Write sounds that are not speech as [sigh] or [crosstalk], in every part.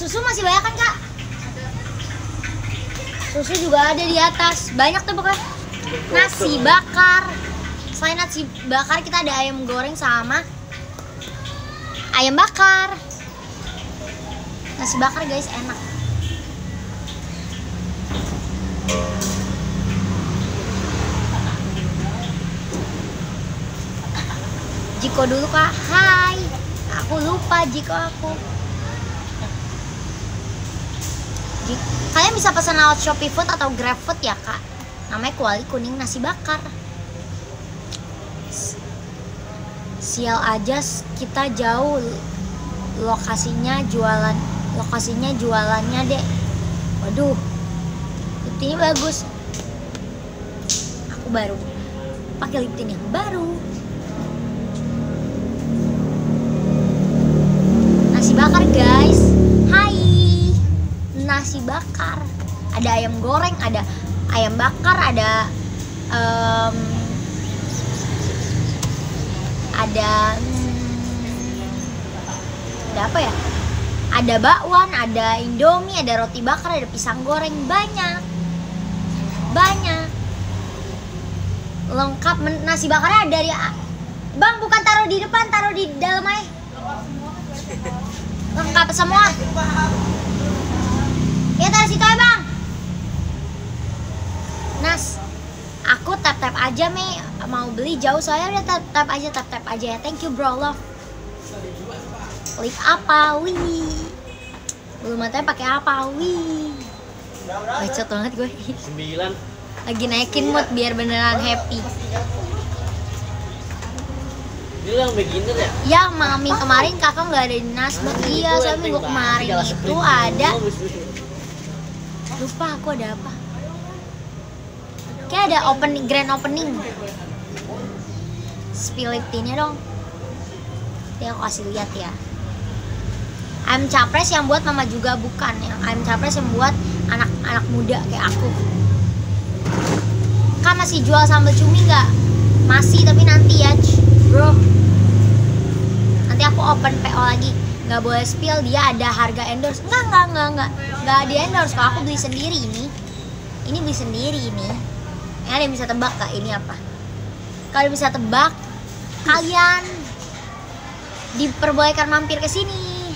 susu masih banyak kan kak? Susu juga ada di atas. Banyak tuh pokoknya. Nasi bakar. Selain nasi bakar kita ada ayam goreng sama ayam bakar. Nasi bakar guys enak. Jiko dulu kak. Hai. Aku lupa Jiko aku Ji- Kalian bisa pesan lewat Shopee Food atau Grab Food ya kak. Namanya kuali kuning nasi bakar. Sial aja kita jauh Lokasinya jualan Lokasinya jualannya dek. Waduh ini bagus. Aku baru pakai lip yang baru nasi bakar. Ada ayam goreng ada ayam bakar ada em, ada hmm, ada apa ya? Ada bakwan ada indomie ada roti bakar ada pisang goreng banyak. Banyak. Lengkap. Nasi bakarnya dari bang bukan taruh di depan taruh di dalam aja. Lengkap semua ya taruh situ ya bang. Nas aku tap tap aja Mei mau beli jauh soalnya udah tap tap aja tap tap aja ya. Thank you bro love. Lip apa wih bulu matanya pakai apa wih bacot banget gue. Sembilan. lagi naikin mood biar beneran happy. Yang beginner ya? ya mami kemarin kakak nggak ada di nasbak iya Itu soalnya minggu kemarin. itu ada. [laughs] lupa aku ada apa. Kayak ada opening grand opening. Spill tint-nya dong. Nanti aku kasih lihat ya. Ayam capres yang buat mama juga bukan yang ayam capres yang buat anak-anak muda kayak aku. Kak masih jual sambal cumi nggak? Masih tapi nanti ya bro. Nanti aku open PO lagi nggak boleh spill dia ada harga endorse. Nggak nggak nggak nggak. Nggak di endorse. Kalau aku beli sendiri ini ini beli sendiri ini. Ya ada yang bisa tebak kak ini apa? Kalau bisa tebak kalian diperbolehkan mampir ke sini.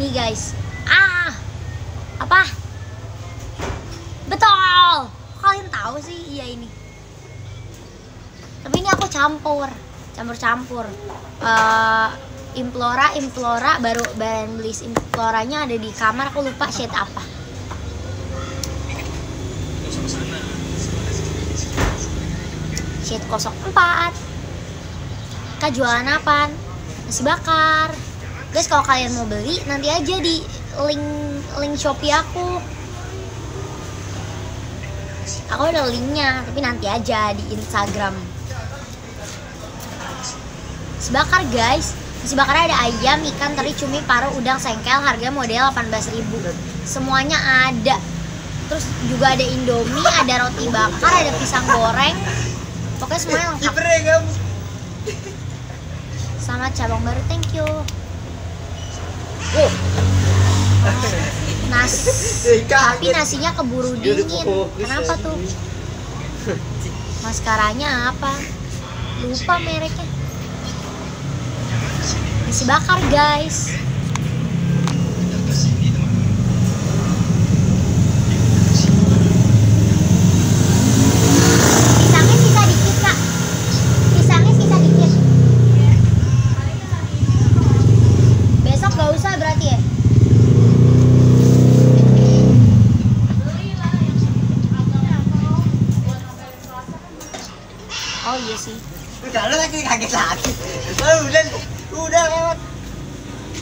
Nih guys. Ah! Apa? Betul! Kalian tahu sih? Iya ini. Tapi ini aku campur campur-campur. Eh, implora implora baru baru beli imploranya ada di kamar aku lupa shade apa. Shade 04 kak jualan apa? Nasi bakar. Guys kalau kalian mau beli nanti aja di link link shopee aku. Aku ada linknya tapi nanti aja di instagram nasi bakar guys. Nasi bakar ada ayam ikan teri cumi paru udang sengkel harga model 18.000 semuanya ada. Terus juga ada indomie ada roti bakar ada pisang goreng. Pokoknya semuanya lengkap. sama cabang baru thank you. Oh, nas tapi nasinya keburu dingin. kenapa tuh? Maskaranya apa? Lupa mereknya nasi bakar guys pisangnya sisa dikit kak pisangnya sisa dikit besok gak usah berarti ya oh iya sih Udah lu lagi kaget lagi. Oh, udah udah lewat.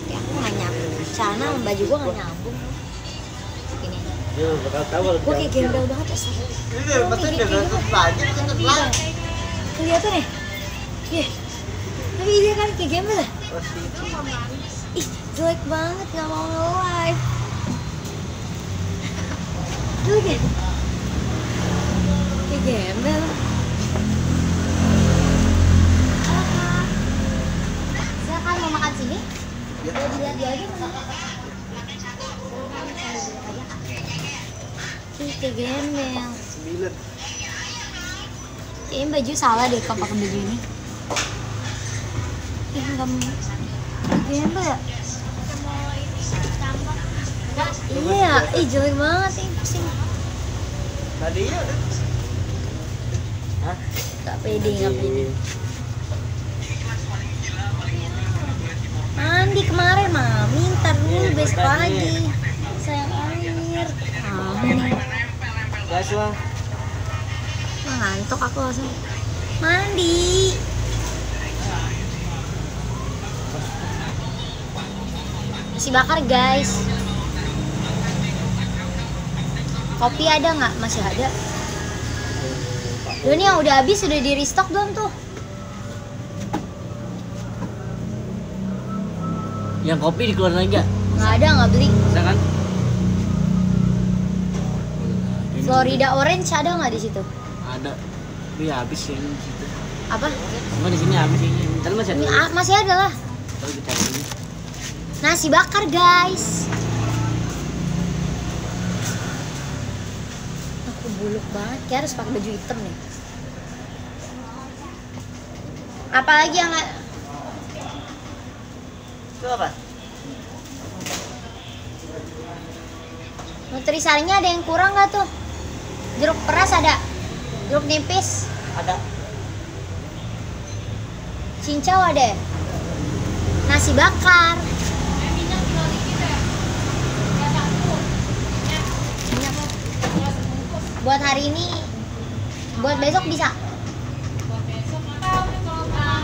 ya aku gak nyambung celana sama baju gua gak nyambung gini gua kayak gembel banget ya Sar. Ini betul udah lagi, tutup lagi. kelihatan ya? Iya. Tapi dia kan kayak gembel ya? Ih jelek banget gak mau nge-live. Jelek ya kayak gembel. Silakan mau makan sini. Ya. Dia dia dia aja kan. Ih, kayak gembel. Sembilan. Kayaknya baju salah deh kalau pakai baju ini. Ih, enggak gembel ya? Iya, ih jelek banget nih, pusing. Tadi ya. Hah? Gak pede, gak pede. Mandi kemarin mami, ntar dulu besok lagi. Sayang air. Mami, Gas lah. Ngantuk aku langsung. Mandi. Masih bakar guys. Kopi ada nggak? Masih ada. Duh, ini yang udah habis udah di restock belum tuh? Yang kopi dikeluarin lagi gak? Nggak ada, nggak beli. Bisa kan? Florida Orange ada nggak di situ? Ada. Tapi ya habis yang di situ. Apa? Cuma di sini habis ini. Ntar masih ada. Ini, ah, masih ada lah. Kalau kita ini. Nasi bakar guys. Aku buluk banget, kayak harus pakai baju hitam nih. Apalagi yang Itu apa? nutrisarinya ada yang kurang nggak tuh? Jeruk peras ada, jeruk nipis, Ada. cincau ada, nasi bakar. Buat hari ini, buat besok bisa.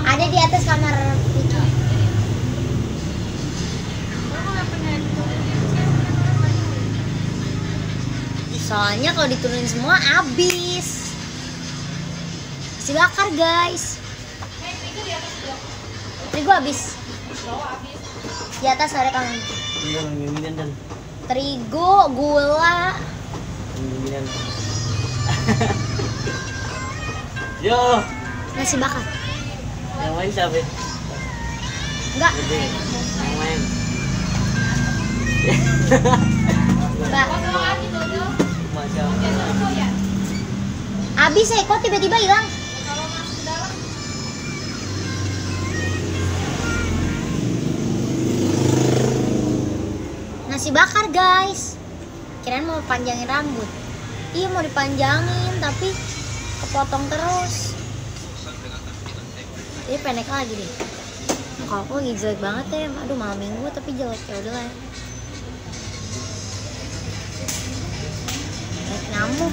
Ada di atas kamar Vicky. Soalnya kalau diturunin semua habis. Masih bakar guys. Terigu habis. Di atas ada kang. Miminan dan. Terigu, gula. [laughs] Yo, nasi bakar. yang main siapa? Enggak. Yang main. enggak. [laughs] Habis ya, kok tiba-tiba hilang? Nasi bakar guys. Kirain mau panjangin rambut. Iya mau dipanjangin tapi kepotong terus. Ini pendek lagi deh. Kalau aku lagi jelek banget ya. Aduh malam minggu tapi jelek ya udah lah. Nyamuk.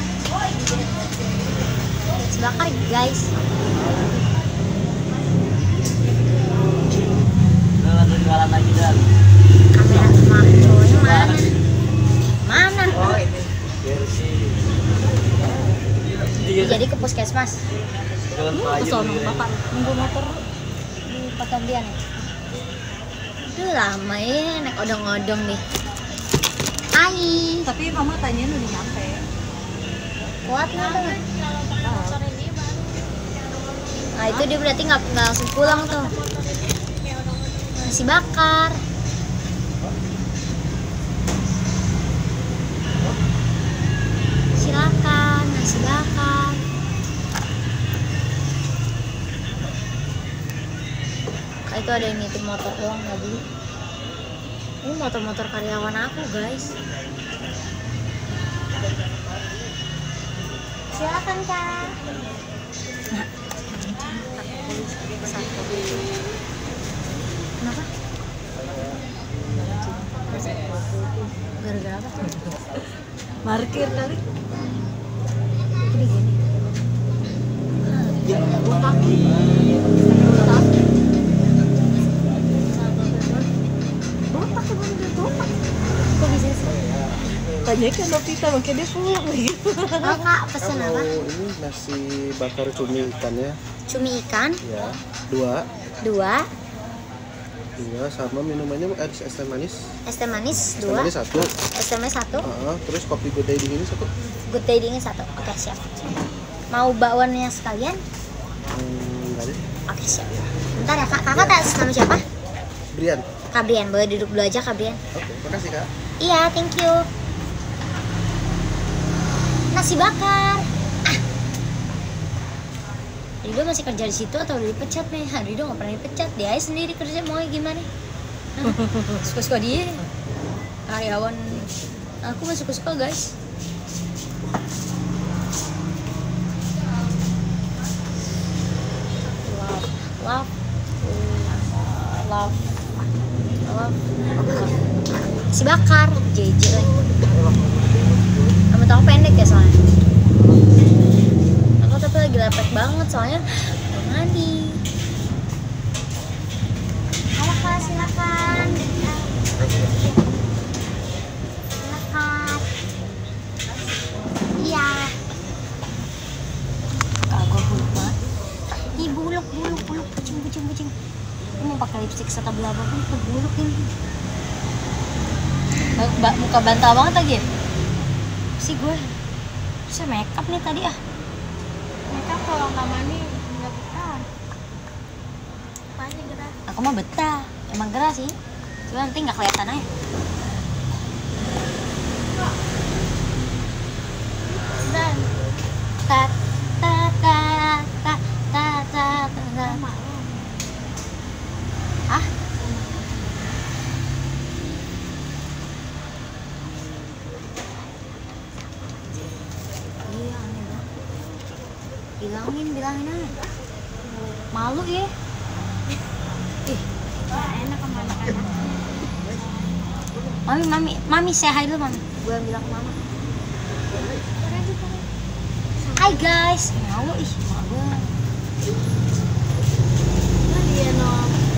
Bakar guys. Jualan lagi dan. Kamera makronya mana? Mana? Oh ini. Jadi ke puskesmas. jualan Ke sono bapak nunggu motor di Patambian ya. Duh lama ya naik odong-odong nih. Hai, Tapi mama tanya udah nyampe. Kuat tuh? Nah itu dia berarti nggak langsung pulang tuh. Nasi bakar. Silakan nasi bakar. Itu ada yang nitip motor doang nggak. Ini motor-motor karyawan aku guys. Silakan kak. Satu. Kenapa? Gara-gara apa? Markir kali. Gini gini. Ya, Tanya ke Novita makanya dia pulang gitu. Oh kak, pesen apa? ini nasi bakar cumi ikan ya Cumi ikan, ya dua dua. dua sama minumannya es, es teh manis Es teh manis, es teh dua. manis satu Es teh manis, satu. Ah, terus kopi good day dingin satu Good day dingin, satu. Oke, siap. Mau bakwannya sekalian? hmm, enggak deh Oke, siap. Bentar ya kak. Kakak tak nama siapa? Brian Kabrian, boleh duduk dulu aja Kabrian. Oke, makasih kak. Iya, thank you. Nasi bakar. Ah. Rido masih kerja di situ atau udah dipecat nih? Ah, Rido nggak pernah dipecat. Dia aja sendiri kerja mau gimana? Hah? [laughs] Suka-suka dia. Karyawan. Aku gak suka-suka guys. Love, love, love, love, love. Si bakar, JJ lagi. Rambut aku pendek ya soalnya. Aku tapi lagi lepek banget soalnya mandi. Halo kak, silakan. Iya. Mau pakai lipstick setebel apa pun, kebuluk ini. Muka bantal banget lagi ya? Sih gue bisa make up nih tadi ah. Mereka kalau nggak mandi nggak betah. Pasti gerah. aku mah betah. Emang gerah sih. Cuma nanti nggak kelihatan aja. Dan ta bilangin aja. Malu ya. Ih. Enak sama anak-anak. mami mami mami saya hai dulu mami. Gue bilang ke mama. Hai guys, malu ih malu. Nah, dia no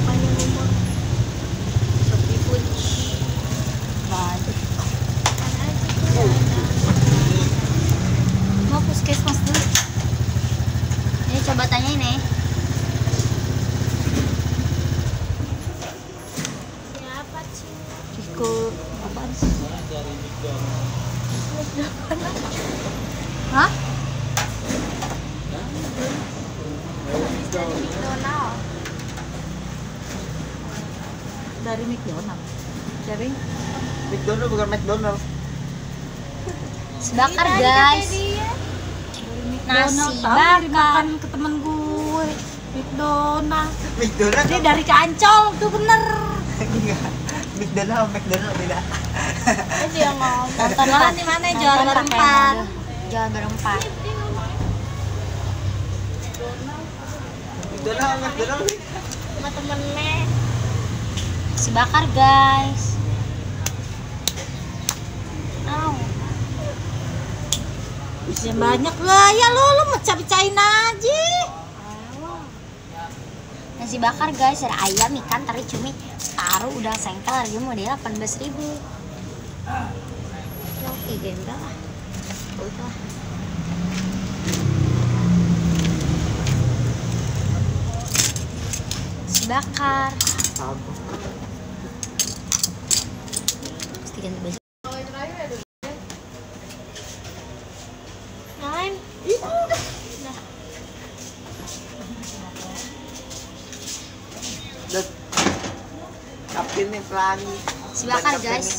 panjang umur. Sepi pun. Waduh. Kan aja tuh ada. Mau puskesmas dulu. Ini coba tanyain nih. Siapa sih? Kiko apaan sih? Hah? Donald. dari McDonald dari McDonald bukan McDonald. Sebakar guys. Nasi McDonald bakar. makan ke temen gue McDonald McDonald dia dari Kancol tuh bener Enggak. McDonald, McDonald beda. Dia dia ngomong. [laughs] Nonton Jualan di mana? Jualan Nonton berempat. Jualan berempat. McDonald, McDonald. Sama temennya. Si bakar guys. Ya banyak lah ya lo lo mecah-pecahin aja Nasi bakar guys, ada ayam, ikan, teri, cumi, paru, udang sengkel, harga model 18 ribu. Oke, gembel lah. Udah. Nasi bakar. Mesti ganti. Lain. Dan kapten nih pelangi. Si bakar guys.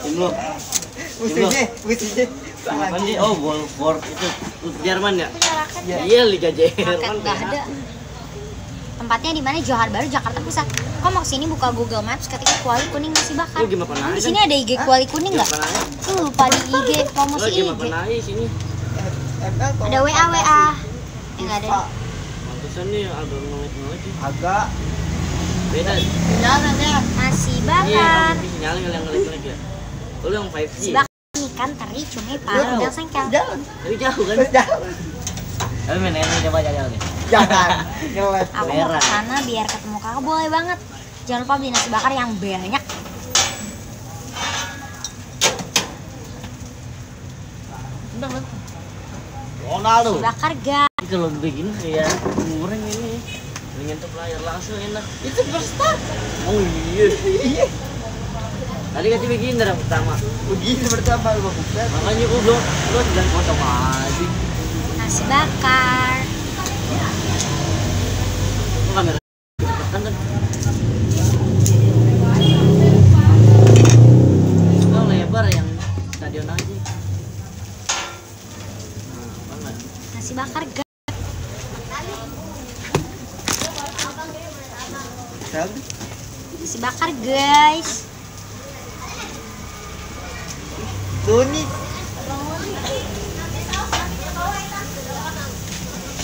Tim lu. Musuhnya, musuhnya. Apa? Oh, Wolfsburg itu itu Jerman ya? Punya raket Ya. Iya, Liga Jerman. nggak ada. Tempatnya di mana? Johar Baru, Jakarta Pusat. Kok mau ke sini buka Google Maps ketika kuali kuning nasi bakar. Lu gimana pernah Di sini ada IG kuali kuning nggak? Aja? Lu lupa di IG Lu promosi IG. aja sini? ML Ada WA WA. Eh nggak ada. Pantesan nih album ngelik-ngelik sih. Agak. Beda. Ya. Nasi Iya, bakar. tapi sinyalnya yang ngelik-ngelik ya. Lu yang 5G. Nasi bakar ikan teri cumi paru Jauh. dan sengkel. Jalan. Tapi jauh kan? Jalan. Tapi main ini coba jalan nih. Jangan. [laughs] Aku mau ke sana biar ketemu kakak boleh banget. Jangan lupa beli nasi bakar yang banyak. Ronaldo. Nasi bakar. Ini kalau begini kayak goreng ini mendingan tuh layar langsung enak. Itu berstart. Oh iya. Iya. Tadi kan begini dari pertama. Begini pertama lu bukan makanya gua belum lu jangan kosong aja nasi bakar. Ya. kamera kan kan lebar yang stadion aja? Nah, nasi bakar guys. Doni.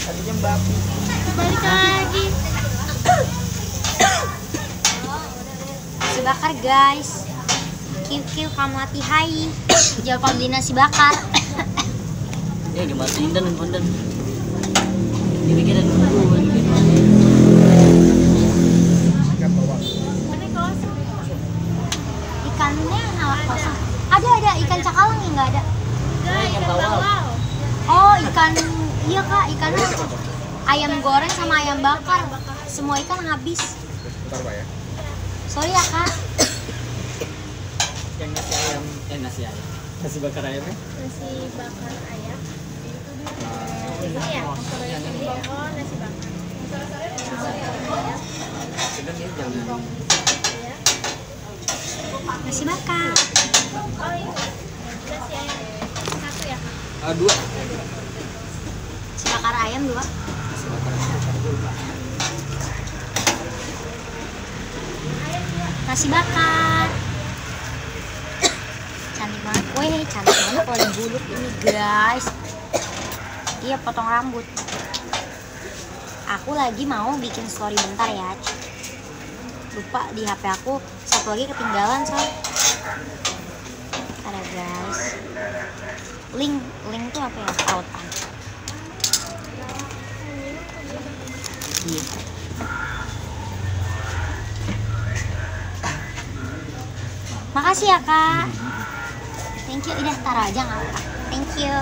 Tadinya babi. Balik lagi. Nasi bakar guys. Kiu kiu kamu hati hai. Jangan beli nasi bakar. Eh, dimatiin dan konten. Dipikirin dulu, dipikirin. Ikannya awak kosong. Ada ada ikan cakalang yang nggak ada. Ikan bawal. Oh ikan iya kak ikannya ayam goreng sama ayam bakar. Semua ikan habis. Bentar pak ya. Sorry ya kak. Yang nasi ayam, eh nasi ayam. Nasi bakar ayamnya? nasi bakar ayam ini ya oh nasi bakar Nasi bakar. oh satu ya Ah dua. Nasi bakar ayam dua. Nasi bakar. Cantik banget. Wih, cantik banget kalau dibuluk ini guys. Iya, potong rambut. Aku lagi mau bikin story bentar ya. Lupa di HP aku satu lagi ketinggalan soal. Ada guys. Link, link tuh apa ya? Tautan. Makasih ya kak. Thank you. Udah taruh aja nggak apa. Thank you.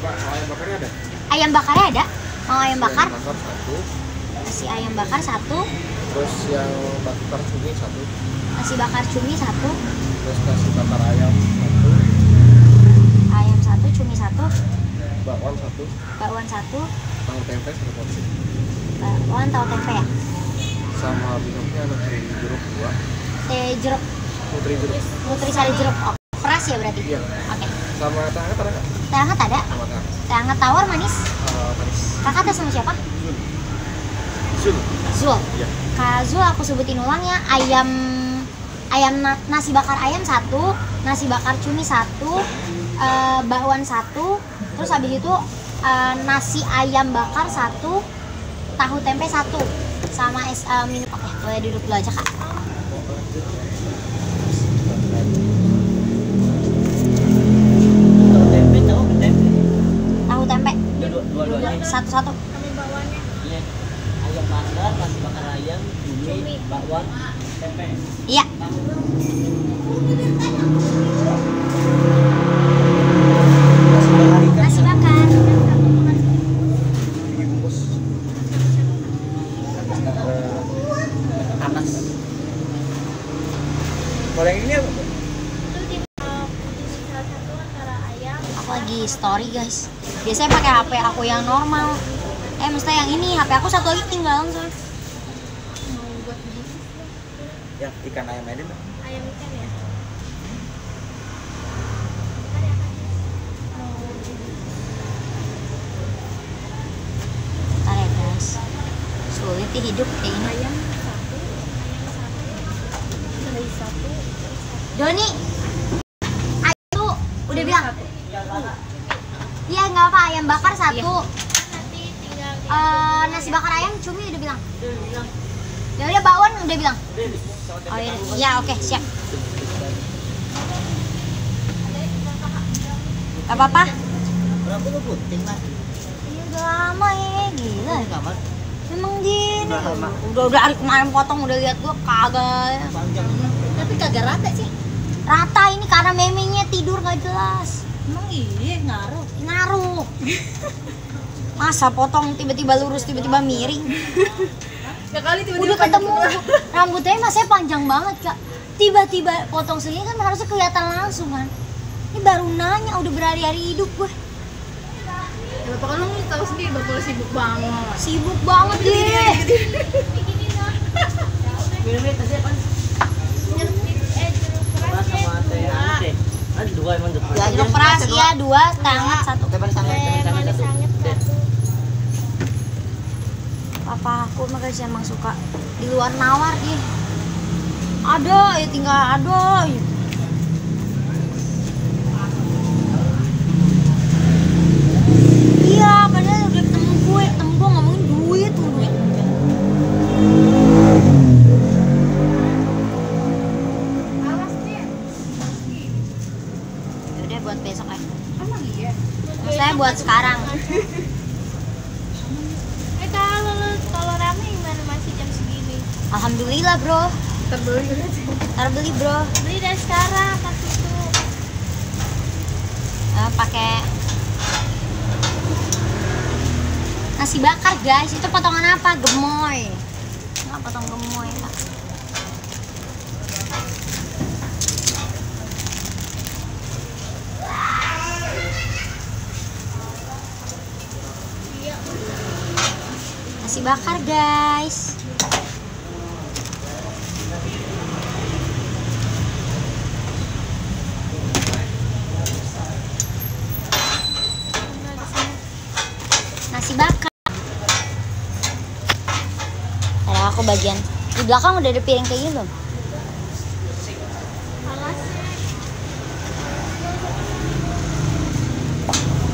Ayam bakarnya ada? Ayam bakarnya ada? Mau ayam bakar? Ayam bakar satu. Nasi ayam bakar satu. Terus yang bakar cumi satu. Nasi bakar cumi satu. Terus nasi bakar ayam satu. Ayam satu, cumi satu. Bakwan satu. Bakwan satu. Tahu tempe satu porsi. Bakwan tahu tempe ya? Sama minumnya nutri jeruk dua. Teh jeruk. Nutri jeruk. Nutrisari jeruk. Oh, peras ya berarti? Iya. Oke. Sama teh hangat ada nggak? Teh hangat ada? Teh hangat. Tawar manis. Eh, manis. Kakak teh sama siapa? Zul. Zul. Iya. Kak Zul aku sebutin ulang ya ayam ayam na- nasi bakar ayam satu, nasi bakar cumi satu, eh, bakwan satu, terus habis itu eh, nasi ayam bakar satu, tahu tempe satu, sama es eh, minum. Oke, boleh duduk dulu aja kak. Tahu tempe, tahu tempe. Tahu tempe satu-satu. kami bawaannya Iya. Ayam bakar, nasi bakar ayam, cumi, bakwan, tempe. Iya. Nasi bakar. Dibungkus. Panas. Kalau yang ini apa? itu di di salah satu antara ayam Aku lagi story guys. Biasanya pakai HP aku yang normal. Eh, mesti yang ini HP aku satu lagi tinggalan soalnya. Ya, ikan ayam ini Mbak. ayam ikan ya Bentar ya guys. Sulit ya hidup kayak ini. ayam satu ayam satu dari satu Doni. Ayo, udah bilang. Iya nggak apa ayam bakar satu. tinggal Eh, nasi bakar ayam cumi udah bilang. Ya udah bakwan udah bilang. Oh iya, ya oke siap. Gak apa-apa. Berapa lu puting lah? Iya udah lama ya, gila. Kamar Emang gini. Udah lama. Udah udah hari kemarin potong udah lihat gua kagak. panjang. Tapi kagak rata sih. Rata ini karena memenya tidur gak jelas. Emang iya ngaruh. Ngaruh. [laughs] Masa potong tiba-tiba lurus tiba-tiba miring. [laughs] Ya kali Udah ketemu rambutnya masih panjang banget kak. Tiba-tiba potong segini kan harusnya kelihatan langsung kan. Ini baru nanya udah berhari-hari hidup gue. Ya bapak kan lu tahu sendiri bapak lu sibuk banget. Sibuk banget deh. Eh deh. Ada dua emang tuh. Ya, Jeruk peras ya dua, tangan satu. Teman sangat. satu Apa papaku mah guys emang suka di luar nawar dia ada ya tinggal ada ya. iya padahal udah ketemu gue ketemu gue ngomongin duit tuh duit Yaudah buat besok ya Emang iya? Saya buat sekarang Eh kalau kalau rame gimana masih jam segini? Alhamdulillah bro Terbeli. Ntar beli bro Beli dari sekarang pas itu. Eh, pakai nasi bakar guys itu potongan apa gemoy nggak potong gemoy Pak. nasi bakar guys nasi bakar ada aku bagian. Di belakang udah ada piring kayak gini belum?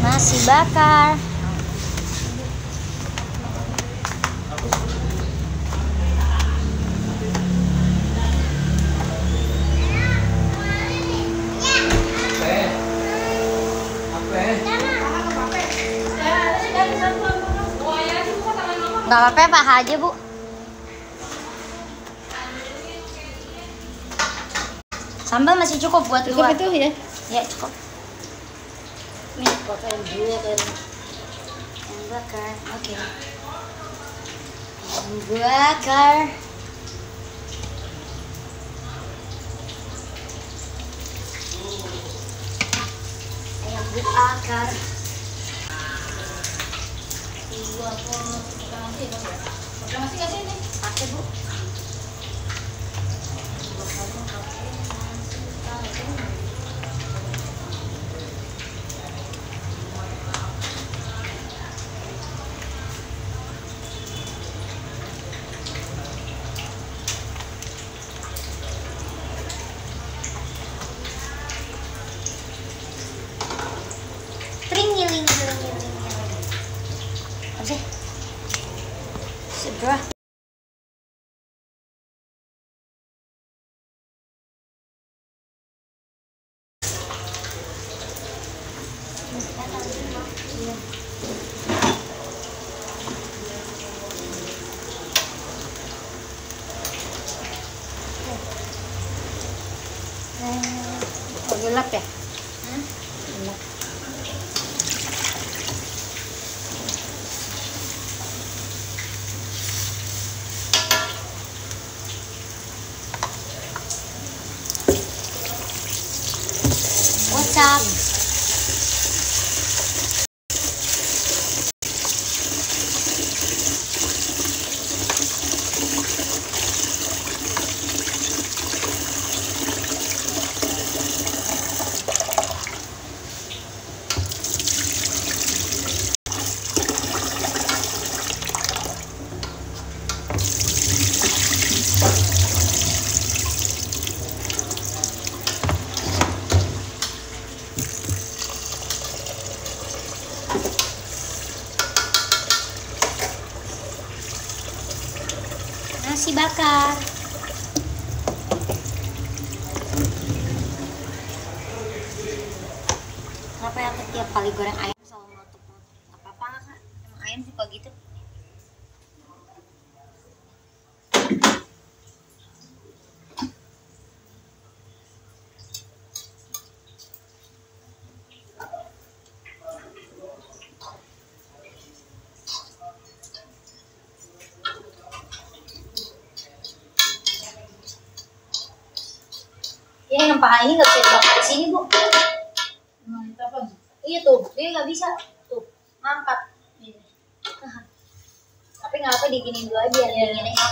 Nasi bakar. Nggak apa-apa ya, paha aja bu sambal masih cukup buat Cukup dua. itu ya? ya cukup. Nih pakai dua kan yang bakar oke yang bakar ayam bakar pakai bu Paha ini gak bisa dibakar di sini bu. Iya tuh, dia nggak bisa. Tuh ngangkat. [laughs] Tapi nggak apa diginin dulu aja biar dinginnya.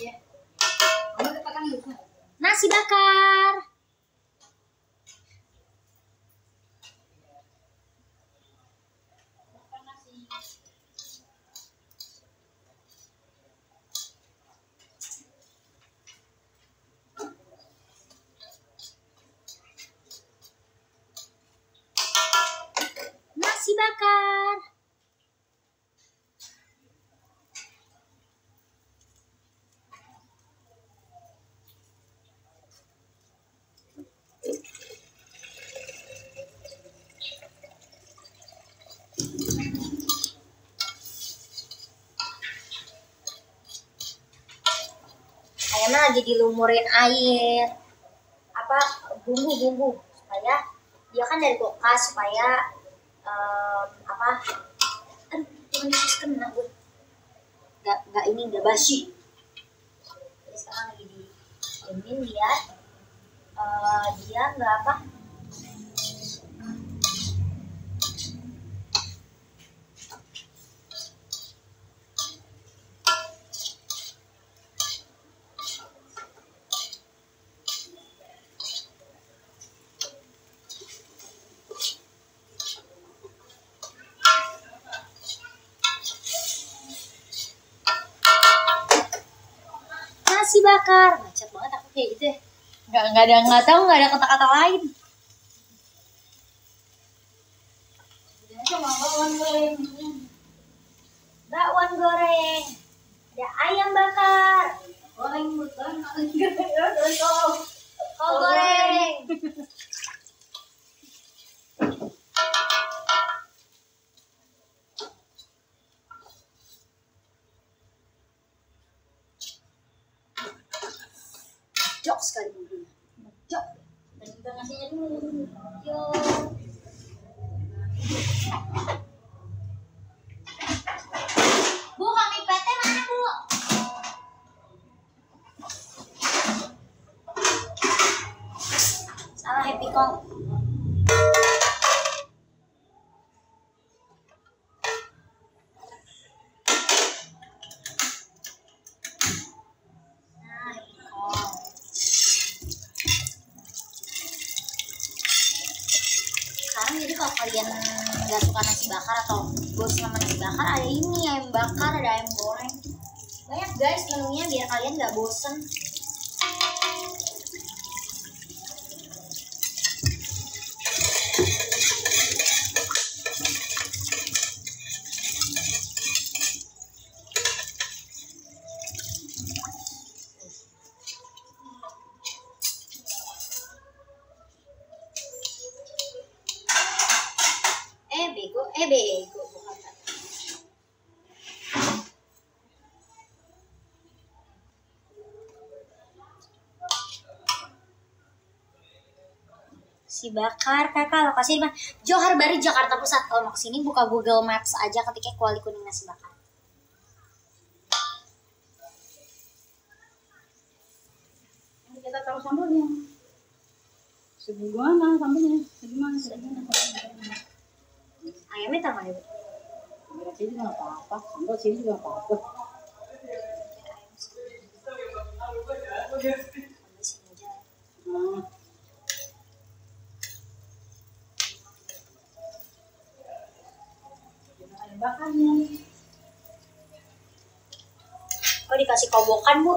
Iya. Nasi bakar. Lagi dilumurin air apa bumbu-bumbu supaya dia kan dari kulkas supaya em, apa aduh kena gue nggak nggak ini nggak basi. Jadi sekarang lagi diemin biar eh, dia nggak apa nggak ada nggak tahu nggak ada kata-kata lain bakwan goreng bakwan goreng ada ayam bakar goreng bukan kol goreng jok sekali bumbunya jok dan kita ngasihnya dulu yo bu kami PT mana bu salah happy call nah happy call sekarang jadi kalau kalian nggak suka nasi bakar atau bosan sama nasi bakar ada ini ayam bakar ada ayam goreng banyak guys menunya biar kalian nggak bosen eh bego eh bego bukan si bakar kakak lokasi di mana Johar Bari Jakarta Pusat kalau mau ke sini buka Google Maps aja ketika kuali kuning nasi bakar Kita tahu sambelnya. Segimana sambelnya? Segimana? Segimana? ayamnya mana Bu? Berat sini juga nggak apa-apa. Sambal sini juga apa-apa. Sampai sini aja. Nah, ada bakarnya. oh dikasih kobokan bu.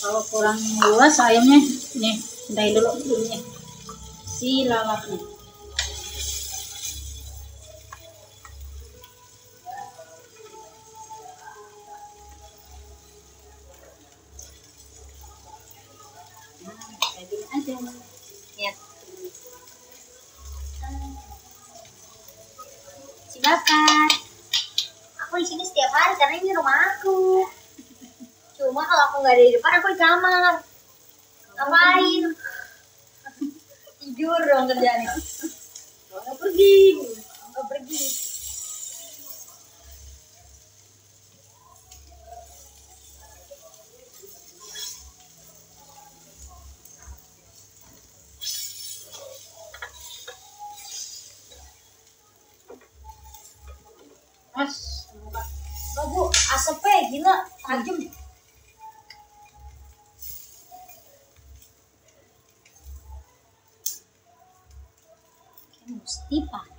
Kalau kurang luas ayamnya nih pindahin dulu dulunya si lalapnya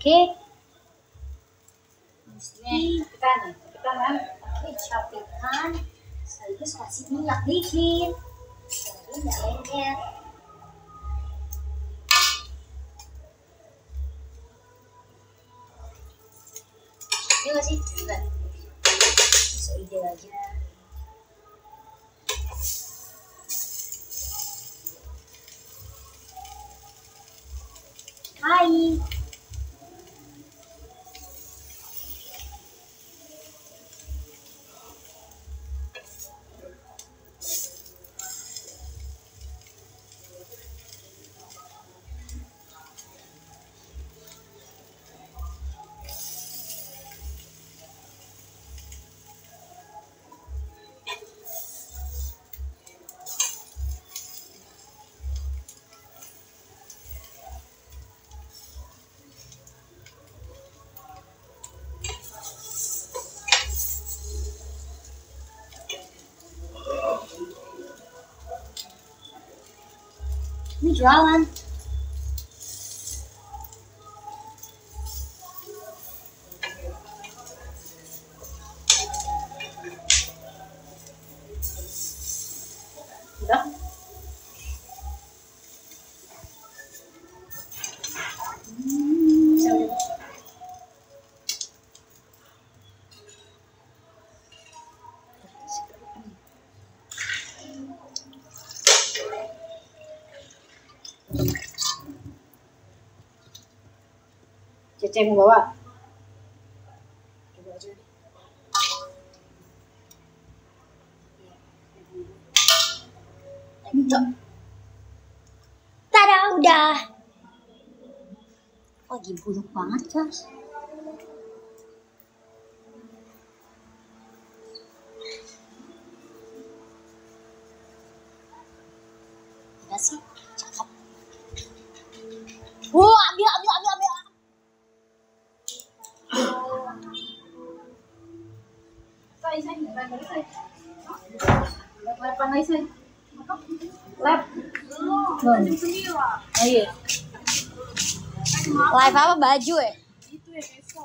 Pakai mesti kita nih kita kan pakai capitan sekaligus kasih minyak dikit Ini Cece mau bawa. Tada, udah. Lagi buluk banget, guys. Iya. Live apa baju ya? Itu ya ESO.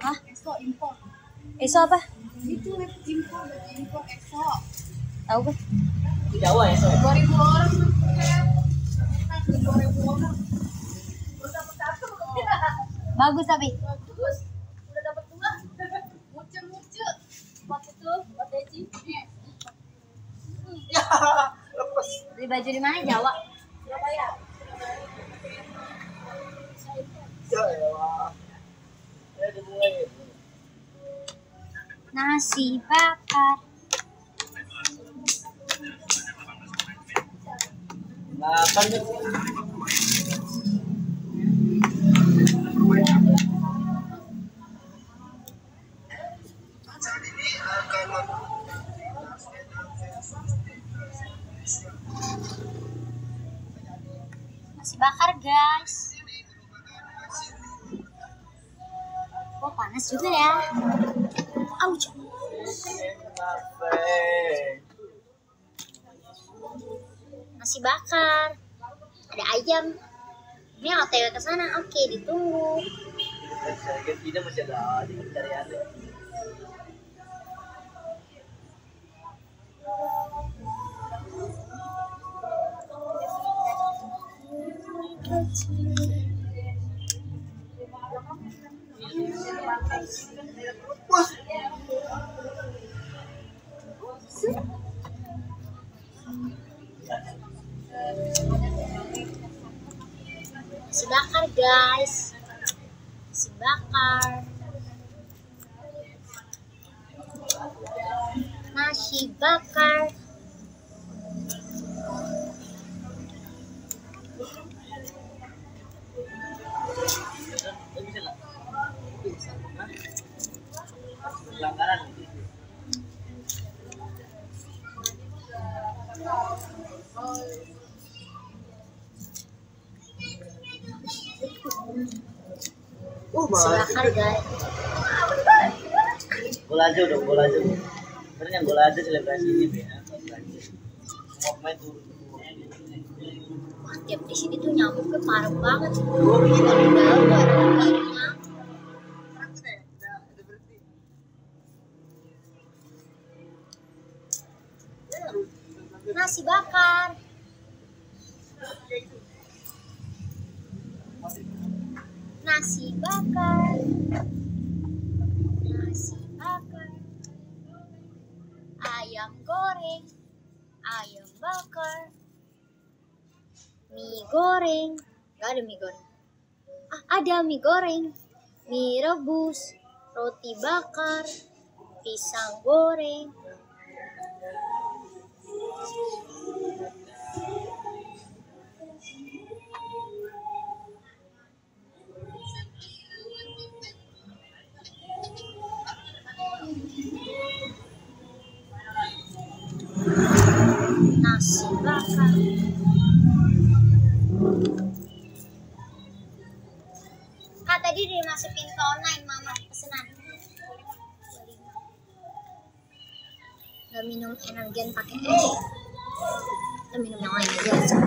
Hah? ESO impor. Iso apa? Itu live impor, baju impor ESO. Tahu kan? Di Jawa ya, so. 2000 orang Kan 2000 orang. Udah dapat satu. Bagus tapi. Bagus. Udah dapat dua. Muce-muce. Buat itu, buat Deci. Nih. [laughs] Beli baju di mana? Jawa. Masih Bakar, guys. Golajo dong, golajo. Sebenarnya golajo selebrasi ini ya. Semua pemain turun. Wah, tiap di sini tuh nyamuknya parah banget. Dari dalam ada mie goreng. Ah, ada mie goreng. Mie rebus roti bakar pisang goreng. Nasi bakar. minum energen pakai es kita minum yang lain aja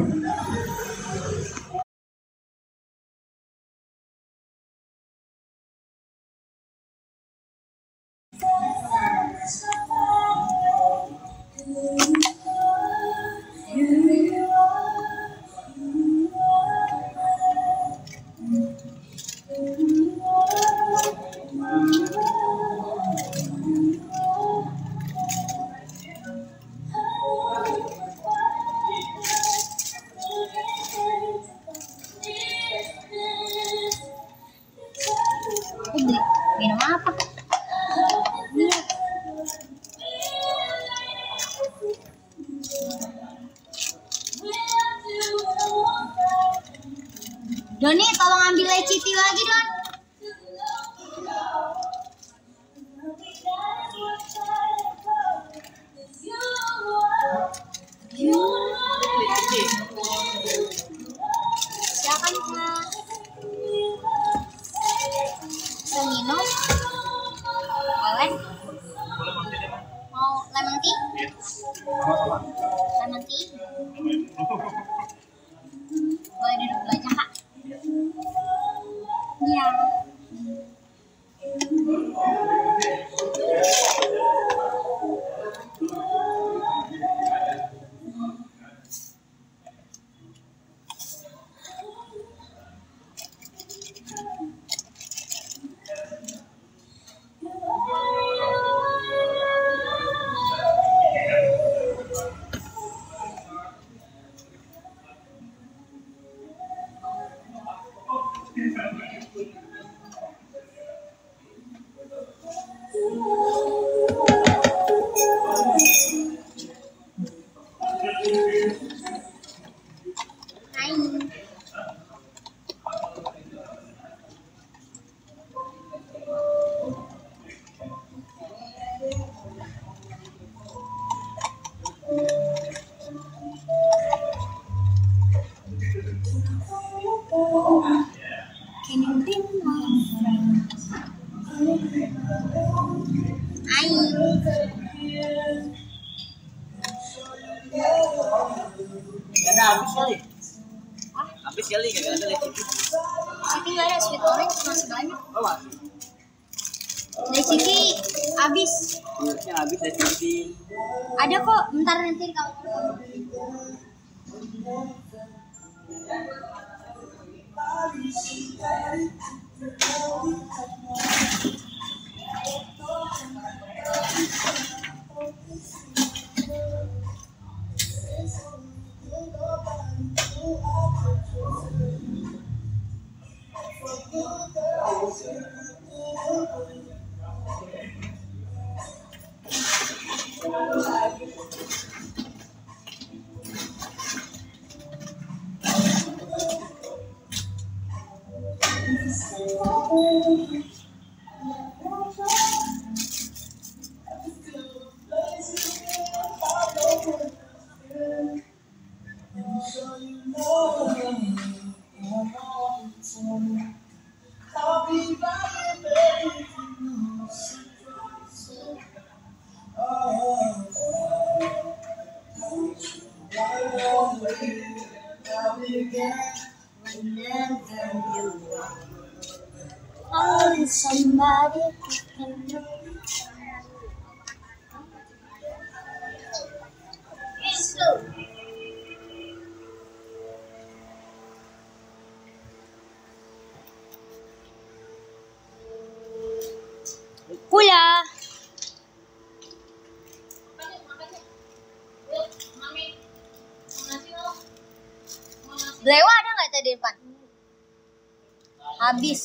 Habis.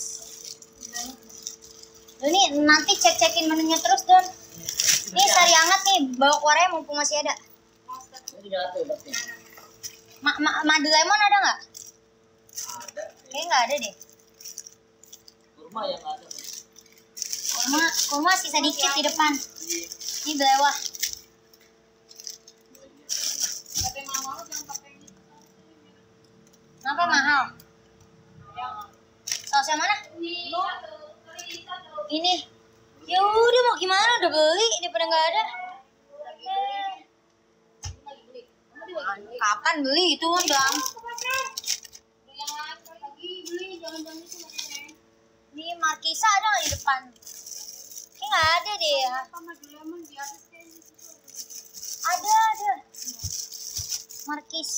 Nih nanti cek-cekin menunya terus, Don. Nih sari hangat nih, bawa Korea mumpung masih ada. Ini. Ma ma madu lemon ada nggak? Kayaknya nggak ada deh. Kurma yang ada. Kurma, kurma sisa dikit di depan. Ini belewah.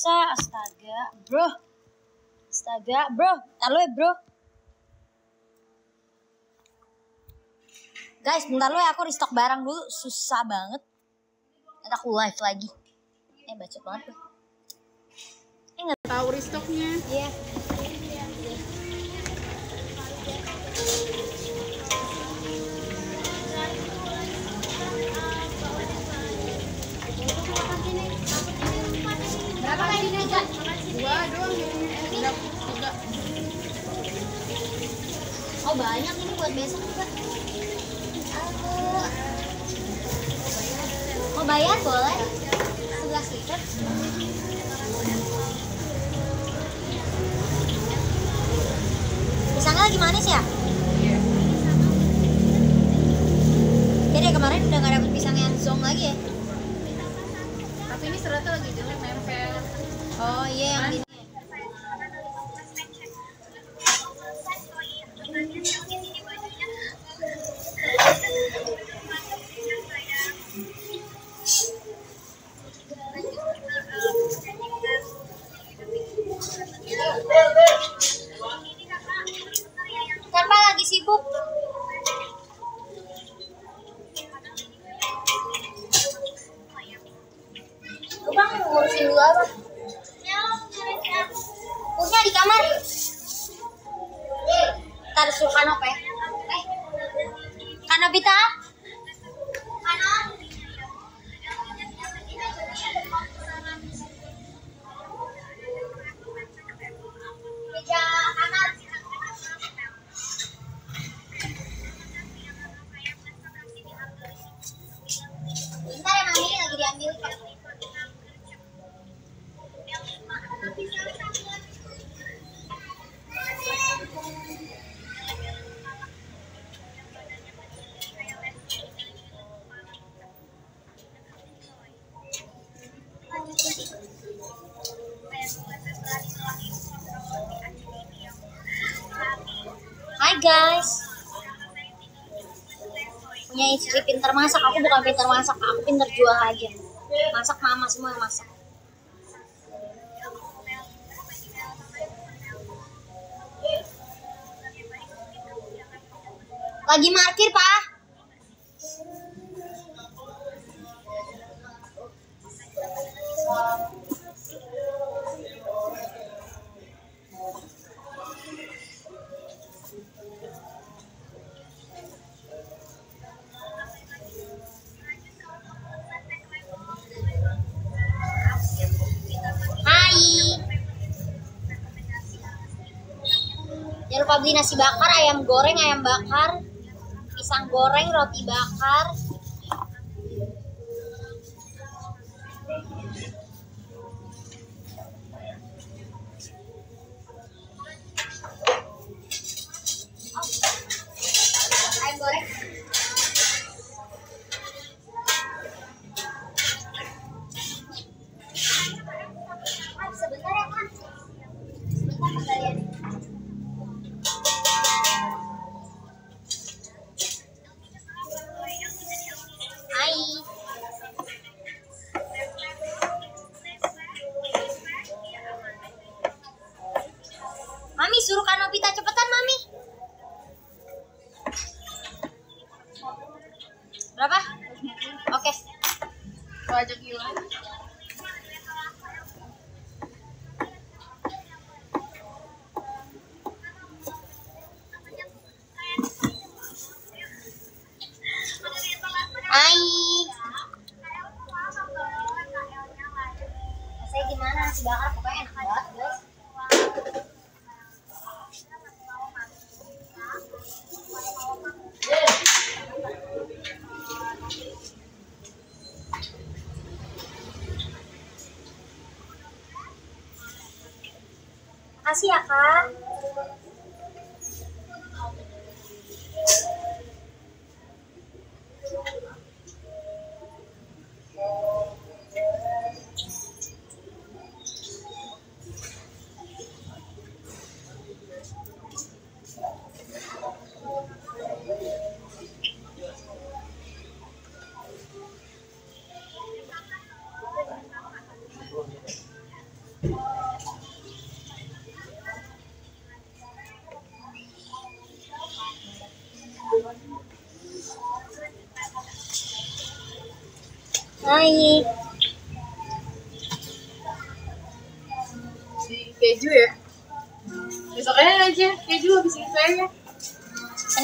Markisa, astaga, bro. Astaga, bro. Tahu ya, bro. Guys, bentar lu ya aku restock barang dulu. Susah banget. Nanti aku live lagi. Eh, bacot banget gue. Eh, nggak Tahu restocknya. Iya. Lagi Dua doang tiga. Oh banyak ini buat besok juga. Aduh. Mau bayar boleh? 11 liter. Pisangnya lagi manis ya? Jadi kemarin udah gak dapet pisang yang zong lagi ya? Tapi ini seratnya lagi jelek. Oh iya pintar masak, aku pintar jual aja. Masak mama semua yang masak. Beli nasi bakar, ayam goreng, ayam bakar, pisang goreng, roti bakar.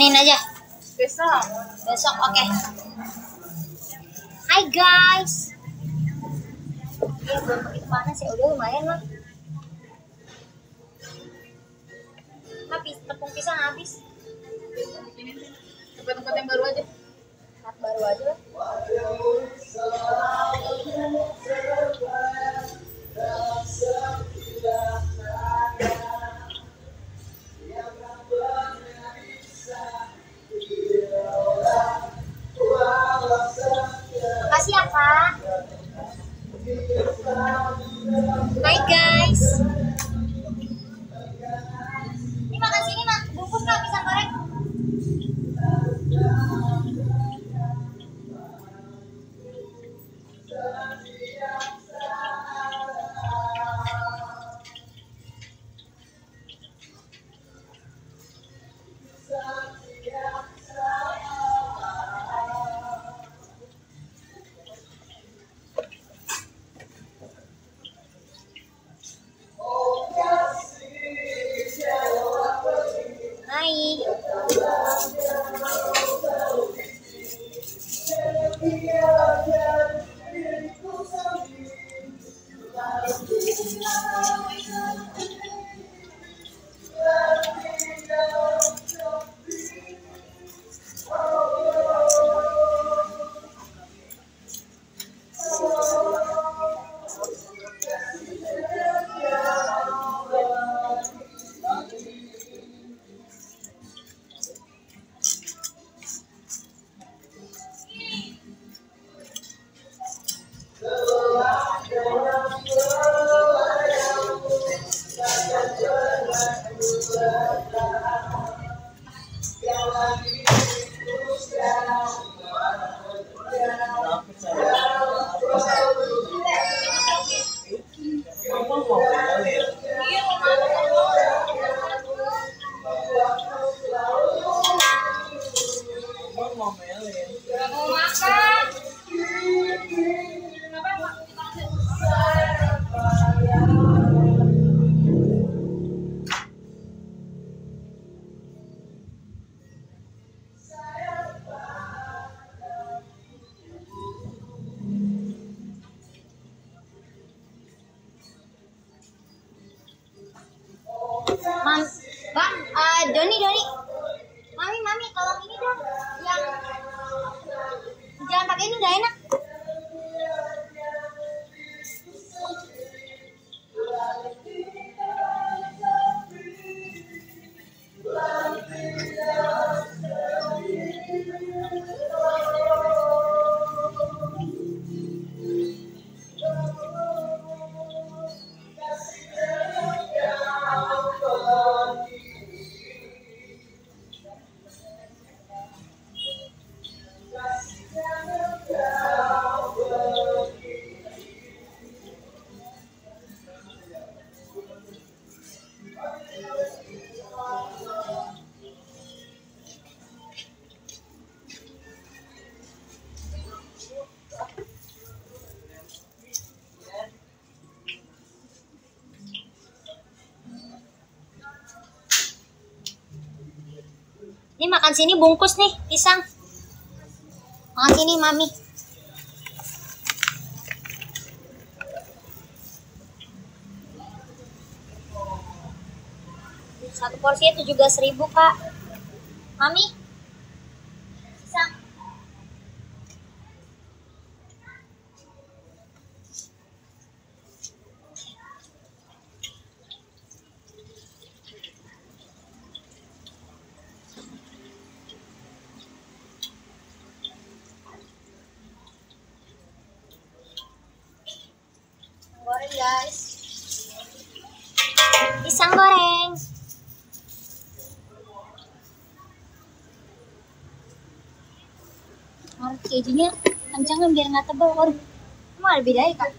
Senin aja. Besok. Besok oke. Hai guys. Ya belum begitu panas ya udah lumayan lah. makan sini bungkus nih pisang. Makan sini mami. Satu porsinya itu juga seribu kak. Mami? kejunya kencang biar nggak tebal. Waduh, emang ada bedanya kak?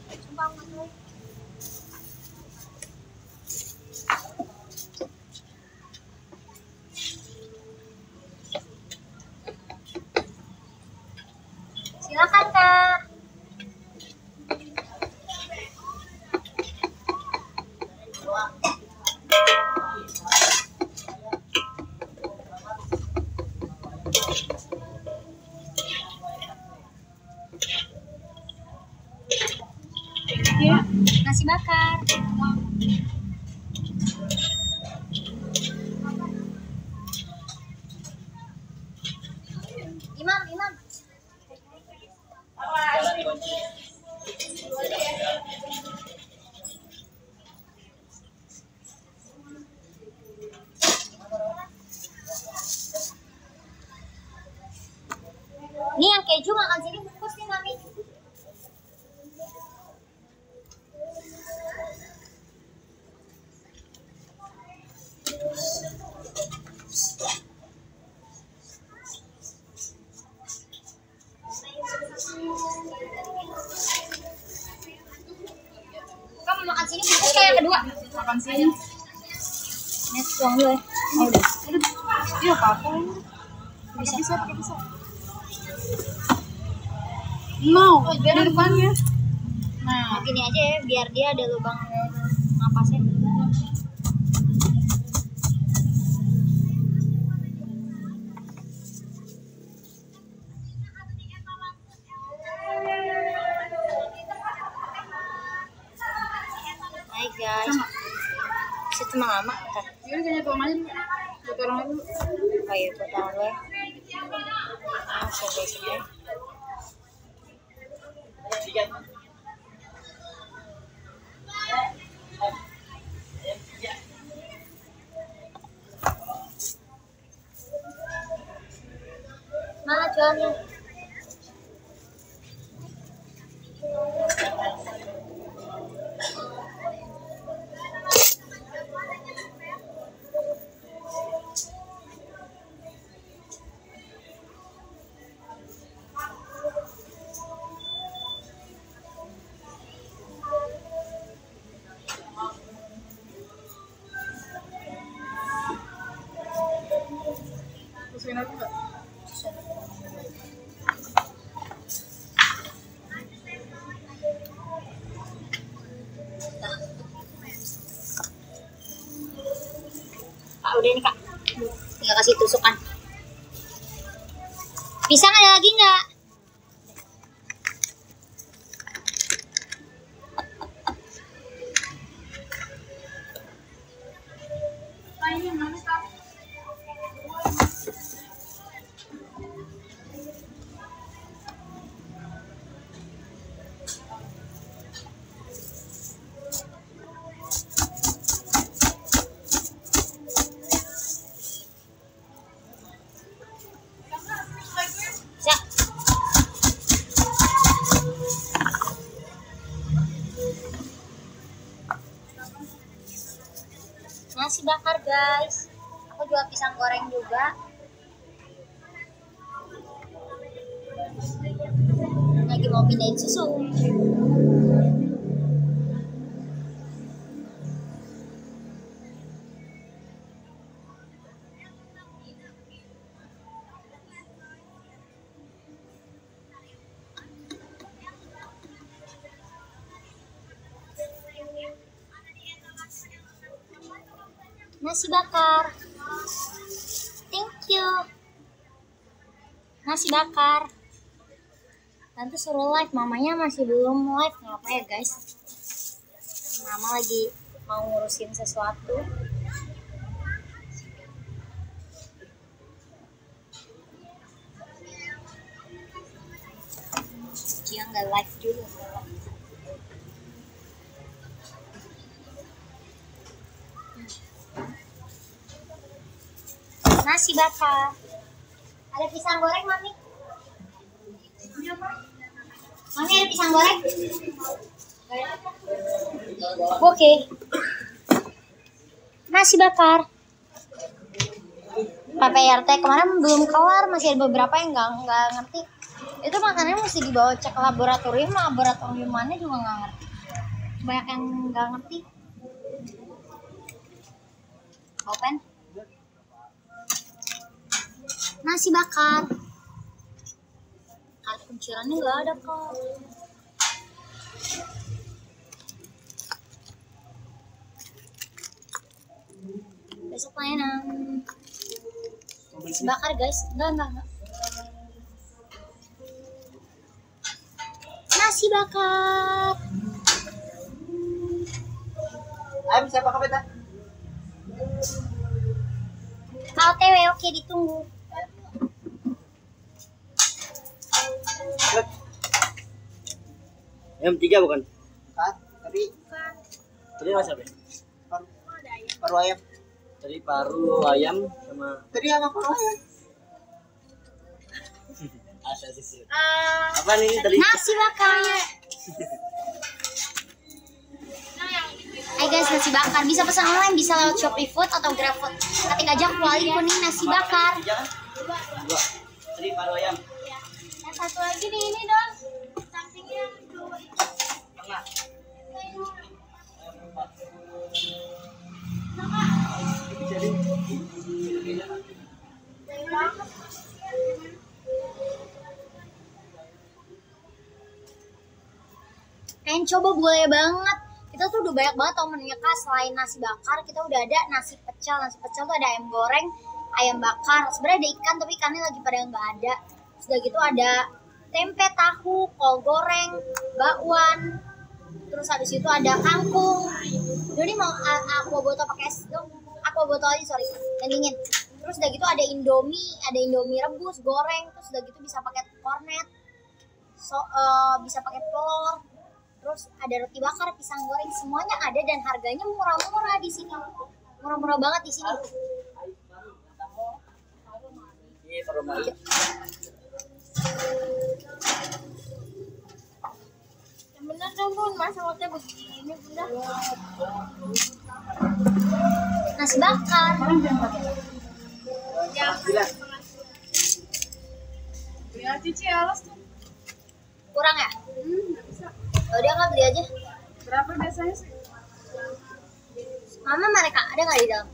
ka kasi tusukan. bakar guys. Aku jual pisang goreng juga. nasi bakar. Thank you. Nasi bakar. Tante suruh live, mamanya masih belum live. Ngapa ya guys? Mama lagi mau ngurusin sesuatu. Dia nggak live dulu. Nasi bakar ada pisang goreng mami? Mami ada pisang goreng? Oke. Nasi bakar. PPRT kemarin belum kelar masih ada beberapa yang nggak nggak ngerti. Itu makanannya mesti dibawa cek laboratorium laboratorium mana juga nggak ngerti. Banyak yang nggak ngerti. Open nasi bakar. Kali kuncirannya nggak ada kok besok mainan nasi bakar guys. Enggak enggak enggak nasi bakar. Ayam siapa ka beta? KTW oke ditunggu Ayam tiga bukan? Ha? Tadi Tadi mas apa? paru, paru ayam. Tadi paru ayam sama Tadi apa paru ayam? [laughs] asa sisir. Apa ini tadi? nasi bakar Hai guys, nasi bakar bisa pesan online bisa lewat Shopee Food atau GrabFood. Ketik aja kuali kuning nasi bakar. Kan? Dua. Tadi paru ayam. Yang satu lagi nih ini dong. Sampingnya dua itu. Tengah. Pengen coba boleh banget. Kita tuh udah banyak banget tau menunya kak selain nasi bakar kita udah ada nasi pecel. Nasi pecel tuh ada ayam goreng, ayam bakar. Sebenarnya ada ikan tapi ikannya lagi pada nggak ada. Sudah gitu ada tempe, tahu, kol goreng, bakwan. Terus habis itu ada kangkung. Jadi mau a- aqua botol pakai es dong. Aqua botol aja sorry, yang dingin. Terus udah gitu ada indomie, ada indomie rebus, goreng. Terus udah gitu bisa pakai kornet, so, eh, bisa pakai telur terus ada roti bakar pisang goreng semuanya ada dan harganya murah-murah di sini murah-murah banget di sini Ini. Yang dong bun, masa waktunya begini bunda. nasi bakar. Ya, Cici alas tuh. kurang ya? Hmm, bisa. udah nggak beli aja. Berapa biasanya sih? mama mereka ada nggak di dalam?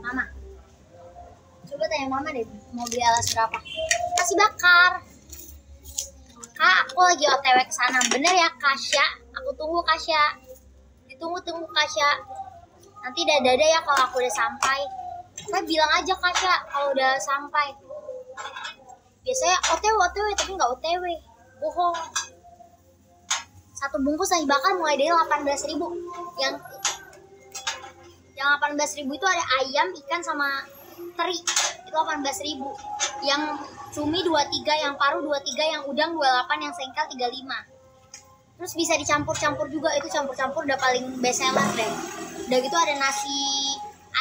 Mama coba tanya mama deh mau beli alas berapa? Nasi bakar. Kak aku lagi otw ke sana. Bener ya Kasya? Aku tunggu Kasya. Ditunggu tunggu Kasya. Nanti dada ya kalau aku udah sampai. Kak bilang aja Kasya kalau udah sampai. Biasanya otw otw tapi nggak otw bohong. Satu bungkus nasi bakar mulai dari 18.000 yang yang 18.000 itu ada ayam, ikan sama teri. Itu 18.000. Yang cumi 23, yang paru 23, yang udang 28, yang sengkel 35. Terus bisa dicampur-campur juga itu campur-campur udah paling best seller deh. Udah gitu ada nasi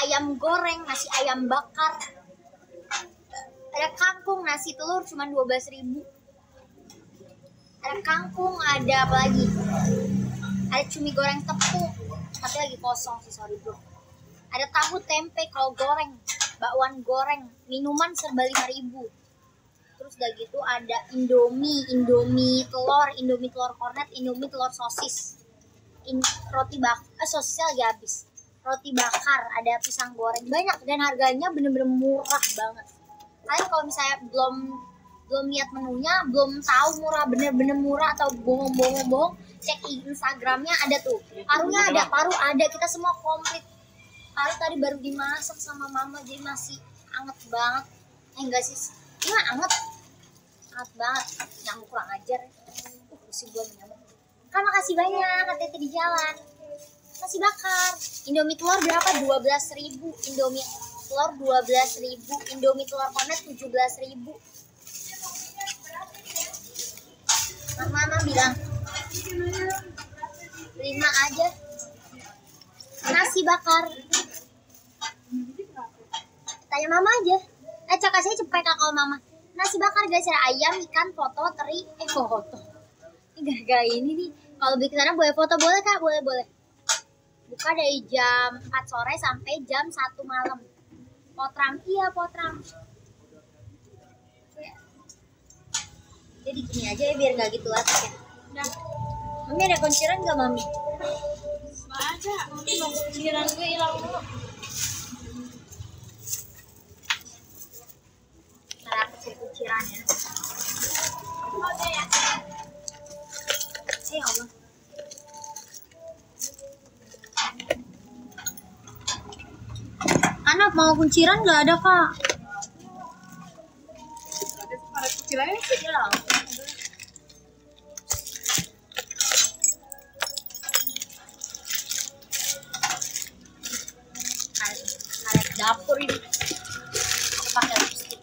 ayam goreng, nasi ayam bakar. Ada kangkung, nasi telur cuma 12.000. Ada kangkung, ada apa lagi? Ada cumi goreng tepung, tapi lagi kosong sih sorry bro ada tahu tempe kalau goreng bakwan goreng minuman serba lima ribu. Terus udah gitu ada indomie indomie telur indomie telur kornet indomie telur sosis. In, roti bak eh, sosisnya lagi habis. Roti bakar ada pisang goreng banyak. Dan harganya bener-bener murah banget. Kalian kalau misalnya belum belum lihat menunya belum tahu murah bener-bener murah atau bohong-bohong bohong cek instagramnya ada tuh. Parunya ada paru ada. Kita semua komplit paru tadi baru dimasak sama mama jadi masih anget banget. Eh enggak sih mah anget. Anget banget. Nyamuk kurang ajar. Uh pusing gue nyamuk kan makasih banyak. Hati-hati di jalan. Nasi bakar. Indomie telur berapa? 12.000 ribu. Indomie telur 12.000 ribu. Indomie telur konet 17.000 ribu. Mama bilang lima aja nasi bakar. Tanya mama aja. Eh cakap saya cepet kalau mama. Nasi bakar guys ada ayam ikan foto teri. Eh foto. Gara-gara ini nih. Kalau bikin sana boleh foto boleh kak? Boleh boleh. Buka dari jam 4 sore sampai jam 1 malam. Potram. Iya potram. Jadi gini aja ya biar nggak gitu atas ya mami ada kunciran nggak mami Ada. Kunciran gue hilang dulu. kunciran anak mau kunciran nggak ada kak kecilannya sih dapur ini. Aku pakai lipstick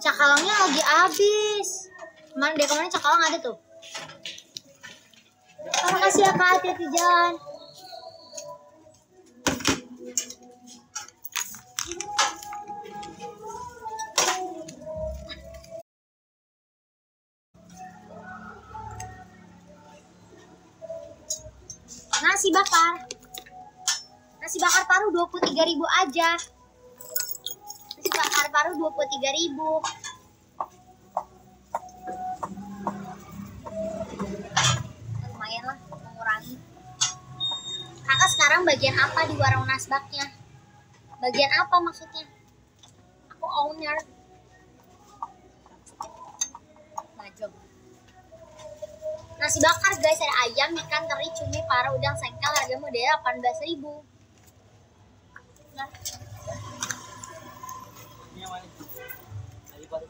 cakalangnya lagi habis. Kemarin deh kemarin cakalang ada tuh. Terima kasih ya kak hati-hati jalan nasi bakar. Nasi bakar paru 23.000 aja. Nasi bakar paru 23.000 lumayan lah mengurangi. Kakak sekarang bagian apa di warung nasbaknya bagian apa maksudnya? Aku owner Nasi bakar guys, ada ayam, ikan, teri, cumi, paru, udang, sengkel, harga model 18.000 Ini yang mana? Ayo, Pak.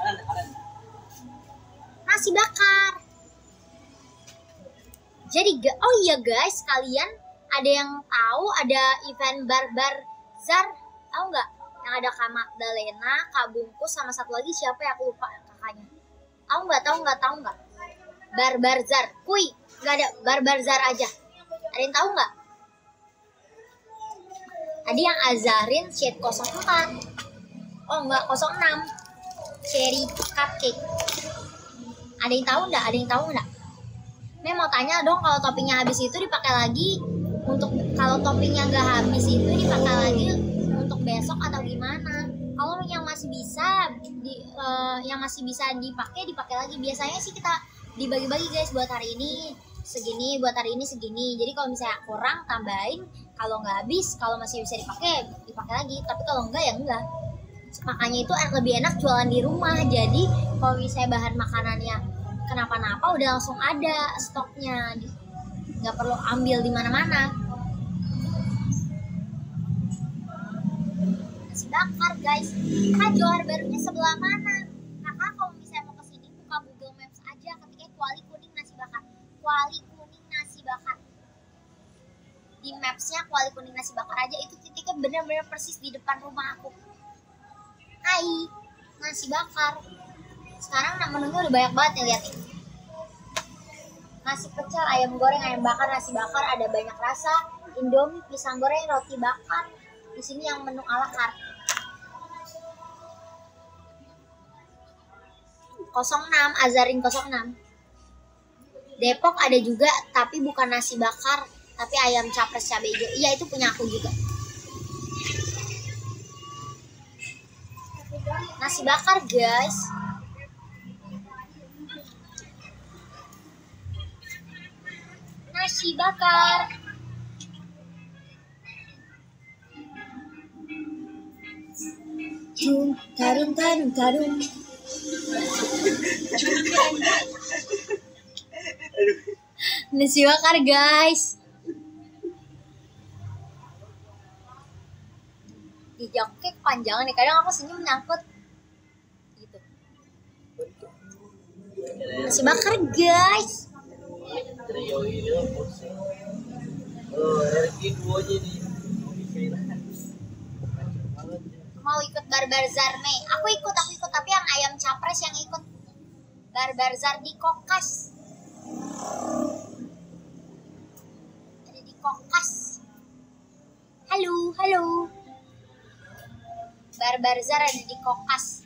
Alan, Alan. nasi bakar. Jadi, oh iya guys, kalian ada yang tahu ada event barbar zar tahu nggak? Yang ada Kak Magdalena, Kak Bungkus, sama satu lagi siapa ya aku lupa kakaknya. Tahu nggak? Tahu nggak? Tahu nggak? Barbar zar, kui, nggak ada barbar zar aja. Ada yang tahu nggak? Tadi yang Azarin shade 04 Oh enggak 06 Cherry cupcake Ada yang tahu enggak? Ada yang tahu enggak? Mem mau tanya dong kalau toppingnya habis itu dipakai lagi untuk kalau toppingnya nggak habis itu dipakai lagi untuk besok atau gimana? Kalau yang masih bisa di eh, yang masih bisa dipakai dipakai lagi. Biasanya sih kita dibagi-bagi guys buat hari ini segini buat hari ini segini. Jadi kalau misalnya kurang tambahin. Kalau nggak habis kalau masih bisa dipakai dipakai lagi. Tapi kalau enggak ya enggak makanya itu lebih enak jualan di rumah. Jadi kalau misalnya bahan makanannya kenapa-napa udah langsung ada stoknya. Nggak perlu ambil di mana-mana. Nasi bakar guys. Kak Johar barunya sebelah mana kuali kuning nasi bakar. Di mapsnya kuali kuning nasi bakar aja itu titiknya bener-bener persis di depan rumah aku. Hai nasi bakar. Sekarang menunya udah banyak banget ya lihat nasi pecel ayam goreng ayam bakar nasi bakar ada banyak rasa. Indomie pisang goreng roti bakar. Di sini yang menu ala carte. 06 Azarin 06 Depok ada juga tapi bukan nasi bakar tapi ayam capres cabai hijau. Iya itu punya aku juga. Nasi bakar guys. Nasi bakar. Tarung tarung tarung [laughs] nasi bakar guys. Di jokek panjangan nih kadang aku senyum nyangkut. Gitu. Nasi bakar guys. Mau ikut barbar zarme aku ikut aku ikut. Tapi yang ayam capres yang ikut. Barbar di kokas ada di kokas halo halo. Barbar zar ada di kokas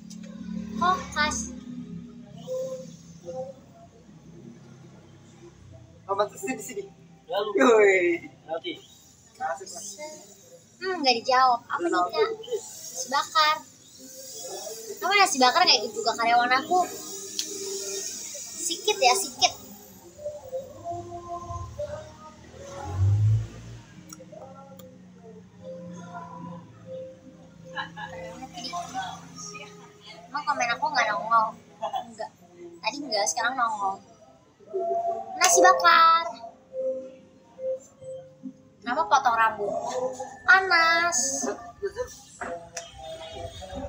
kokas Apa tuh sini sini? Lalu. Yoi. Nanti. Asik hmm nggak dijawab. Apa nih kak? Nasi bakar. Apa nasi bakar kayak gitu juga karyawan aku? Sikit ya sikit Emang komen aku nggak nongol? Enggak. Tadi enggak, sekarang nongol. Nasi bakar. Kenapa potong rambut? Panas.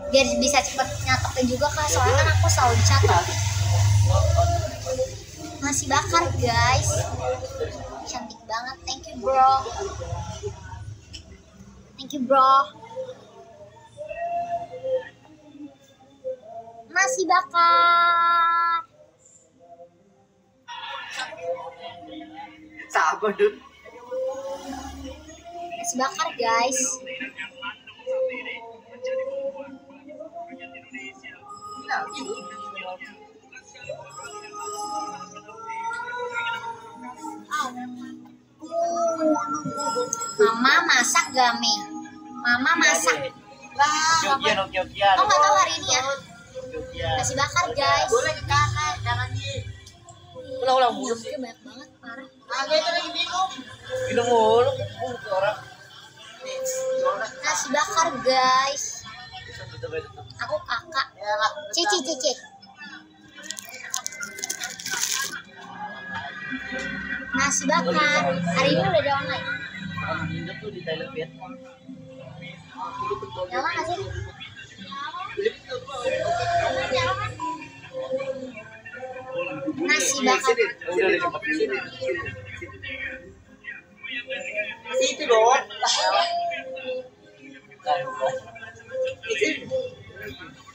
Biar bisa cepet nyatoknya juga kak, soalnya kan aku selalu dicatok. Nasi bakar guys. Cantik banget, thank you bro. Thank you bro. Nasi bakar. Sabar dun. Nasi bakar guys. Mama masak game. Mama masak. Oke, oke. Oh nggak tahu hari ini ya. Nasi bakar guys. Boleh ke kanan, jangan di. Ulang-ulang Iya, mulu. oke, banyak banget parah. Agak itu lagi bingung. Minum mulu. Orang. Nasi bakar guys. Aku kakak. Ya lah. Cici cici. Nasi bakar. Hari ini udah ada online. Orang Indo tuh di Thailand Vietnam. Nyala nggak sih? Nasi bakar. Itu dong.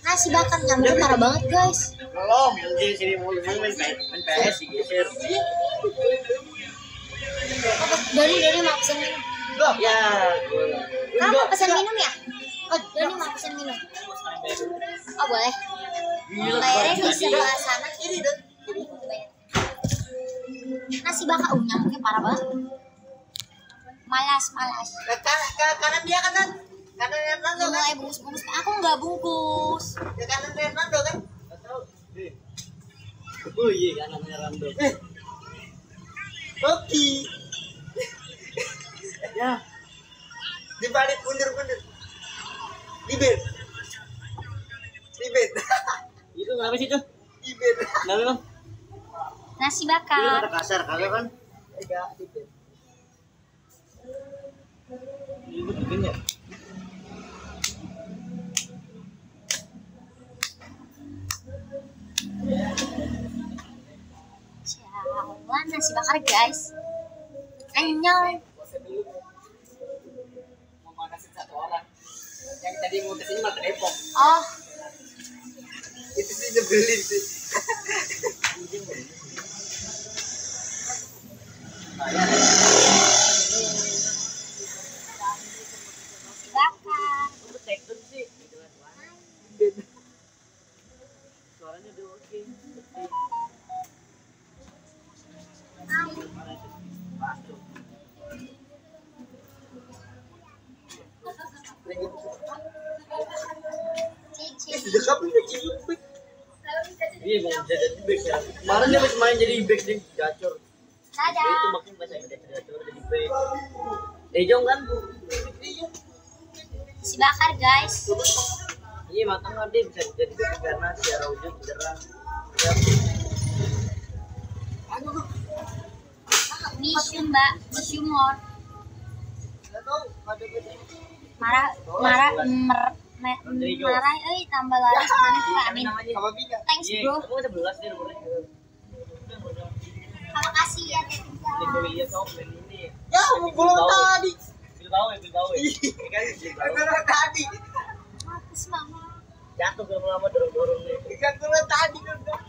Nasi bakar nyamuknya parah banget guys. Belum, yang di sini mau main PS sih geser. Doni Doni mau pesen minum. Ya, Kamu pesen minum ya? Oh, Doni mau pesen minum. Oh boleh. Bayarnya di sebelah sana. Ini Don. Bayar. Nasi bakar, uh nyamuknya parah banget. Malas, malas. Ke kanan, ke kanan dia kanan. Kanan Hernando kan? Mulai bungkus-bungkus. Aku nggak bungkus. Ke kanan Hernando kan? Oh iya kan namanya Rando. Oke. Ya, Dibalik mundur mundur. Libet. Libet. itu kenapa sih tuh? Libet. Kenapa bang? Nasi Itu bakar. kata kasar kagak kan? Enggak, libet. Itu bikin ya. Jalan nasi bakar guys. Anyong. Mau manasin satu orang. Tadi mau ke sini malah ke Depok. Oh, Itu sih nyebelin sih. nasi jadi back di gacor. Dia itu makin saya jadi gacor jadi back. Dejong kan? Nasi bakar guys. Iya matang dia bisa jadi back karena secara ujung cedera. Ya, Misu mbak. Misu mor. Marah, marah, mer, me, marah, eh tambah laris manis Kak Amin. Thanks Iya, bro. kamu sebelas dia nomornya. Terima kasih ya. Iya ini. Ya, pulang tadi. Bilbao ya, Bilbao ya. Kan tadi. Semangat. Jatuh lama-lama dorong-dorong nih. Ikan kurang tadi udah.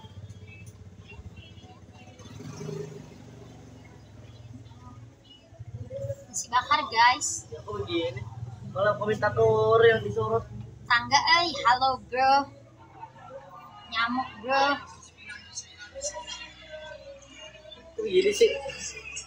Nasi bakar guys. Ya kok begini? Malah komentator yang disorot. Tangga eh halo bro. Nyamuk bro. Kok begini sih?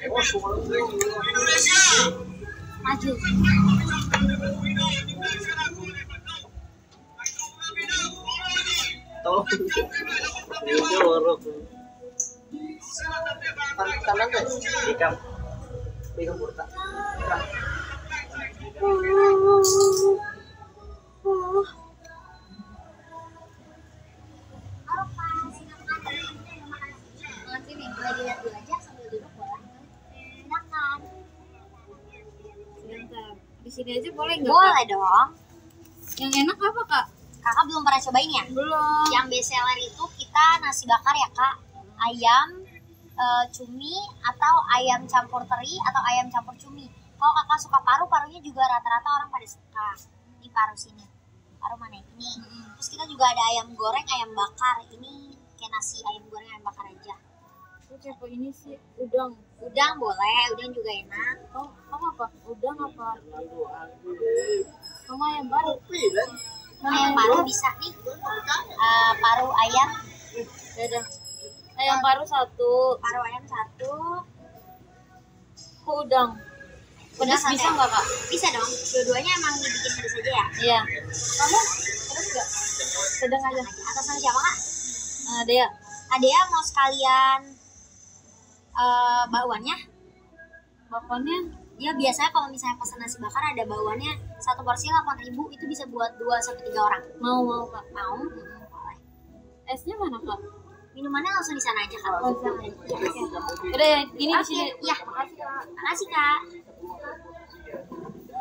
Maju. Tolong. Ini warok. Kanan? Ikam. Ikam burta. Di sini aja boleh nggak? Boleh dong. Yang enak apa kak? Kakak belum pernah cobain ya? Belum. Yang best seller itu kita nasi bakar ya kak, ayam, eh, cumi atau ayam campur teri atau ayam campur cumi. Kalau kakak suka paru, parunya juga rata-rata orang pada suka. Ini paru sini. Paru mana ya? ini? Terus kita juga ada ayam goreng, ayam bakar. Ini kayak nasi ayam goreng, ayam bakar aja. Aku coba ini sih udang. Udang boleh, udang juga enak. Kamu, kamu apa? Udang apa? Kamu yang baru. Ayam paru bisa nih. Eh, paru ayam, Dadah. Eh, yang baru satu. paru ayam satu. Aku udang. Pedas bisa nggak kak? Bisa dong. Dua-duanya emang dibikin pedas aja ya. Iya. Kamu pedas nggak? Sedang aja. Atas nama siapa kak? Nah, Dea. Adea mau sekalian eh bakwannya. Bakwannya Ya biasanya kalau misalnya pesan nasi bakar ada bakwannya satu porsi 8000 itu bisa buat 2 sampai 3 orang. mau mau kak. Mau? Boleh. Esnya mana kak? Minumannya langsung di sana aja kalau. Oh, sana. Udah ya, ini di Oke, sini. ya. Makasih kak.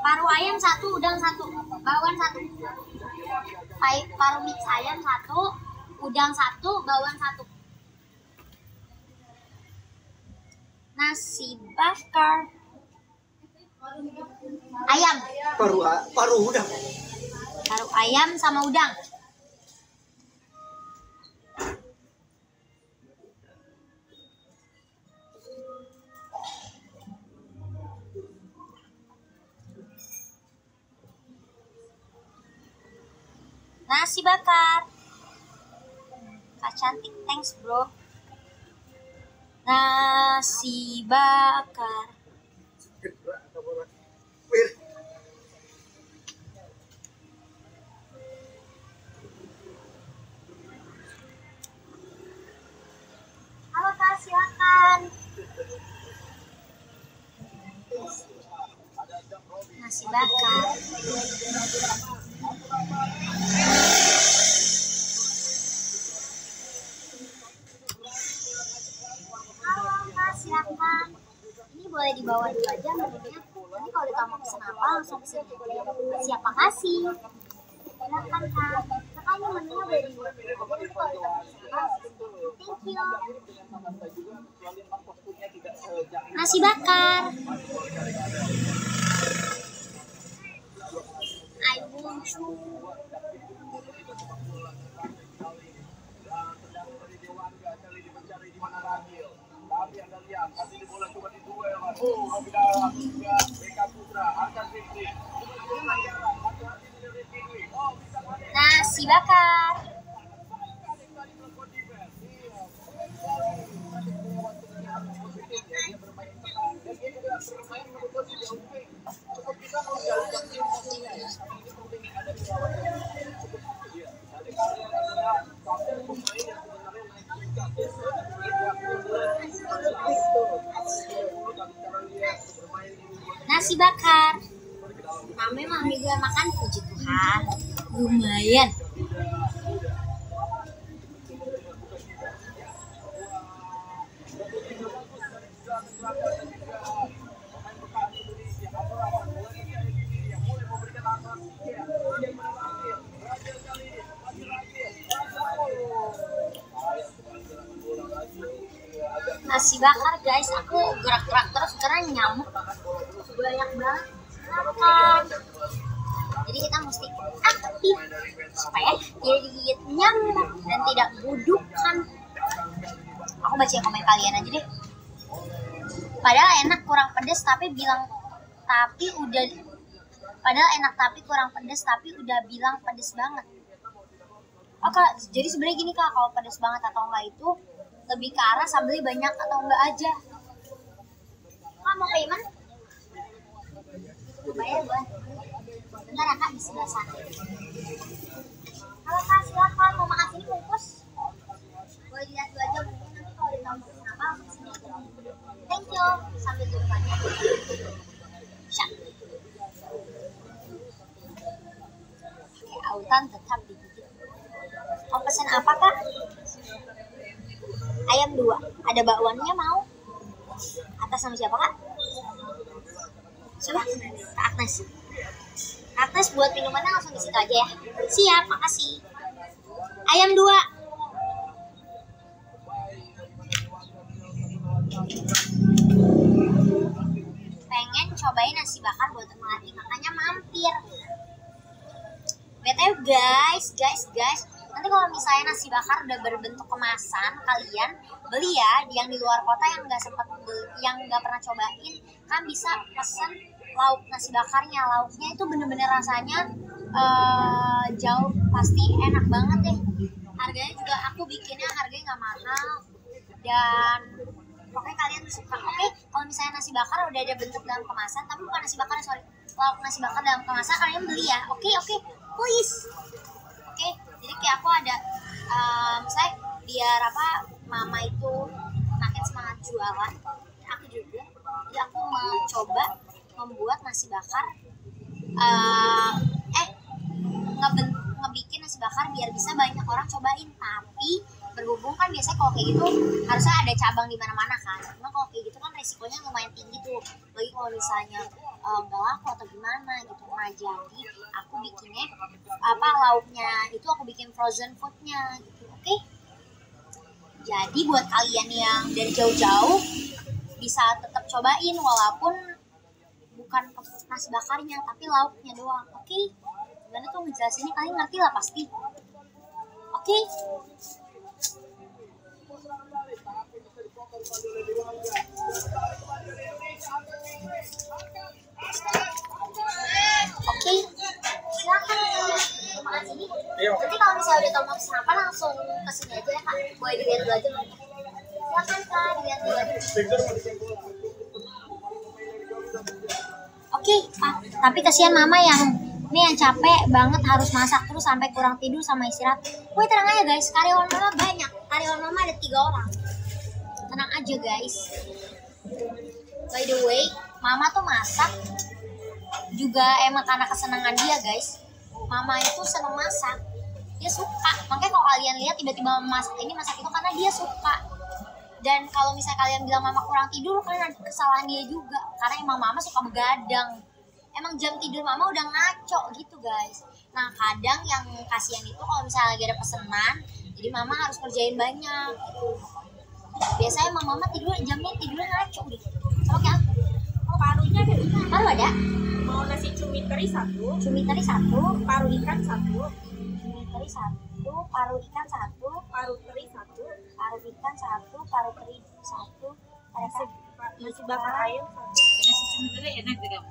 Paru ayam satu, udang satu, bakwan satu. Paru mix ayam satu, udang satu, bakwan satu. Nasi bakar. Ayam, Paru, paru udah. paru ayam sama udang. Nasi bakar. Kak cantik, thanks bro. Nasi bakar. Halo kak, silakan. Nasi bakar. Kak, silakan. Ini boleh dibawa dulu aja menunya. Nanti kalau kita mau pesen apa langsung pesen. Siapa kasih? Silakan kak. Ini menunya boleh. Thank you. Nasi bakar. I want you. Nasi bakar. Nasi bakar. Nah, memang juga makan puji Tuhan. Lumayan. Nasi bakar guys. Aku gerak-gerak terus karena nyamuk banyak banget. Jadi kita mesti aktif supaya tidak digigit nyamuk dan tidak budukan aku baca komen kalian aja deh. Padahal enak kurang pedes tapi bilang tapi udah padahal enak tapi kurang pedes tapi udah bilang pedes banget. Oh kak jadi sebenarnya gini kak kalau pedes banget atau enggak itu lebih ke arah sambelnya banyak atau enggak aja. Kak mau payment bayar gua. Bentar ya kak di sebelah sana. Halo kak silakan. Mau makan sini bungkus. Boleh dilihat dulu aja mungkin nanti kalau ditambahin apa langsung sini aja. Thank you. Aja Syak. Oke, autan tetap digigit. Mau pesen apa kak? Ayam dua. Ada bakwannya mau? Atas sama siapa kak? Siapa? Kak Agnes. Kak Agnes buat minumannya langsung di situ aja ya. Siap, makasih. Ayam dua. Pengen cobain nasi bakar buat melatih makanya mampir. BTW guys, guys, guys, nanti kalau misalnya nasi bakar udah berbentuk kemasan, kalian beli ya yang di luar kota yang nggak sempat yang nggak pernah cobain, kan bisa pesen lauk nasi bakarnya. Lauknya itu bener-bener rasanya eh, jauh pasti enak banget deh. Harganya juga aku bikinnya harganya nggak mahal dan pokoknya kalian suka. Oke, kalau misalnya nasi bakar udah ada bentuk dalam kemasan, tapi bukan nasi bakar sorry, lauk nasi bakar dalam kemasan kalian beli ya. Oke, oke, please. Oke, jadi kayak aku ada, um, saya biar apa mama itu makin semangat jualan, aku juga. Jadi aku mencoba membuat nasi bakar, eh, eh ngeben- ngebikin nasi bakar biar bisa banyak orang cobain. Tapi berhubung kan biasanya kalau kayak gitu harusnya ada cabang di mana-mana kan. Cuma kalau kayak gitu kan resikonya lumayan tinggi tuh. Lagi kalau misalnya nggak laku atau gimana gitu. Nah jadi aku bikinnya apa lauknya itu aku bikin frozen foodnya gitu. Oke. Jadi buat kalian yang dari jauh-jauh bisa tetap cobain walaupun bukan nasi bakarnya tapi lauknya doang. Oke. Gimana tuh ngejelasinnya kalian ngerti lah pasti. Oke. Oke. Silakan. Terima kasih. Nanti kalau misalnya udah tahu mau pesen apa langsung ke sini aja ya kak. Boleh dilihat dulu aja. Silakan kak, dilihat dulu aja. Oke, Pak. Tapi kasihan mama yang ini yang capek banget harus masak terus sampai kurang tidur sama istirahat. Woi tenang aja guys, karyawan mama banyak. Karyawan mama ada tiga orang. Tenang aja guys. By the way, mama tuh masak juga emang karena kesenangan dia guys. Mama itu seneng masak. Dia suka. Makanya kalau kalian lihat tiba-tiba masak ini masak itu karena dia suka. Dan kalau misalnya kalian bilang mama kurang tidur, ada kesalahan dia juga. Karena emang mama suka begadang. Emang jam tidur mama udah ngaco gitu guys. Nah kadang yang kasihan itu kalau misalnya lagi ada pesenan, jadi mama harus kerjain banyak. Gitu. Biasanya emang mama tidur jamnya tidurnya ngaco deh. Sama kayak. Parunya ada. Paru ada? Mau nasi cumi teri satu, Cumi teri satu, paru ikan satu, cumi teri satu, paru ikan satu, paru teri satu, paru ikan satu, paru teri satu, ada nasi, nasi bakar ayam satu. nasi cumi teri enak deh kamu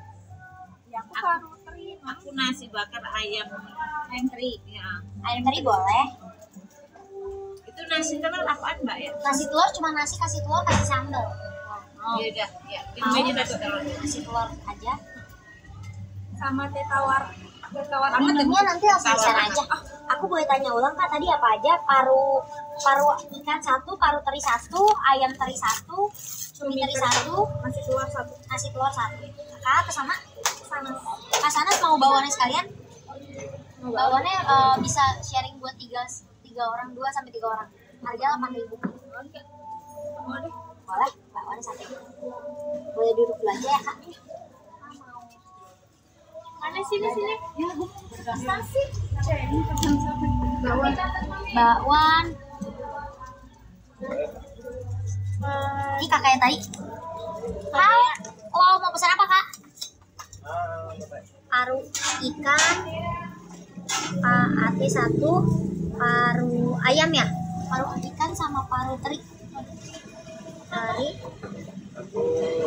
Ya aku paru teri. aku nasi bakar ayam Ayam teri. ya Ayam teri boleh. itu nasi telur apaan mbak ya Nasi telur cuma nasi kasih telur kasih sambal. Oh, ya udah ya telur aja. Sama teh tawar. Teh tawar? Minumnya nanti langsung di sana aja. Ah, aku boleh tanya ulang kak tadi apa aja? Paru paru ikan satu, paru teri satu, ayam teri satu, cumi teri satu, Nasi telur satu. nasi telur satu. Kak ke sana? Sana. Kak sana mau bawaannya sekalian? Bawaannya eh, bisa sharing buat tiga tiga orang dua sampai tiga orang. Harga delapan ribu. Boleh, bawaannya satu. Boleh duduk dulu aja ya kak. Mana sini sini? Ya, Bu. Nasi. Bakwan. Ini kakaknya tadi. Kak, oh mau pesan apa kak? Paru ikan, pa- ate satu, paru ayam ya? Paru ikan sama paru teri. Teri, Aku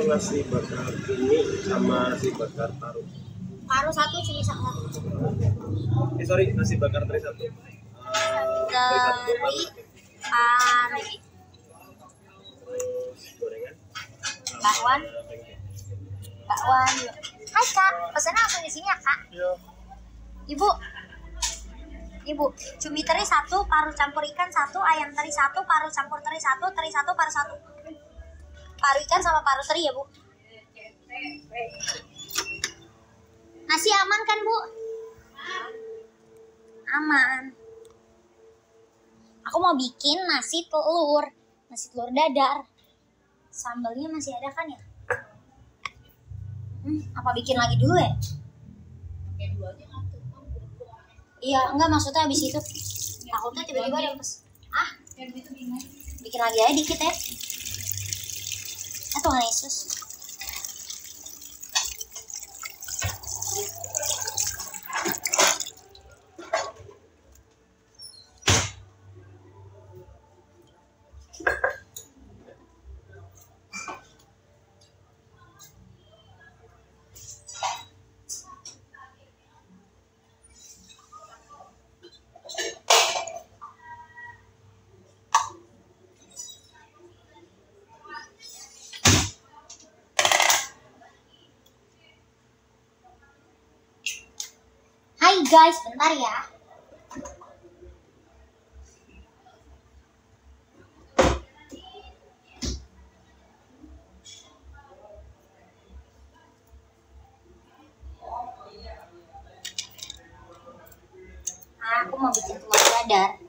nasi bakar cumi sama nasi bakar paru. paru satu, cumi satu. Eh sorry, nasi bakar teri satu. Teri, paru, gorengan. bakwan, bakwan. Hai kak, pesan langsung di sini ya kak. Iya. Ibu, ibu, cumi teri satu, paru campur ikan satu, ayam teri satu, paru campur teri satu, teri satu, paru satu. Paru ikan sama paru teri ya bu. Nasi aman kan bu? Aman. Aku mau bikin nasi telur, nasi telur dadar. Sambalnya masih ada kan ya? Hmm, apa bikin lagi dulu ya? Iya, enggak maksudnya habis itu. Takutnya tiba-tiba ada yang pes. Ah, bikin lagi aja dikit ya. Ah, Tuhan Yesus. Hai guys, bentar ya. Aku mau bikin telur dadar.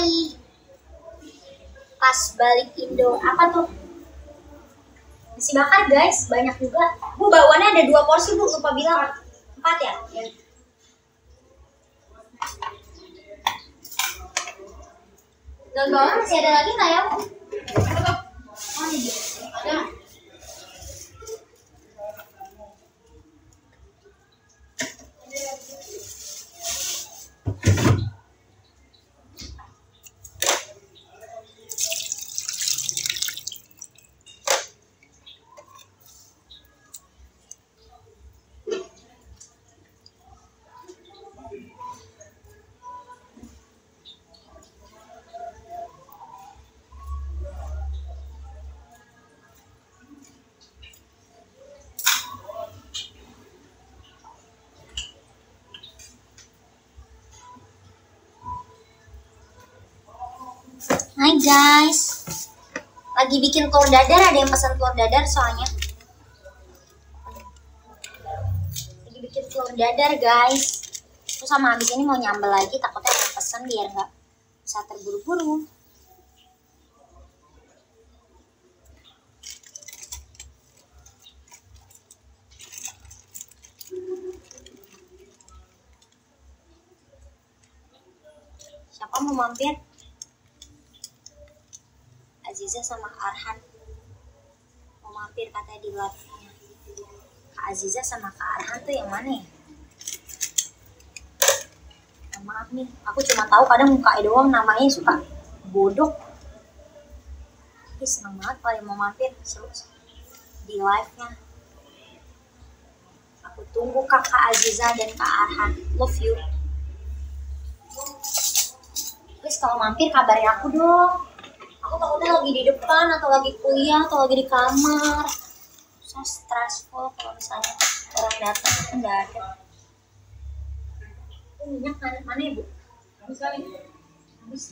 Hai. Pas balik Indo, apa tuh? Nasi bakar guys, banyak juga. Bu, bawaannya ada dua porsi bu, lupa bilang. Empat ya? Gagal masih ada lagi nggak ya bu? Oh, ini dia. Ada. Hai guys, lagi bikin telur dadar. Ada yang pesan telur dadar soalnya. Lagi bikin telur dadar guys. Terus sama habis ini mau nyambel lagi. Takutnya ada pesan biar nggak bisa terburu-buru. Siapa mau mampir? Aziza sama Arhan mau mampir katanya di live-nya. Kak Aziza sama Tuh yang mana ya? Ah, Maaf nih, aku cuma tahu kadang mukanya doang namanya suka bodoh. Tapi seneng banget kalau yang mau mampir seru di live-nya. Aku tunggu kakak Aziza dan Kak Arhan. Love you. Please kalau mampir kabarin aku dong aku takutnya lagi di depan atau lagi kuliah atau lagi di kamar so stressful kalau misalnya orang datang itu nggak ada. Minyak mana, mana ya habis kali. Habis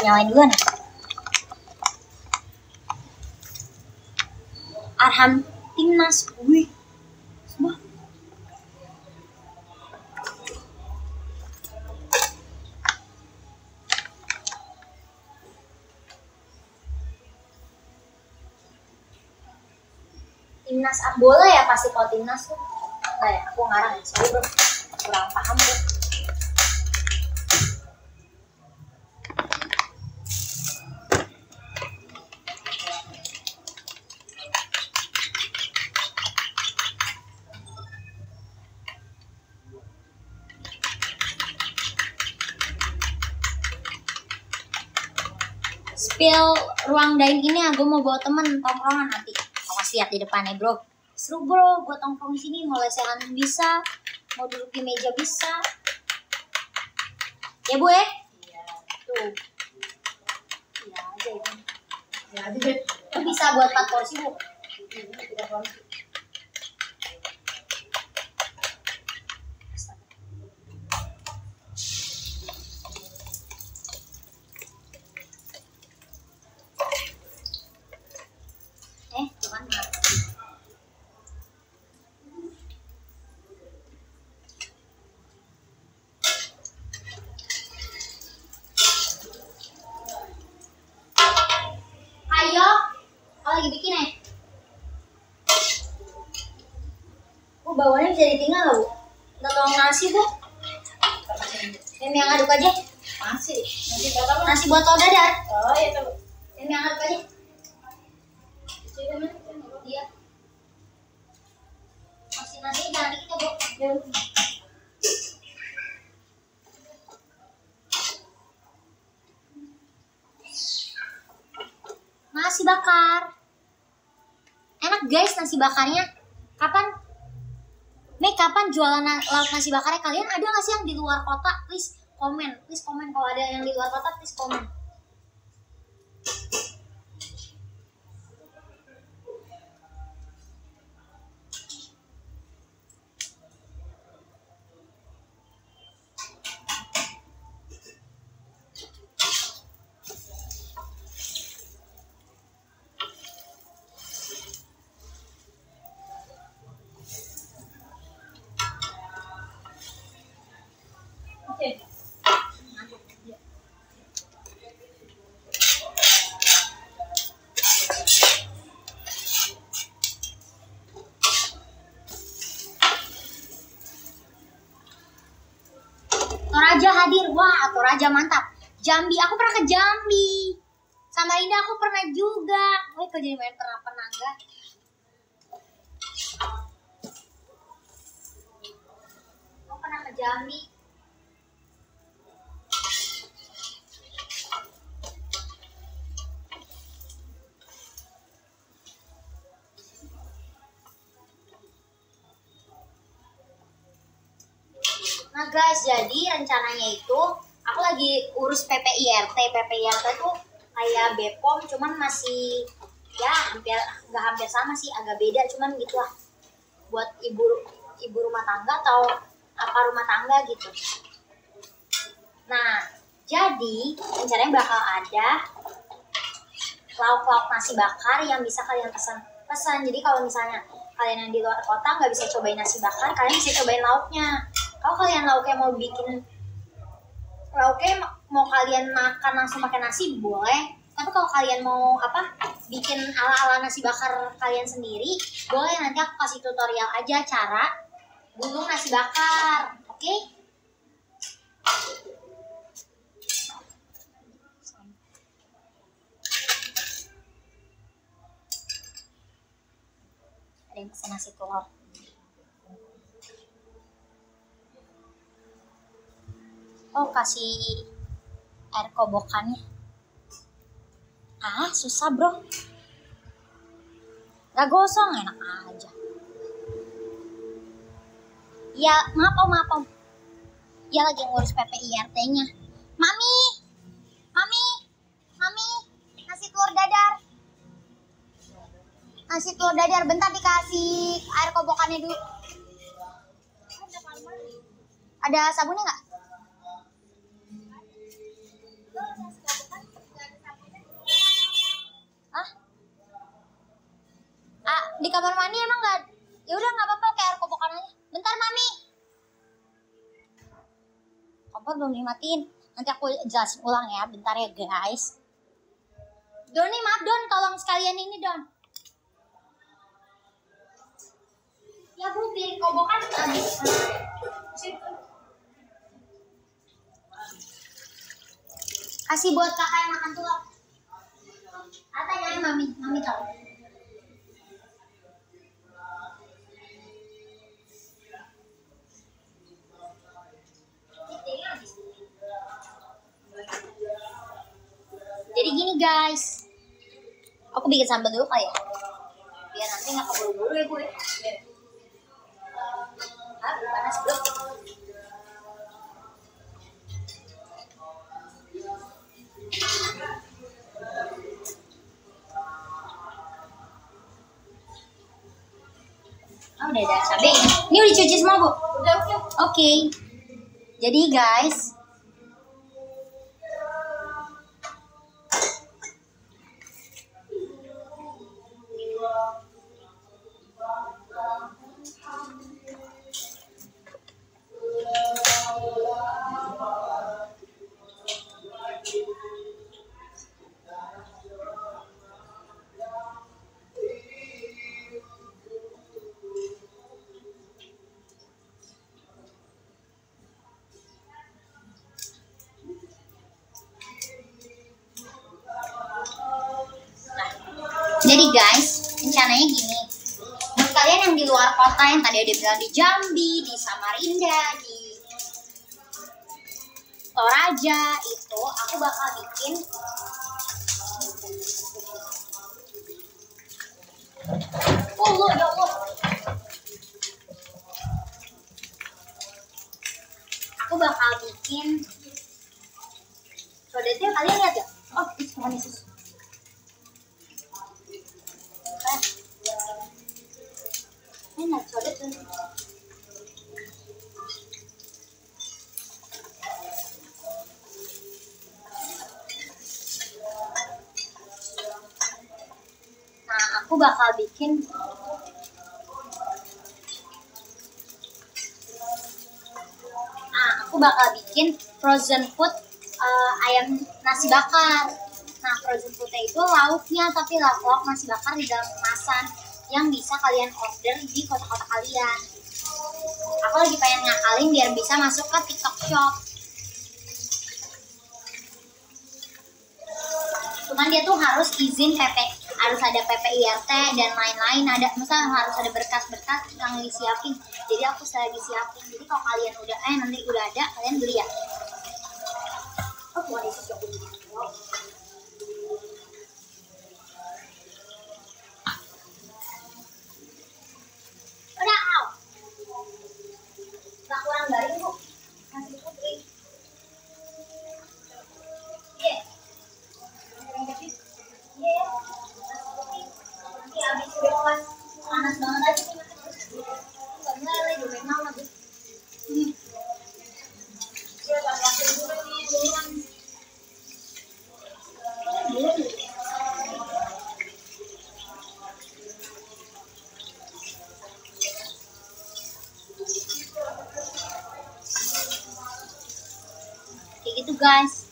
nyalain duluan ya? Arham Timnas, wih. Semua. Timnas bola ya pasti kalau timnas tuh. Enggak ya, aku ngarang ya, sorry bro. Kurang paham bro. Spill ruang dine ini aku mau bawa temen tongkrongan nanti. Awas lihat di depannya bro. Seru bro, buat tongkrong di sini mau lesehan bisa, mau duduk di meja bisa. Ya bu ya? Iya. Tuh. Iya aja itu. Ya. Itu bisa buat 4 porsi bu. Tiga porsi. Eh, cuman Ayo, oh lagi bikin ya? Bu, bawahnya bisa ditinggal nggak bu? Nggak tolong nasi bu? Mimi yang aduk aja. Masih. Nanti berapa Nasi buat tol dadar. Oh, ya coba. Mimi yang aduk aja. Iya. Masih nasi jangan dikit ya bu. Nasi bakar. Enak guys bakarnya. Kapan? Nih kapan jualan na- lauk nasi bakarnya kalian ada nggak sih yang di luar kota? Please komen, please komen kalau ada yang di luar kota, please komen. Jadi rencananya itu aku lagi urus PPIRT. PPIRT tuh kayak Bepom, cuman masih ya hampir nggak hampir sama sih, agak beda, cuman gitu lah. Buat ibu ibu rumah tangga atau apa rumah tangga gitu. Nah, jadi rencananya bakal ada lauk-lauk nasi bakar yang bisa kalian pesan pesan. Jadi kalau misalnya kalian yang di luar kota nggak bisa cobain nasi bakar, kalian bisa cobain lauknya. Kalau kalian lauknya mau bikin lauknya ma- mau kalian makan langsung pakai nasi boleh. Tapi kalau kalian mau apa bikin ala-ala nasi bakar kalian sendiri, boleh nanti aku kasih tutorial aja cara gulung nasi bakar. Oke? Ada yang pesen nasi telur. Oh kasih air kobokannya. Ah susah bro. Gak gosong enak aja. Ya maaf om maaf om. Dia lagi ngurus PPIRT-nya. Mami, mami, mami, nasi telur dadar. Nasi telur dadar bentar dikasih air kobokannya dulu. Ada sabunnya nggak? Di kamar mandi emang nggak ya udah nggak apa-apa kayak air kobokan aja. Bentar mami. Kompor belum dimatiin. Nanti aku jelasin ulang ya bentar ya guys. Doni maaf Don. Tolong sekalian ini Don. Ya bu piring kobokan kasih buat kakak yang makan Ata nyari mami. Mami tahu Jadi gini guys, aku bikin sambal dulu kali ya, biar nanti nggak keburu-buru ya bu ya. Ah, panas belum? Oh, udah ada cabai. Ini udah dicuci semua, Bu? Udah, oke. Oke. Jadi, guys, Jadi guys, rencananya gini. Buat kalian yang di luar kota yang tadi ada bilang di Jambi, di Samarinda, di Toraja itu aku bakal bikin Allah ya Allah. Aku bakal bikin Sodetnya kalian lihat ya? Oh, nah aku bakal bikin nah aku bakal bikin frozen food eh, ayam nasi bakar. Nah frozen foodnya itu lauknya tapi lauk lauk nasi bakar di dalam kemasan yang bisa kalian order di kota-kota kalian. Aku lagi pengen ngakalin biar bisa masuk ke TikTok Shop. Cuman dia tuh harus izin PP, harus ada PPIRT dan lain-lain. Ada, misal harus ada berkas-berkas yang disiapin. Jadi aku lagi siapin. Jadi kalau kalian udah, eh nanti udah ada, kalian beli ya. Oh, bukan shop Udah, au. Gak kurang garing, Bu. Nasi putri. Iya. Iya. Nasi putri. Nanti habis breakfast. Panas banget aja sih. Gak meleleh, gue memang habis. Gitu guys.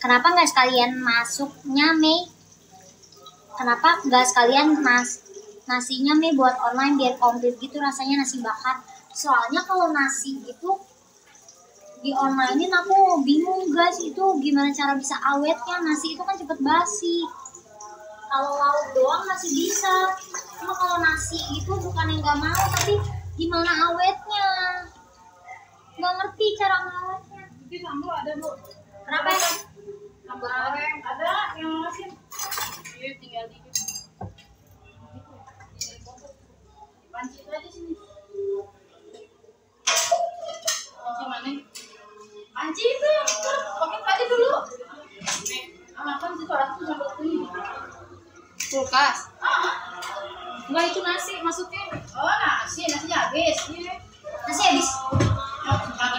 Kenapa nggak sekalian masuknya Mei kenapa nggak sekalian mas nasinya Mei buat online biar komplit gitu rasanya nasi bakar? Soalnya kalau nasi gitu di onlinein aku bingung guys. Itu gimana cara bisa awetnya? Nasi itu kan cepet basi. Kalau lauk doang masih bisa. Cuma kalau nasi itu bukan yang nggak mau tapi gimana awetnya? Nggak ngerti cara ngawetnya. Itu sambal ada bu. kenapa? Ya Sambal goreng ada yang ngasih. Iya tinggal dikit. Panci itu aja sini. Panci mana? Panci itu yang pakai tadi dulu. Nih, ah, makan sih orang tuh sambal kuning. Kulkas. Ah. Enggak itu nasi maksudnya. Oh nasi, habis. Iya. nasi habis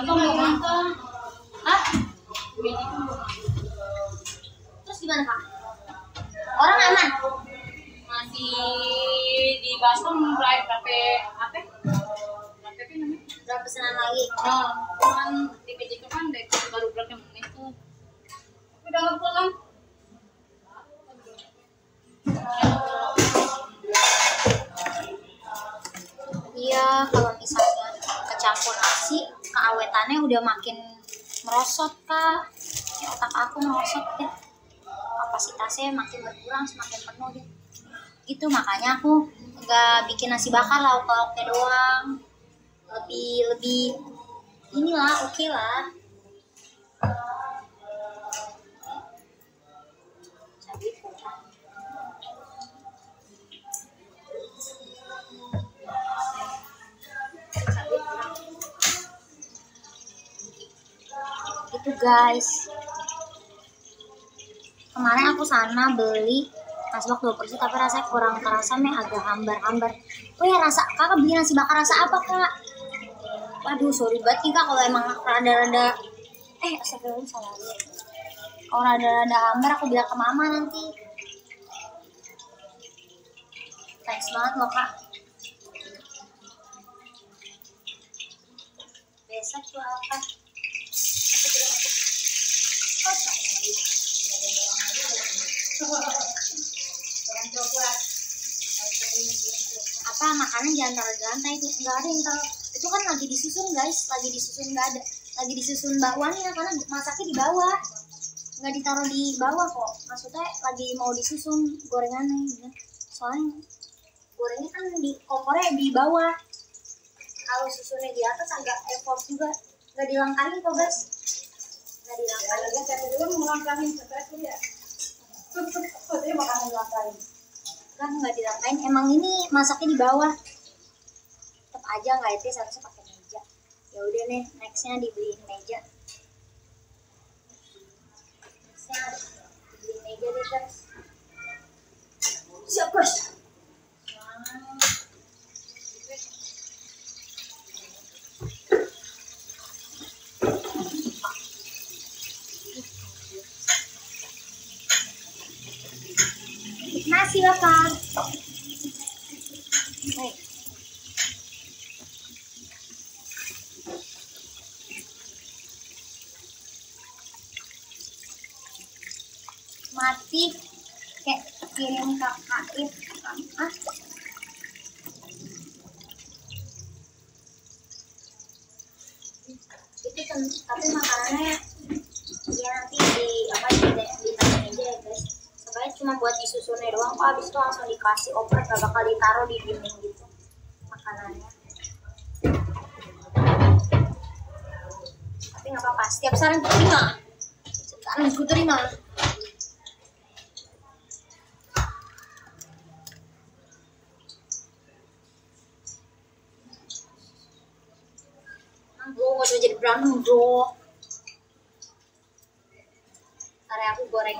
mau. Hah? Bini kan mau makan. terus gimana kak orang aman nasi di baskom berapa berapa apa berapa namanya Berapa pesanan lagi? oh cuman di PJ itu kan dari baru berapa menit tuh tapi udah pulang Iya, kalau misalnya kecampur nasi, keawetannya udah makin merosot kak. Ya, otak aku merosot ya. Kapasitasnya makin berkurang, semakin penuh deh. Itu makanya aku nggak bikin nasi bakar lauk lauknya doang. Lebih lebih inilah oke lah. Cabai kurang. Itu guys. Kemarin aku sana beli nasi bakar dua porsi tapi rasanya kurang terasa nih agak hambar-hambar. Oh ya rasa kakak beli nasi bakar rasa apa kak? Waduh sorry banget nih kak kalau emang rada-rada eh astagfirullah salah. Kalau rada-rada hambar aku bilang ke mama nanti. Thanks banget loh kak. Besok tuh apa? Aku bilang aku. Oh, sayang. Apa makanan jangan taruh di lantai itu? Nggak ada yang taruh itu kan lagi disusun guys. Lagi disusun nggak ada. Lagi disusun bakwannya karena masaknya di bawah. Nggak ditaruh di bawah kok. Maksudnya lagi mau disusun gorengannya gitu. soalnya gorengnya kan di kompornya di bawah. Kalau susunnya di atas agak effort juga. Nggak dilangkahin kok guys. Nggak dilangkahin. Saya juga mau langkahin stres ya Dia makanan langkahin kan nggak dilangkain emang ini masaknya di bawah tetap aja nggak itu harusnya pakai meja ya udah nih nextnya dibeliin meja nextnya dibeliin meja deh guys siap guys Nih. Mati kayak kirim ah itu kan- tapi makanannya ya nanti di apa di di aja ya guys sebenarnya cuma buat disusunnya doang kok habis itu langsung dikasih oprek gak bakal ditaruh di dinding gitu makanannya. Tapi nggak apa-apa setiap saran terima. Saran ku terima. Bro, gak jadi berantem bro. Ntar ya, aku goreng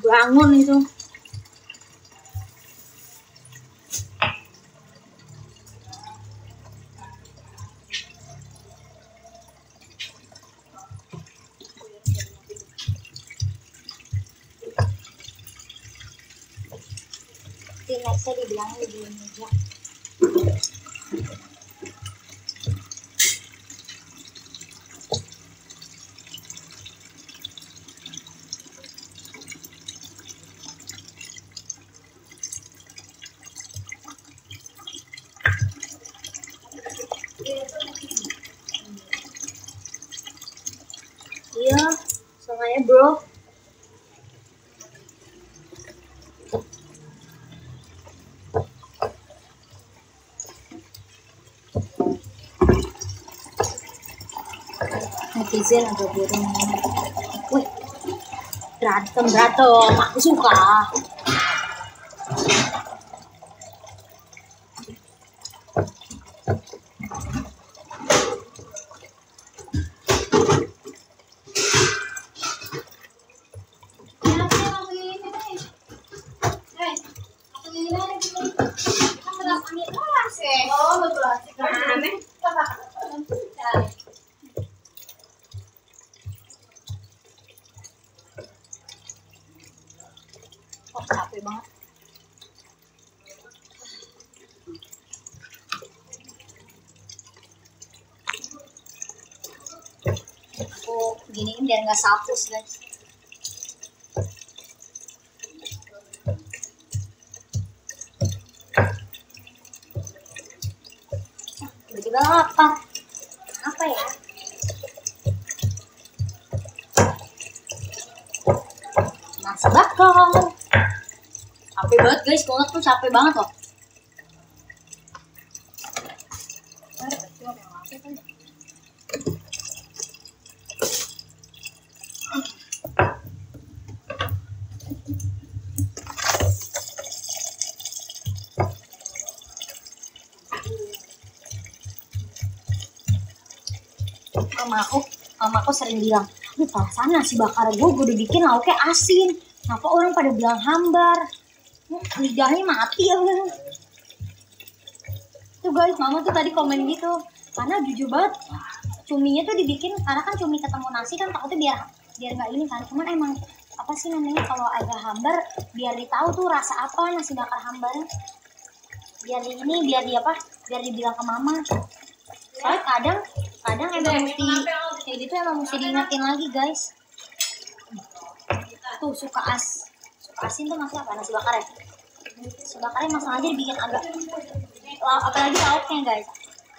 Bangun itu. Di nextnya dibilang di meja. Iya, soalnya bro. Netizen agak burung. Wih, berantem berantem, aku suka. Oh, betul. Aneh. Oh, capek banget. Aku giniin biar nggak sapus guys. Tiba-tiba lapar. Apa ya? Nasi bakar. Capek banget guys, banget tuh capek banget loh. Mama aku, mama aku sering bilang, ini perasaan nasi bakar gue, gue udah bikin lauknya asin. Kenapa orang pada bilang hambar? Hmm, Lidahnya mati ya. Tuh guys, mama tuh tadi komen gitu. Karena jujur banget, cuminya tuh dibikin, karena kan cumi ketemu nasi kan takutnya biar biar nggak ini kan. Cuman emang apa sih namanya kalau agak hambar, biar ditahu tuh rasa apa nasi bakar hambarnya. Biar di ini, biar di apa? Biar dibilang ke mama. Soalnya kadang, kadang emang mesti kayak gitu emang mesti diingetin lagi guys. Tuh suka as, suka asin tuh maksudnya apa? Nasi bakar ya? Nasi bakarnya masalah aja dibikin agak apalagi lauknya guys.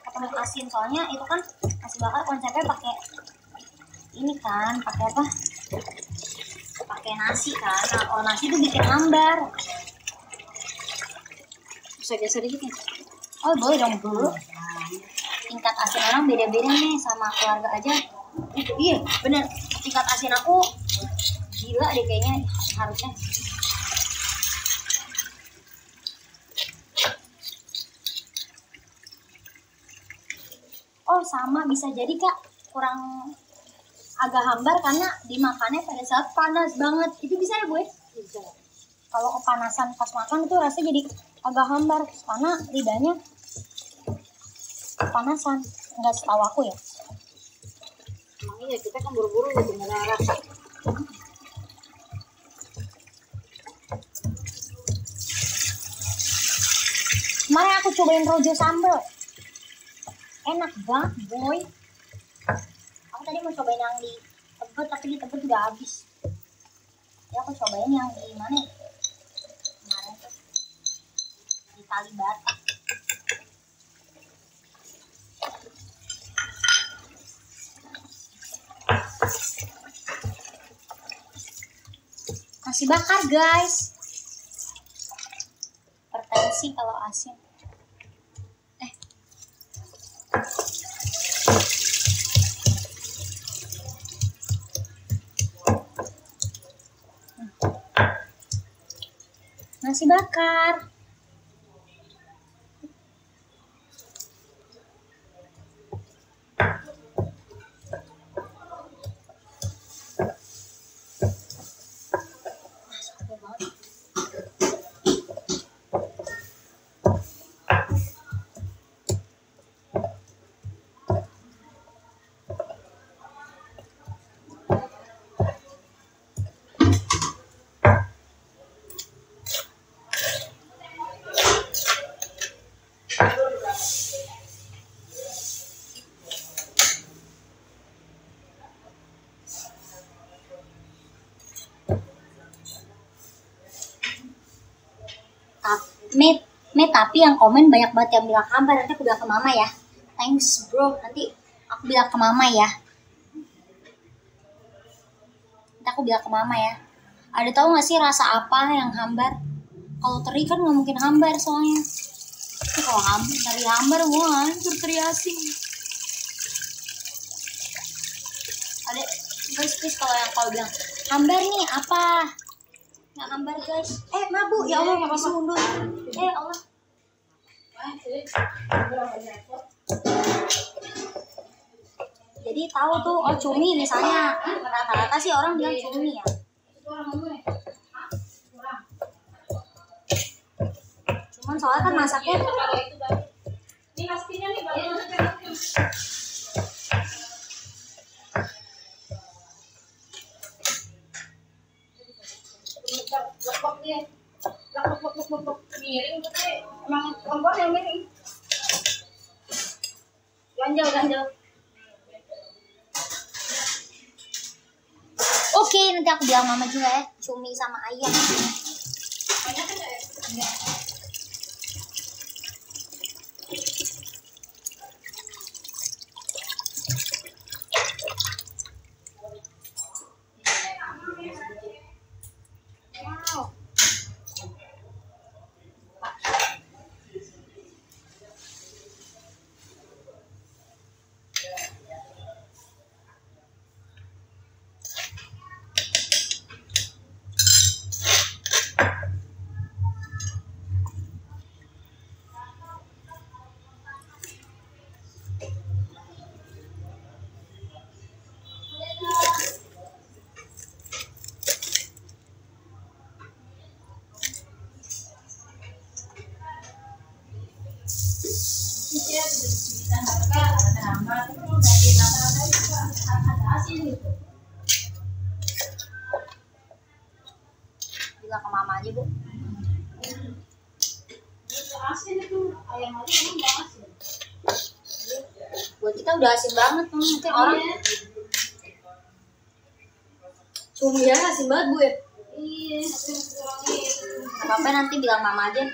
Ketemu asin. Soalnya itu kan nasi bakar konsepnya pakai ini kan pakai apa? Pakai nasi kan. Nah kalau nasi itu bikin hambar bisa geser dikit nih oh boleh dong bu asin orang beda-beda nih sama keluarga aja. Itu iya bener. Tingkat asin aku gila deh kayaknya harusnya. Oh sama bisa jadi kak. Kurang agak hambar karena dimakannya pada saat panas banget. Itu bisa ya bu ya? kalau kepanasan pas makan itu rasanya jadi agak hambar karena lidahnya kepanasan. Nggak setahu aku ya. Emang iya kita kan buru-buru gitu nggak rasa. kemarin aku cobain rojo sambal. Enak banget boy. Aku tadi mau cobain yang di tebet tapi di tebet udah habis. Ya aku cobain yang di mana ya? kemarin tuh. Di Kalibata nasi bakar guys. Hipertensi kalau asin. Eh. Nasi bakar Capek banget. Tap- Tapi yang komen banyak banget yang bilang kabar nanti aku bilang ke mama ya. Thanks bro. Nanti aku bilang ke mama ya. Nanti aku bilang ke mama ya. Ada tahu gak sih rasa apa yang hambar? Kalau teri kan nggak mungkin hambar soalnya. Tapi kalau hambar teri hambar wah hancur teri asin ada guys please kalau yang kalau bilang hambar nih apa? Nggak hambar guys. Eh mabuk ya Allah nggak apa-apa. mundur. Eh Allah jadi tahu tuh oh cumi misalnya. Rata-rata sih orang bilang cumi ya. Cuman soalnya kan masaknya Miring ya, cumi sama ayam. Banyak kan ya? Bilang ke mama aja, Bu. Asin itu ayam aja emang nggak asin. Buat kita udah asin banget, Mama. Mungkin orang cumi ya asin banget, Bu ya. Iya, apa-apa nanti bilang mama aja.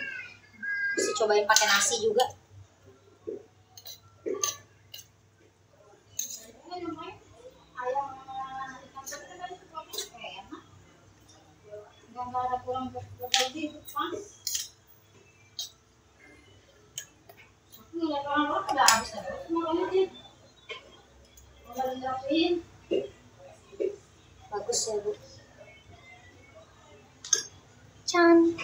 Bisa cobain pakai nasi juga. Ayam ikan teri kan itu pakai enak. Nggak nggak ada kurang berlebih itu pas. Aku ngeliat orang-orang udah habis ada semuanya sih. Udah dirapiin. Bagus ya, Bu. Can.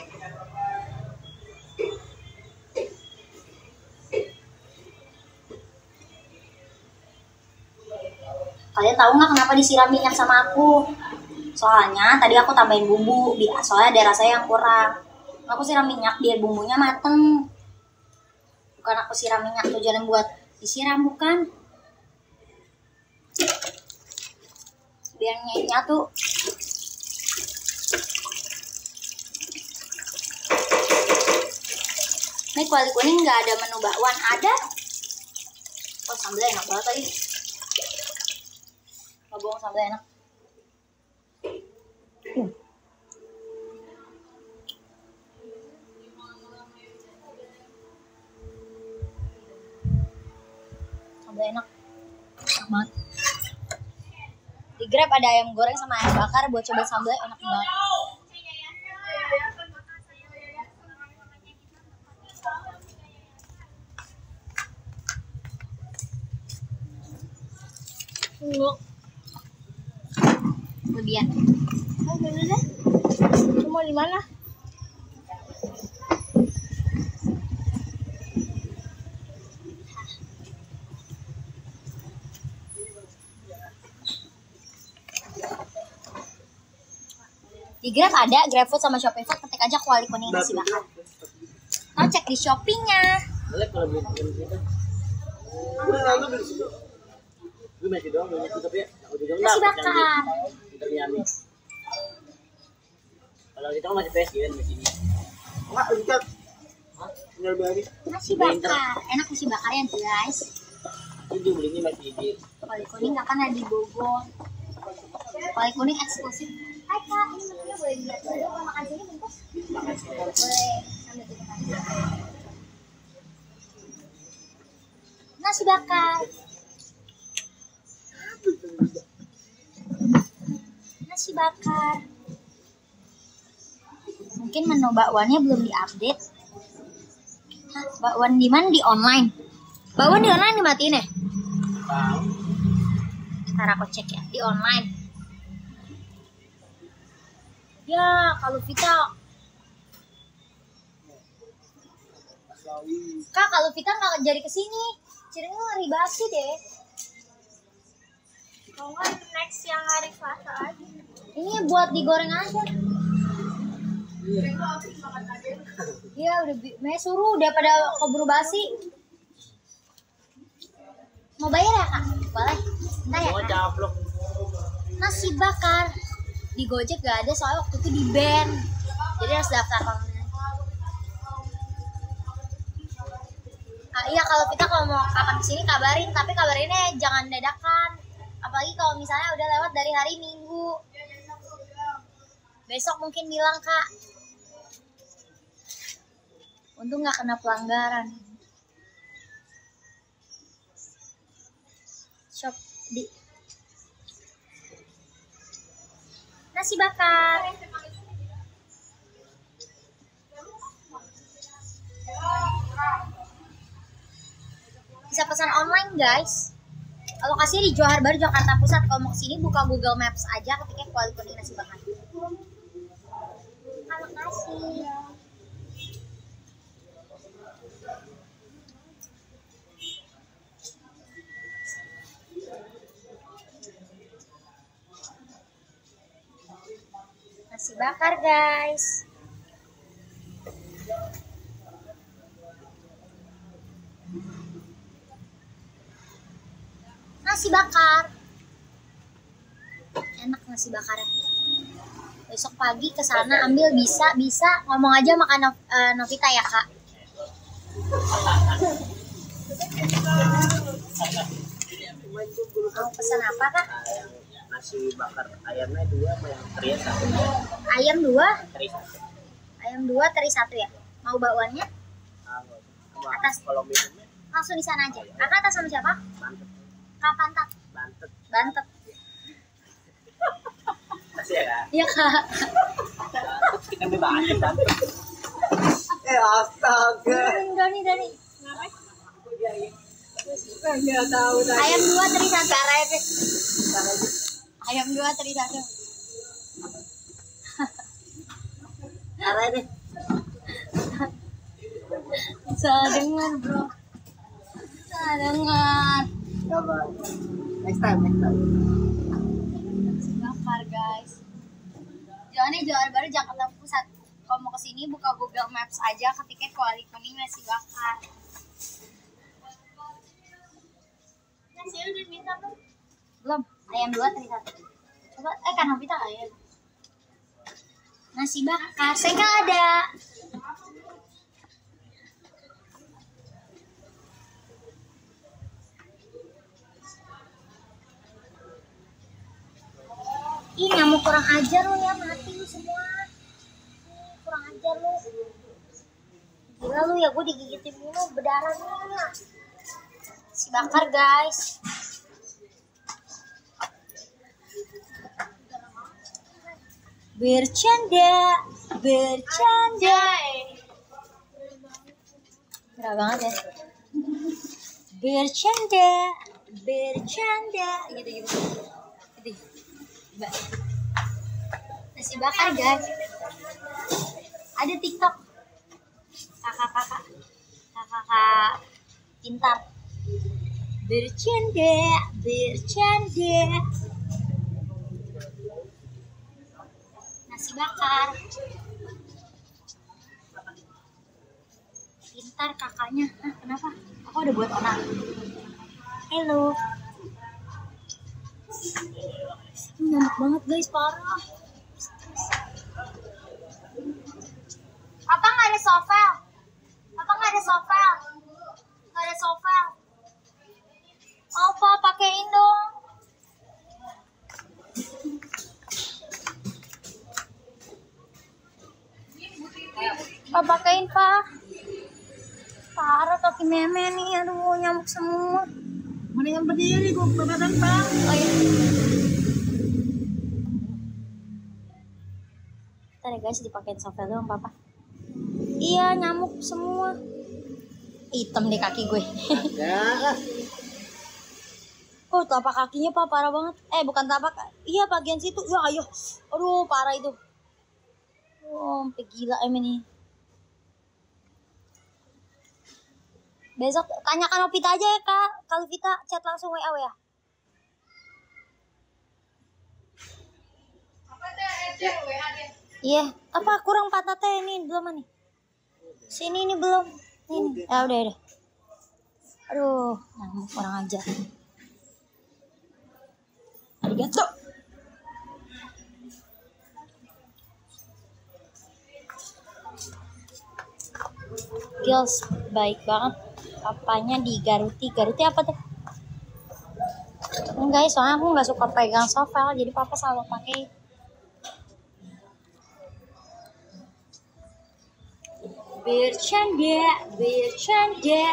Kalian tahu nggak kenapa disiram minyak sama aku? Soalnya tadi aku tambahin bumbu, bi- soalnya ada rasanya yang kurang. Aku siram minyak biar bumbunya mateng. Bukan aku siram minyak tujuannya buat disiram, bukan. Biar nyatu. Ini kuali kuning nggak ada menu bakwan, ada. Oh sambelnya enak banget tadi. Nggak bohong sambelnya enak. Sambelnya enak. Enak banget. Di Grab ada ayam goreng sama ayam bakar buat coba sambelnya enak banget. Enggak. Lebihan. Oh, bener deh. Lu mau di mana? Di Grab ada, GrabFood sama ShopeeFood ketik aja kuali kuning nasi bakar. Nah, cek di Shopee-nya. Boleh kalau beli kita. Udah lalu beli situ. Gue masih doang beli tapi Nasi bakar. Kita Miami. Kalau kita kan masih PSG kan di sini. Enggak, lihat. Tinggal beli. Nasi bakar. Enak nasi bakarnya, guys. Itu belinya masih di Kuali kuning nggak kan ada di Bogor. Kuali kuning eksklusif. Hai kak, ini menunya boleh dilihat dulu. Mau makan sini bungkus? Boleh. Sambil kita makan. Nasi bakar. Nasi bakar. Mungkin menu bakwannya belum diupdate. Hah, bakwan di mana? Di online. Bakwan di online dimatiin ya? Ntar aku cek ya di online. Ya, kalau Vita Kak, kalau Vita nggak jadi ke sini, Ciring ngeri basi deh. Kalau nggak next yang hari Selasa aja. Ini buat digoreng aja. Iya, udah Maya suruh udah pada keburu basi. Mau bayar ya kak? Boleh. Ntar ya Mau kak. caplok. Nasi bakar di Gojek gak ada soalnya waktu itu di band. Jadi harus daftar online. Ah, iya kalau kita kalau mau kapan ke sini kabarin, tapi kabarinnya jangan dadakan. Apalagi kalau misalnya udah lewat dari hari Minggu. Besok mungkin bilang kak. Untung nggak kena pelanggaran. Shop di nasi bakar. Bisa pesan online guys. Lokasinya di Johar Baru, Jakarta Pusat. Kalau mau ke sini buka Google Maps aja ketika kuali nasi bakar. Terima kasih. Nasi bakar guys. Nasi bakar. Enak nasi bakarnya. Besok pagi ke sana ambil bisa bisa ngomong aja makan Nov- eh, Novita ya kak. Mau pesan apa kak? Nasi bakar ayamnya dua apa yang teri satu? Ayam dua, Teri satu. ayam dua, teri satu ya. Mau bakwannya? Ah, Atas. Kalau minumnya Langsung di sana aja. Kakak atas sama siapa? bantet. Kak Pantat. Bantet. Bantet. Masih ya? Iya kak. Kita bebas bantet. Eh astaga. Doni, Doni. Nggak tahu dah. Ayam dua, teri satu. Ayam dua, teri satu. Arah deh. Salah dengar bro. Salah dengar. Coba. Next time, next time. bakar guys. Jalannya Johar Baru Jakarta Pusat. Kalau mau ke sini buka Google Maps aja ketika kuali kuning nasi bakar. Nasi udah minta belum? Belum. Ayam dua tadi satu. Coba, eh kan Novita ayam. Nasi bakar, saya nggak ada. Ih, nyamuk kurang ajar lu ya, mati lu semua. Kurang ajar lu. Gila lu ya, gue digigitin mulu berdarah nih. Si bakar guys. Bercanda, bercanda. Gerah banget ya. Bercanda, bercanda. Gitu gitu. Gitu. Nasi bakar guys. Ada TikTok. Kakak-kakak. Kakak-kakak pintar. Bercanda, bercanda. Nasi bakar. Pintar kakaknya. Hah, kenapa? Aku ada buat orang. Hello. Nyamuk banget guys, parah. Apa nggak ada sovel? Apa nggak ada sovel? Nggak ada sovel. Apa pakein dong? Pak pakein pak. Parah kaki meme nih, aduh nyamuk semua. Mendingan berdiri gue badan pak. Oh iya. Ntar ya guys dipakein sovel doang papa. Iya nyamuk semua. Hitam deh kaki gue. Ya. [laughs] oh telapak kakinya pak parah banget. Eh bukan telapak. Iya bagian situ. Ya ayo. Aduh parah itu. Oh sampai gila em ini. Besok tanyakan Opita aja ya kak. Kalau Vita chat langsung WA ya. Iya, apa kurang pantatnya ini belum nih? Sini ini belum. Ini. Ya udah udah. Aduh, nyamuk orang aja. Arigato. Gils, baik banget. Papanya digaruti. Garuti apa tuh? Enggak, soalnya aku nggak suka pegang sovel, jadi papa selalu pakai bercanda, bercanda.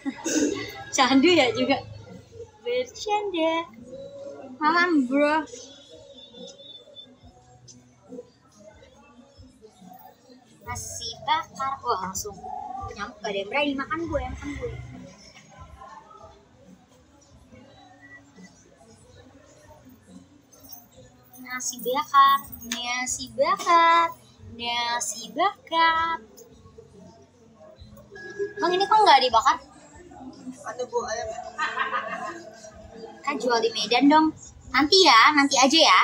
[laughs] Candu ya juga. Bercanda. Malam, bro. Nasi bakar. Wah, langsung nyamuk gak ada yang berani makan gue, makan gue. Nasi bakar, nasi bakar, nasi bakar. Bang ini kok nggak dibakar? Ada bu ayam. Kan jual di Medan dong. Nanti ya, nanti aja ya.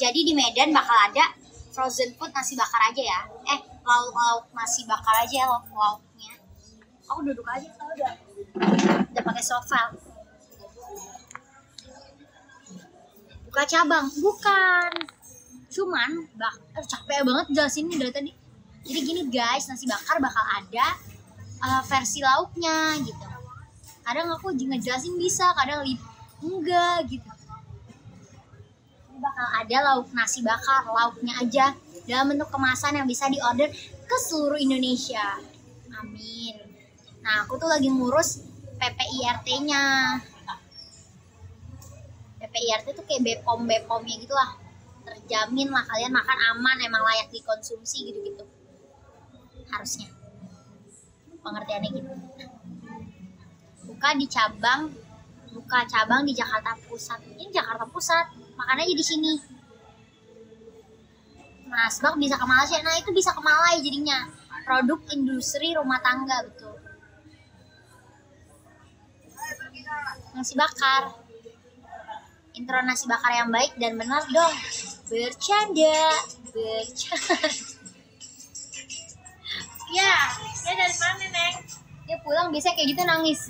Jadi di Medan bakal ada frozen food nasi bakar aja ya. Eh, lauk lauk nasi bakar aja ya lauk lauknya. Aku duduk aja kalau udah udah pakai sofa. Buka cabang, bukan. Cuman, bak, capek banget jelasin dari tadi. Jadi gini guys, nasi bakar bakal ada uh, versi lauknya gitu. Kadang aku ngejelasin bisa, kadang li- enggak gitu. Bakal ada lauk nasi bakar, lauknya aja dalam bentuk kemasan yang bisa diorder ke seluruh Indonesia. Amin. Nah, aku tuh lagi ngurus PPIRT-nya. PPIRT tuh kayak Bepom Bepomnya gitu lah. Terjamin lah kalian makan aman, emang layak dikonsumsi gitu-gitu. Harusnya. Pengertiannya gitu. Buka di cabang buka cabang di Jakarta Pusat. Ini Jakarta Pusat, makan aja di sini. Mas Bak bisa ke Malaysia. Nah, itu bisa ke Malai jadinya. Produk industri rumah tangga betul. Nasi bakar. Intro nasi bakar yang baik dan benar dong. Bercanda, bercanda. Ya, ya dari mana, Neng? Dia pulang biasanya kayak gitu nangis.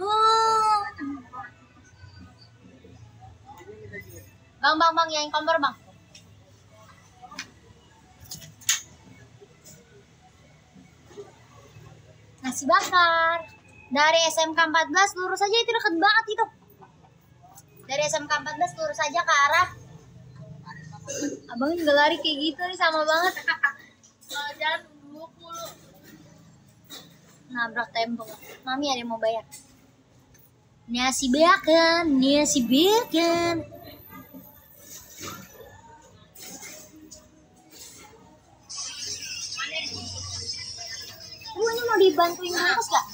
Hmm. [laughs] Bang, bang, bang, yang kompor bang. Nasi bakar. Dari SMK 14 lurus aja itu deket banget itu. Dari SMK 14 lurus aja ke arah Abang juga lari kayak gitu nih sama banget. Jalan dulu mulu. nabrak tembok. Mami ada yang mau bayar. Nasi bakar, nasi bakar. Mau dibantuin bungkus gak?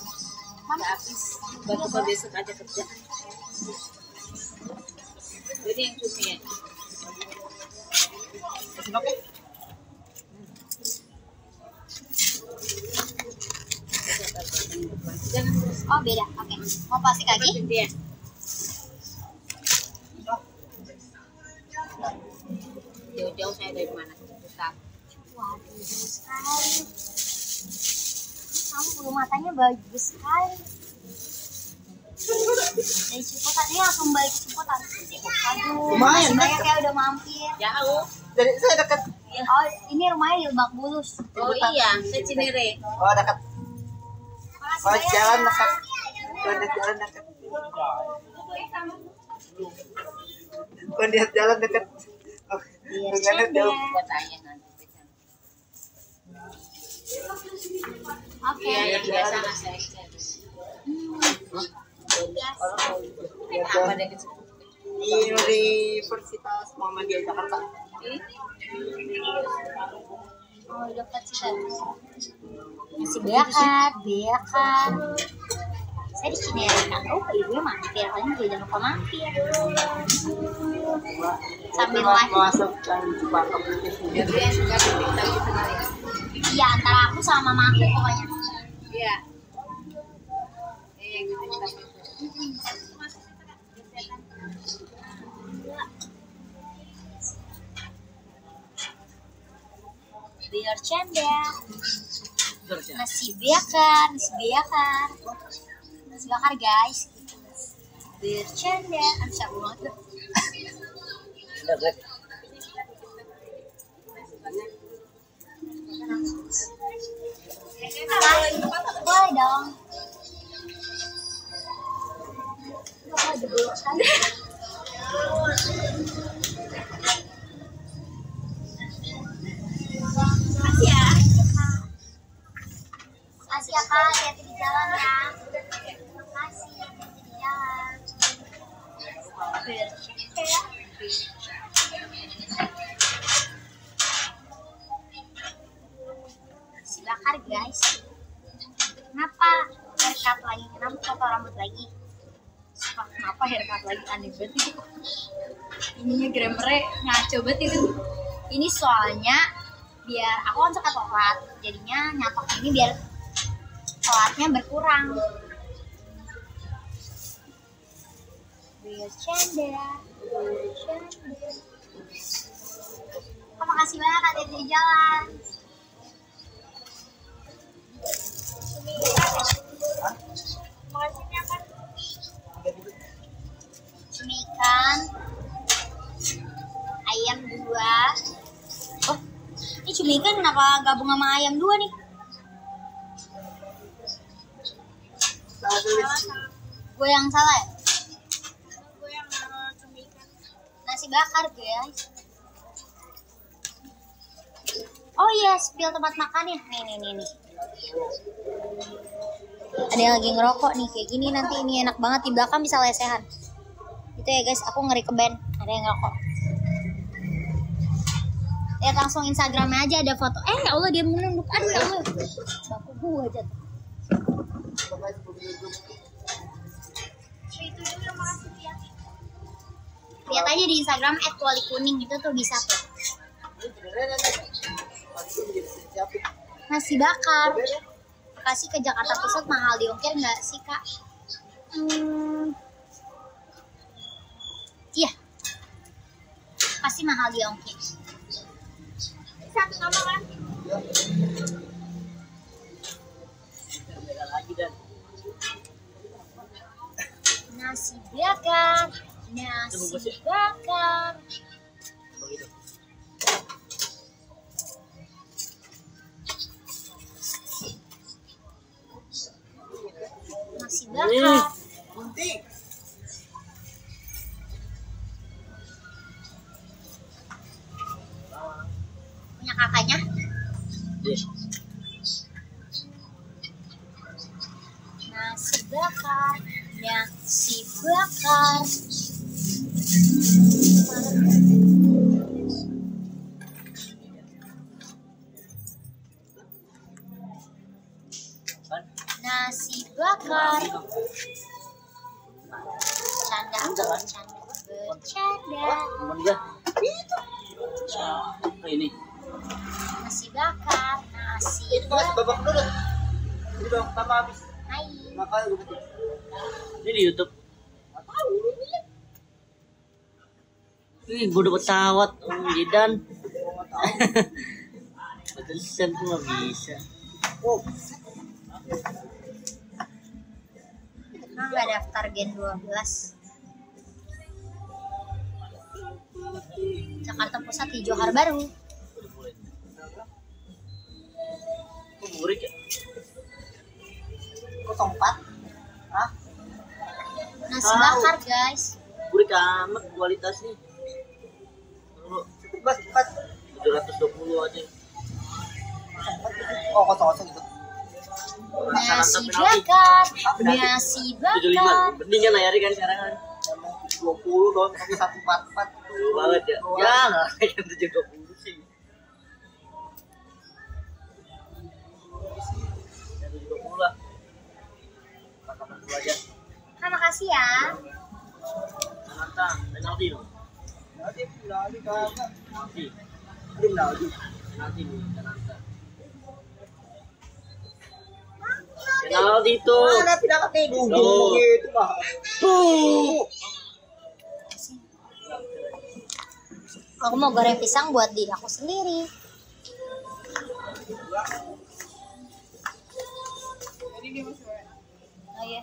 Mami, habis batu ke besok aja kerja jadi yang cumi ya jangan oh beda. Oke, mau plastik lagi? dia jauh-jauh saya dari mana. Waduh, bagus sekali. Kamu bulu matanya bagus sekali. Dari Ciputat, ini langsung balik ke Ciputat. Aduh, Lumayan, banyak ya udah mampir. jauh Jadi saya dekat. Oh, ini rumahnya di Lebak Bulus. oh iya saya Cinere Oh dekat. Makasih Oh jalan ya. dekat. Jalan dekat. Oh lihat jalan dekat. Oh, dengannya canda. jauh. buat tanya nanti Oke. iya biasa saya cari. apa deh kecil Di Universitas Muhammadiyah Jakarta. Oh, dekat sih bakar, bakar. Saya di Cinere kan. Oh, ibu mampir. Kalian juga jangan lupa mampir. Sambil live. masuk dan Cipatok itu sendiri. jadi yang suka di TikTok itu kali Iya, antara aku sama mama aku pokoknya. iya iya Biar canda. Terus ya. nasi bakar nasi bakar guys. Bercanda. Aduh capek banget boleh dong. Ya. Ya kak, hati-hati di jalan ya. Makasih, hati-hati di jalan. Bercanda ya. Nasi bakar guys. Kenapa haircut lagi? Kenapa foto rambut lagi? Sumpah, kenapa haircut lagi? Aneh banget itu. Ininya grammarnya ngaco banget itu. Ini soalnya biar aku kan suka coklat, jadinya nyatok ini biar coklatnya berkurang. Bercanda, bercanda. Oh, makasih banyak hati di jalan. Cumi ikan, ayam dua. Oh, ini cumi ikan kenapa gabung sama ayam dua nih? Gue yang salah ya? Nasi bakar guys. Oh iya, spill tempat makannya. Nih, nih, nih, nih. Ada yang lagi ngerokok nih, kayak gini nanti ini enak banget di belakang bisa lesehan. Itu ya guys, aku ngeri ke band. Ada yang ngerokok. Lihat langsung Instagramnya aja ada foto. Eh ya Allah dia menunduk. Aduh ya Allah. Baku gua aja. Lihat aja di Instagram @wali_kuning itu tuh bisa tuh. Nasi bakar. Bekasi ke Jakarta Pusat mahal di ongkir nggak sih kak? Hmm, iya. Pasti mahal di ongkir. Satu nama kan? Nasi bakar. Nasi bakar. Begitu. Nasi bakar. Punya kakaknya? Yes. Nasi bakar. Nasi bakar. Nasi bakar. Bercanda. Nah, ini. Nasi bakar. Nasi Itu masih babak bakar. dulu. Ini babak pertama habis. Hai. Makanya gue betul. Ini di YouTube. Ih, gue udah pesawat. Oh, Jidan. Pantesan tuh nggak bisa. Oh, Emang nggak daftar Gen 12? Jakarta Pusat di Johar Baru. Kok burik ya? kosong empat. Hah? Nasi bakar guys. Burik amat kualitasnya. Bebas empat. 720 aja. Oh, kosong kosong itu. Nasi bakar. Nasi 75. bakar. Mending kan layari kan sekarang kan. Dua puluh dong, tapi satu empat empat. Dulu banget ya. Ya, nggak kan 720 sih. Ya 720 lah. Katakan dulu aja. Nah, makasih ya. Sananta, penalti dong. Tuh. gitu lah. Tuh. Aku mau goreng pisang buat diri aku sendiri. dia masih WA. Oh iya.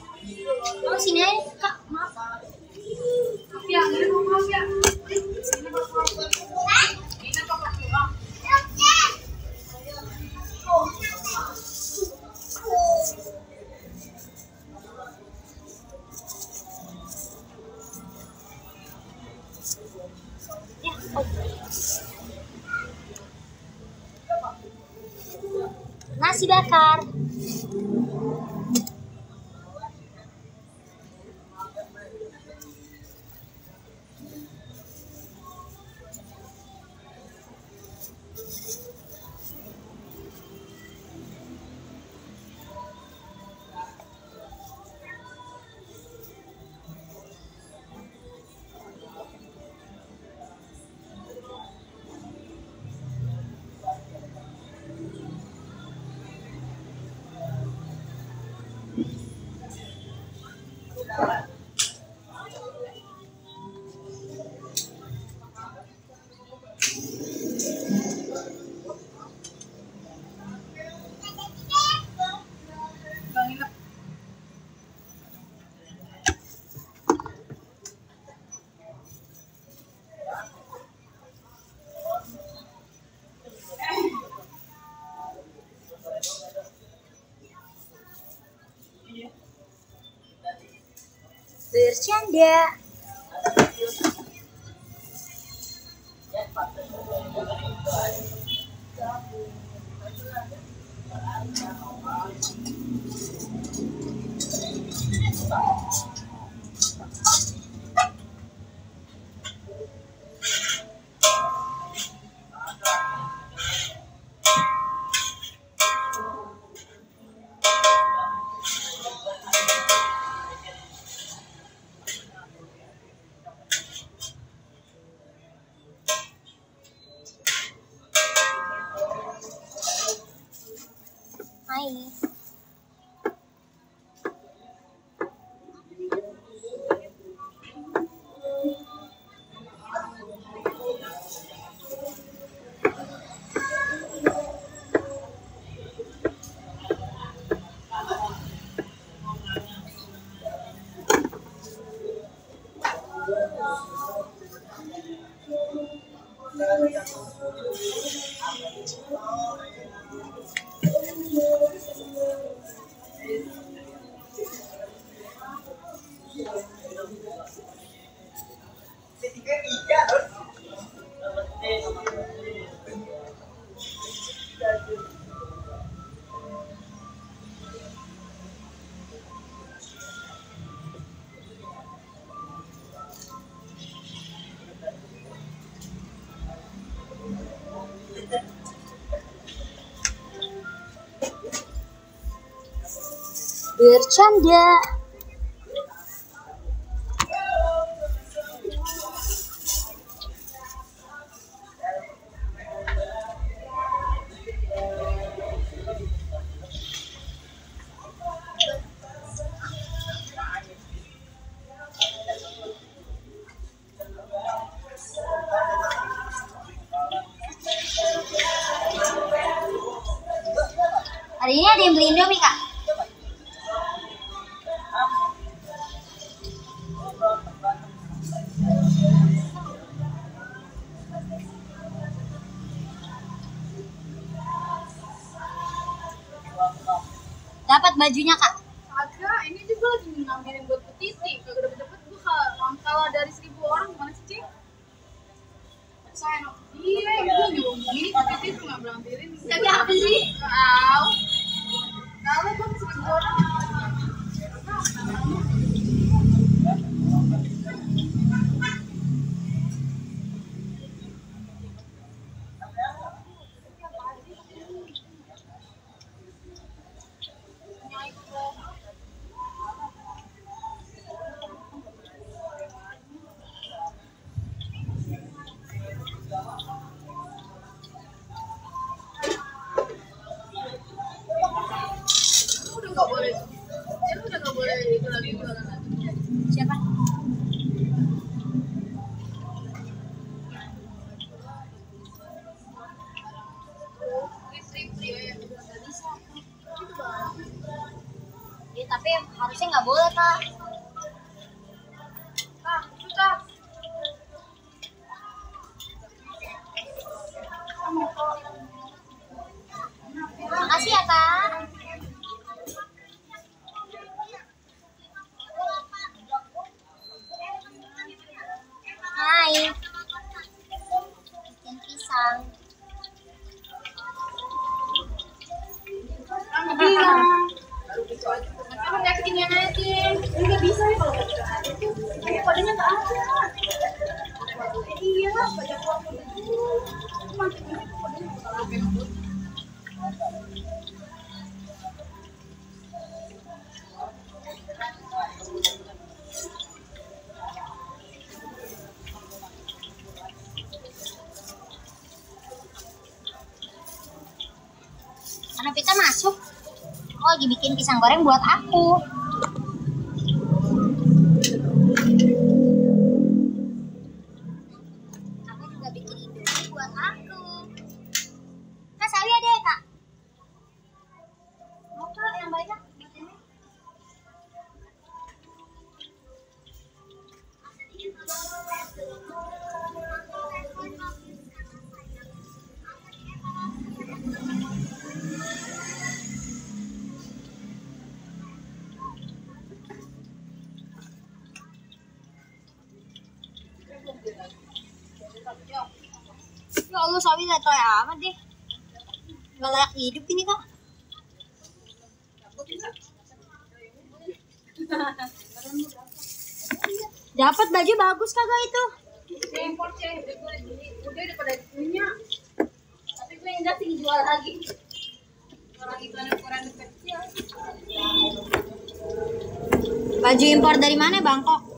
Oh, sini aja, Kak. Maaf. Ya, mau maaf ya. Mau. Nasi bakar. Bercanda. Bercanda. Bajunya, Kak. bikin pisang goreng buat aku. hidup ini kak dapat baju bagus kagak itu? Baju impor dari mana bangkok?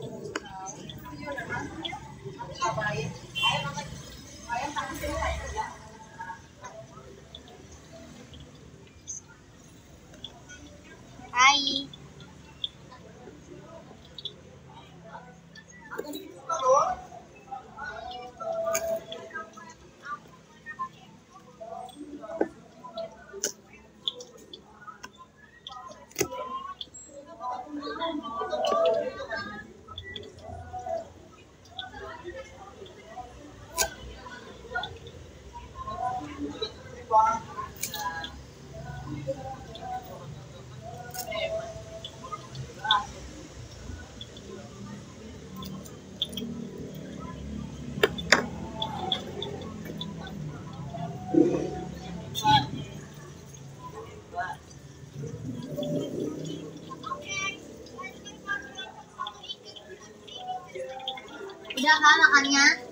semuanya.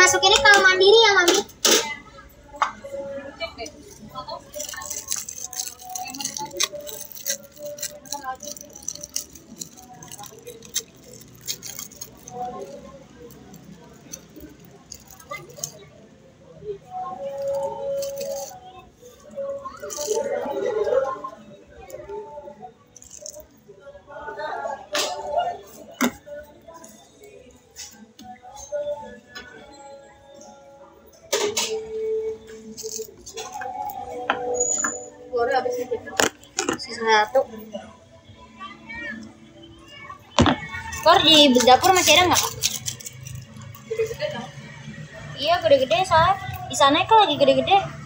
Dimasukinnya kalau mandiri ya mami. Di dapur masih ada nggak? Kak? Iya gede-gede soalnya di sana kan lagi gede-gede.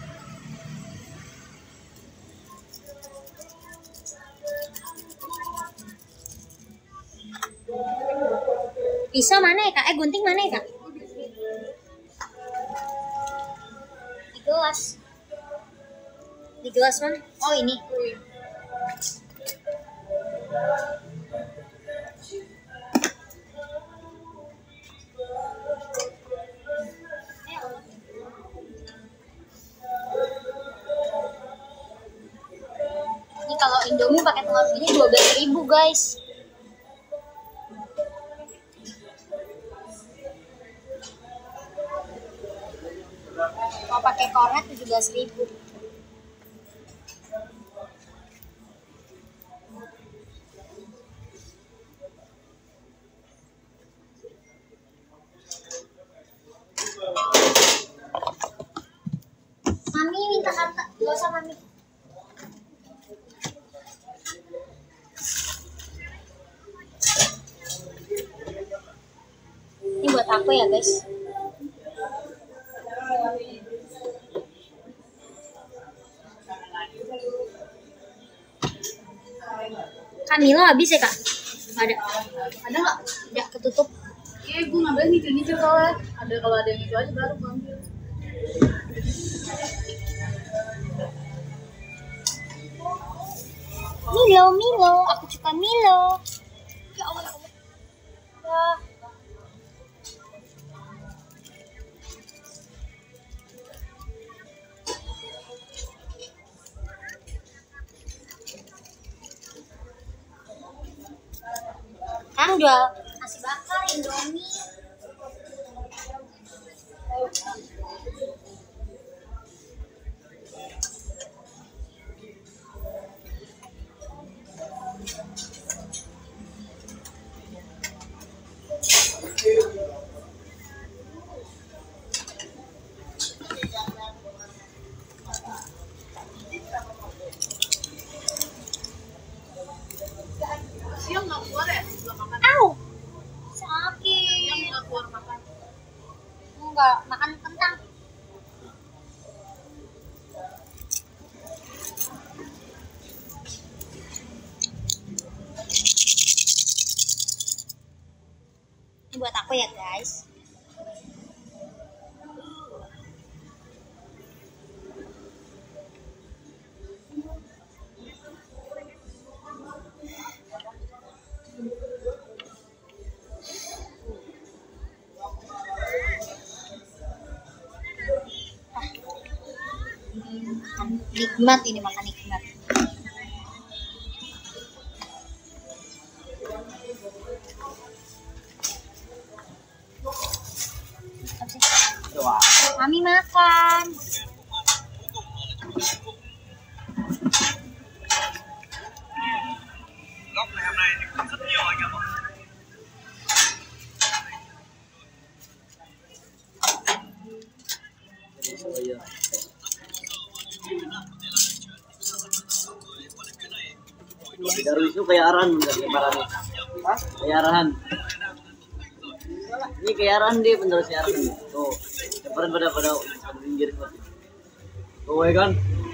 Kornet tujuh belas ribu. Habis ya kak? Ada. Ada nggak? Ada ketutup. Iya, gue ngambil nyicil-nyicil soalnya. Ada kalau ada yang itu aja baru gue ambil. Milo, Milo, aku suka Milo. Kan Nikmat ini makan kayak arahan bener. Kayak arahan. Ini kayak arahan dia bener si arahan. Tuh. Kemarin pada pada pinggir. Tuh ya kan.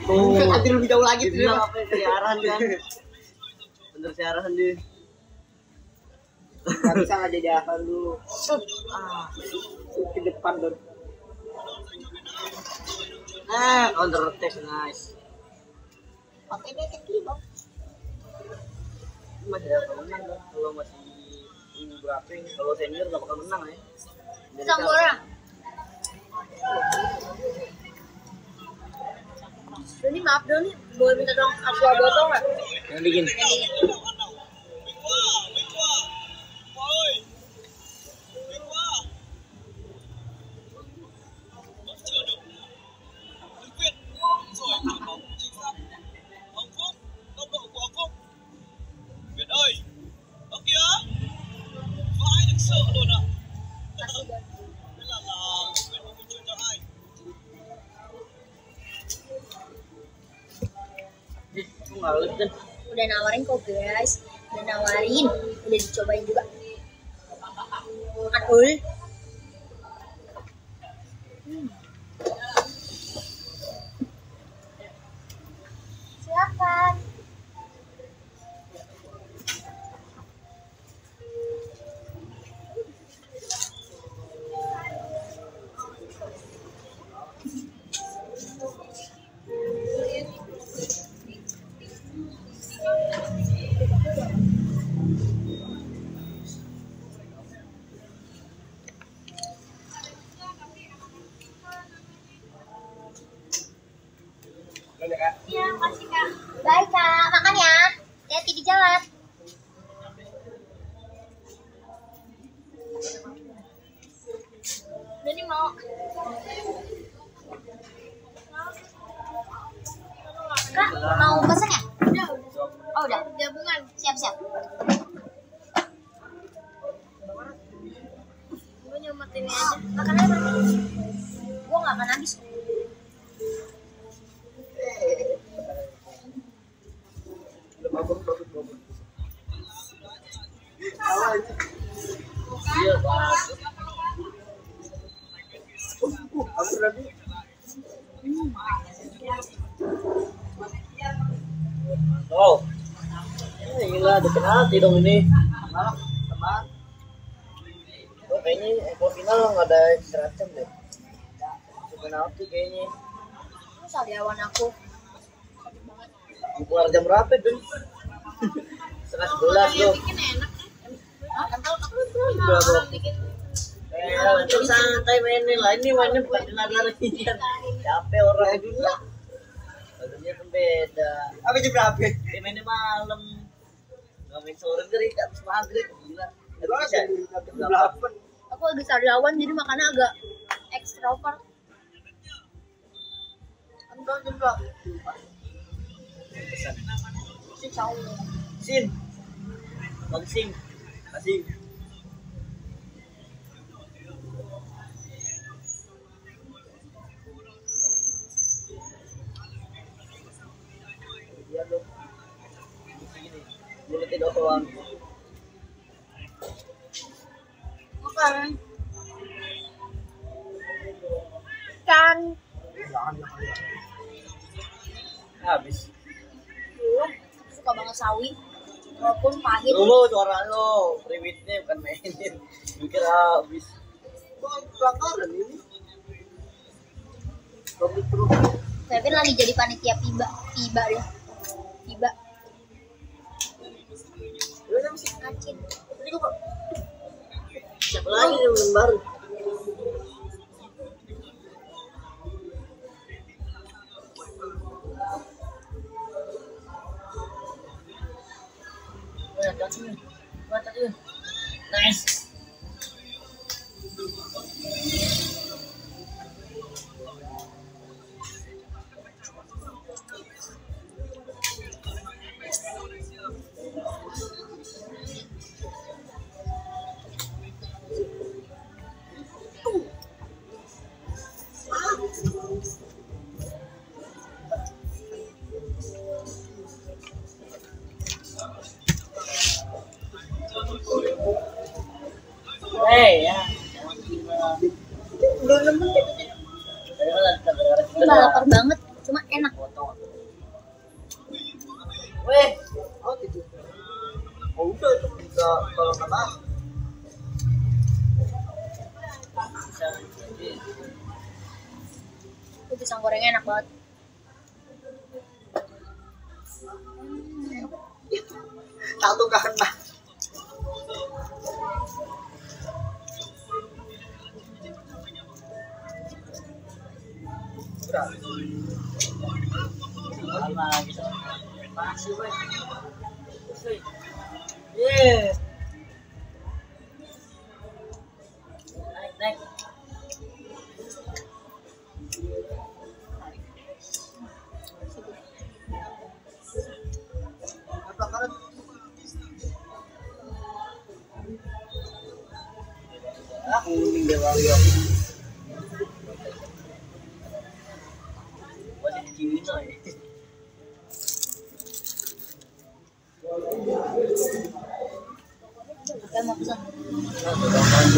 Tuh. Nanti lebih jauh lagi tuh. Apa ya, arahan kan. Bener si arahan dia. Gak bisa nggak jadi hafal dulu. Ah. Ke depan dong. Ah, counter attack nice. Ini? Kalau senior nggak bakal menang ya. Dari Sambora. Doni maaf Doni, boleh minta dong aqua botol nggak? siapa? Yang dingin. Deket hati dong ini. malah teman. Oh, kayaknya Eko final nggak ada extraction deh. Penalti kayaknya. Lu sariawan aku. Keluar jam berapa tuh? [laughs] Setengah sebelas tuh. bikin enak Hah? Berapa? Eh, itu santai mainin lah. Ini mainnya bukan di lari-larian. Capek orang juga. Badannya kan beda. Apa jam berapa? Mainnya malam. Main sore habis maghrib. Gila. Delapan. Aku lagi sariawan jadi makannya agak Dulu suara lo, primitnya bukan mainin. Mikir habis. Kok pelanggaran ini? Kevin lagi jadi panitia piba. Piba ya. Piba. Kan? Siapa lagi yang baru? Oh, ya, cut ini. Cut ini. Nice.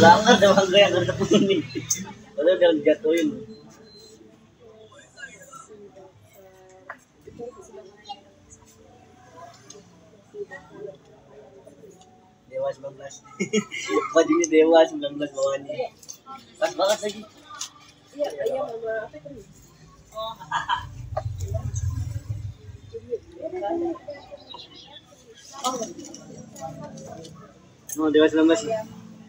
Belakang ada bangga yang ada kuning. Padahal jangan jatuhin. Dewa 19 Bajunya [laughs] Dewa 19 bawahnya Pas banget lagi Iya, ayam sama apa itu? Oh Dewa 19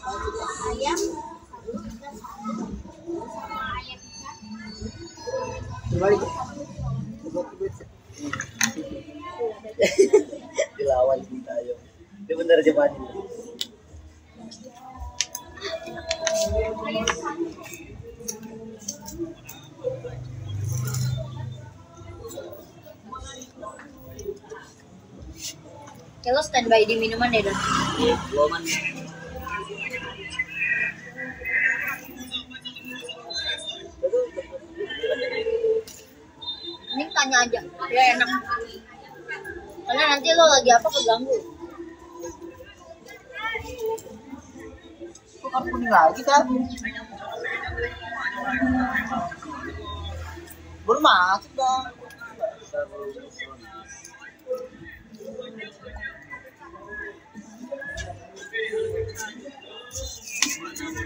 Ayam. Dilawan kita ayo. Itu. Ya lo standby di minuman deh, Don. Loman. Ini tanya aja, ya enak. Karena nanti lo lagi apa keganggu. Kok kuning lagi kan? Baru masuk dong.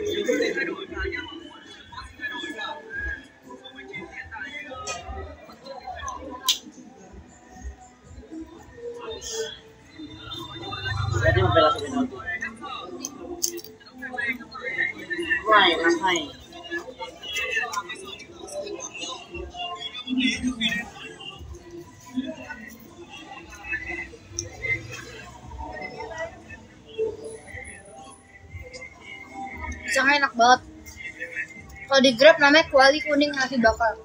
Jadi mau right. Pisangnya enak banget. Kalau di Grab namanya kuali kuning nasi bakar.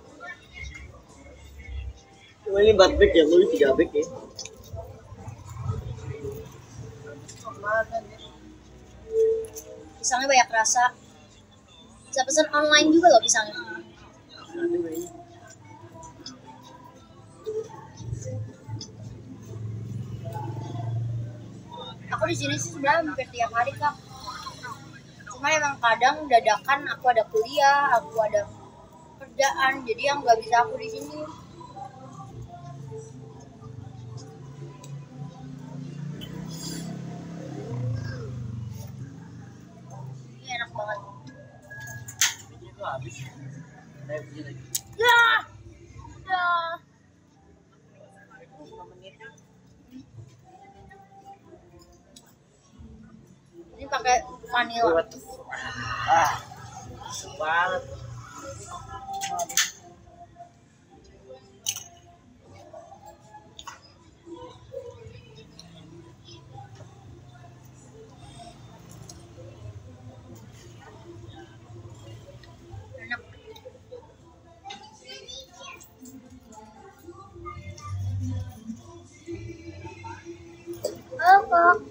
Cuma ini bag ya, gue tiga bag ya. Pisangnya banyak rasa. Bisa pesan online juga loh pisangnya. Aku di sini sih sebenarnya hampir tiap hari kak. Cuma emang kadang dadakan aku ada kuliah, aku ada kerjaan, jadi yang nggak bisa aku di sini. Banget. Itu habis. Saya punya lagi. Ya, udah. Ini pakai vanilla. Ah, banget. Apa?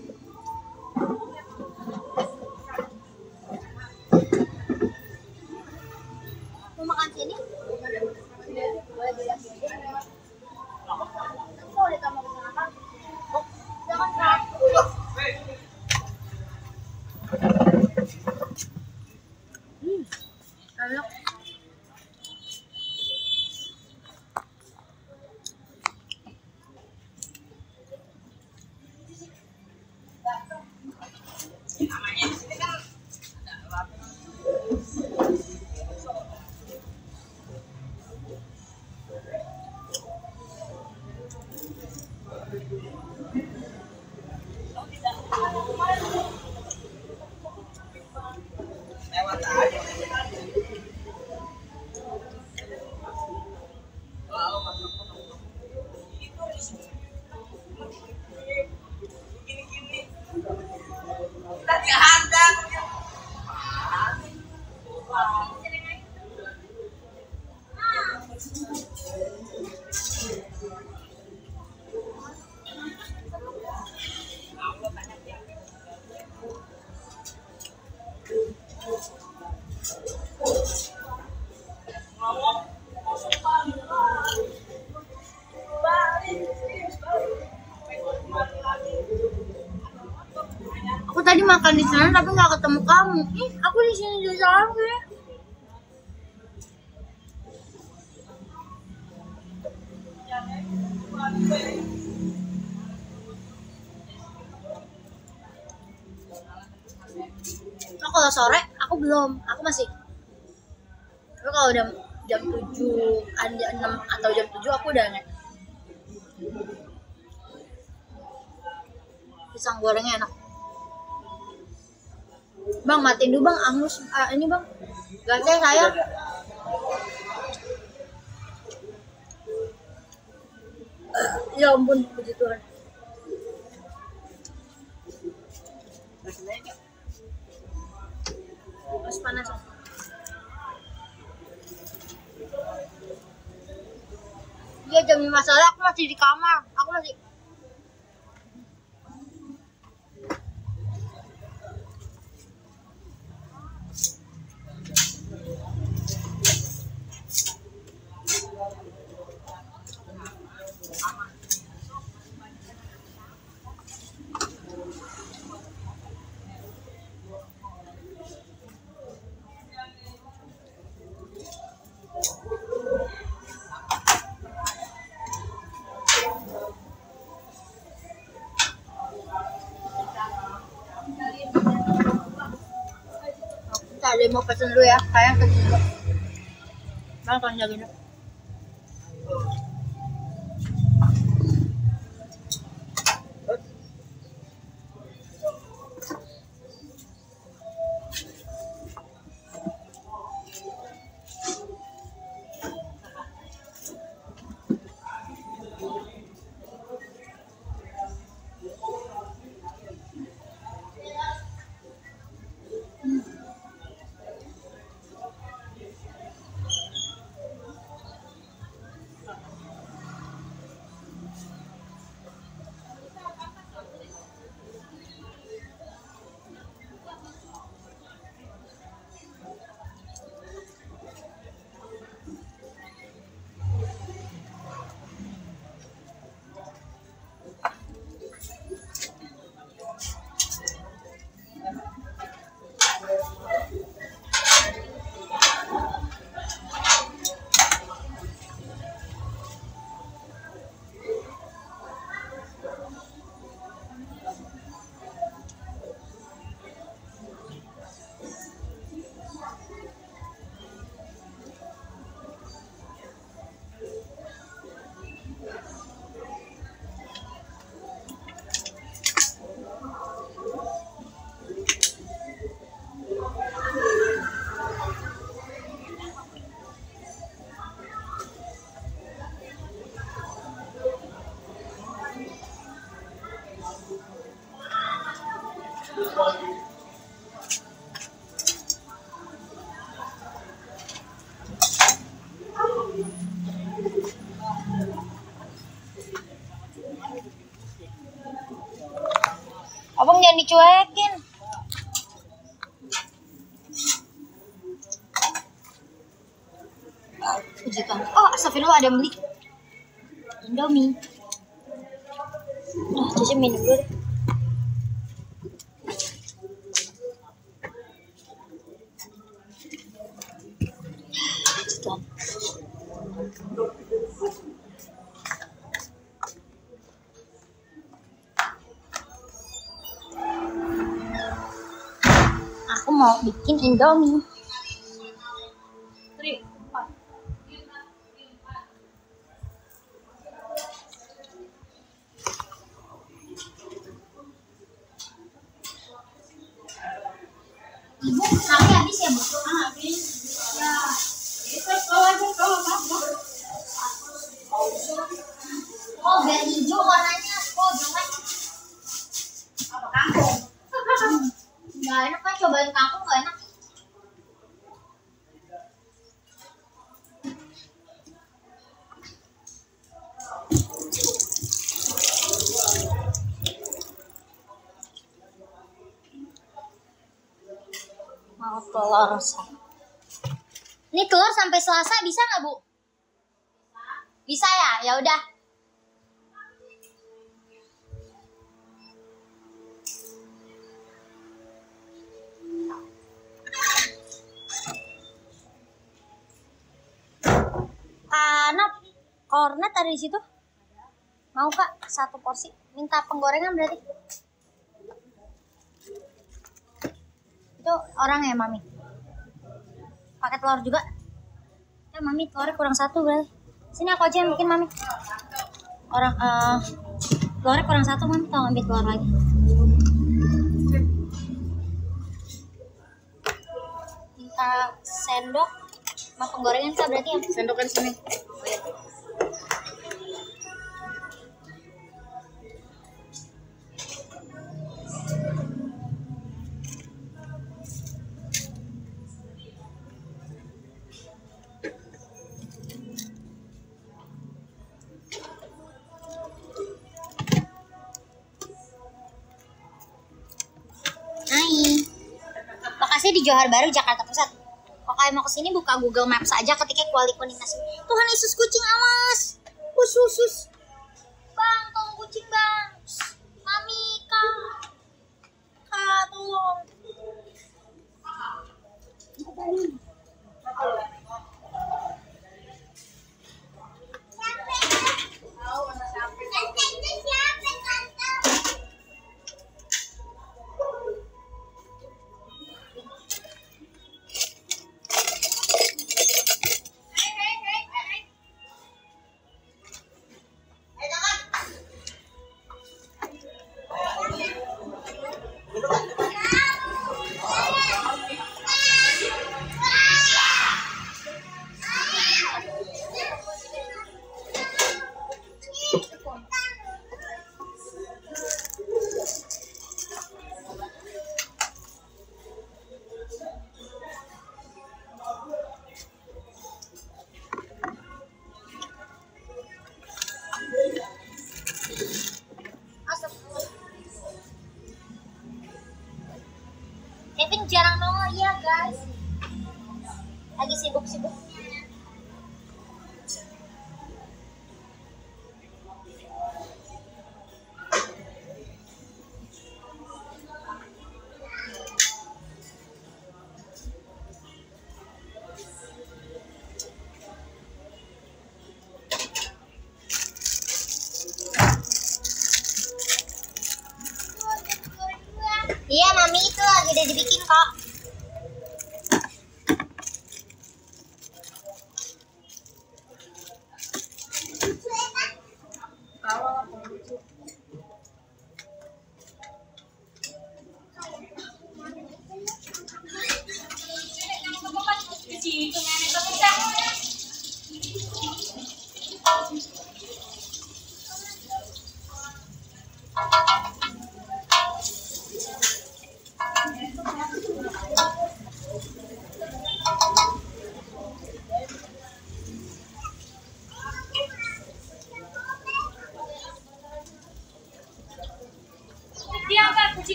Makan di sana tapi nggak ketemu kamu. Ih, aku di sini juga. Matiin dulu bang, angus ah, ini bang. Gasnya saya. Ya ampun, puji Tuhan. Mas panas. Iya jam 5 sore aku masih di kamar. Aku masih Bentar, ada yang mau pesen dulu ya. Sayang pesen dulu. Bang, Astagfirullah ada beli. Indomie. Nah, Cici minum dulu. Aku mau bikin Indomie. Selasa. Ini telur sampai Selasa bisa nggak bu? Bisa ya, ya udah. Ah, Kanap, kornet ada di situ. Mau kak satu porsi? Minta penggorengan berarti? Itu orang ya mami? Pakai telur juga. Ya mami telurnya kurang satu berarti. Sini aku aja yang bikin mami. Orang eh telurnya kurang satu mami tau ambil telur lagi. Minta sendok sama penggorengan kak berarti ya. Sendoknya di sini. Johar Baru, Jakarta Pusat. Kalau kalian mau ke sini buka Google Maps aja ketika kuali kuning nasi. Tuhan Yesus kucing awas. Us us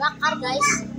Bakar guys.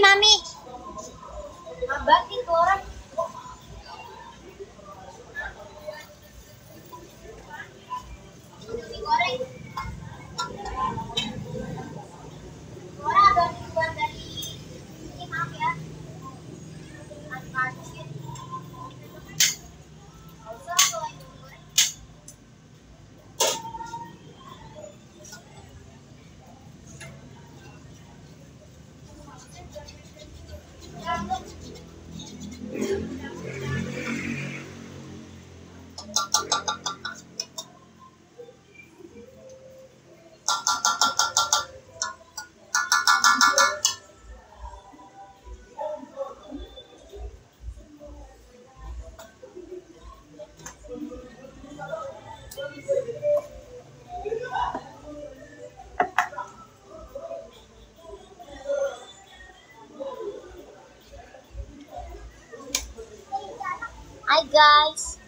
Mami, guys.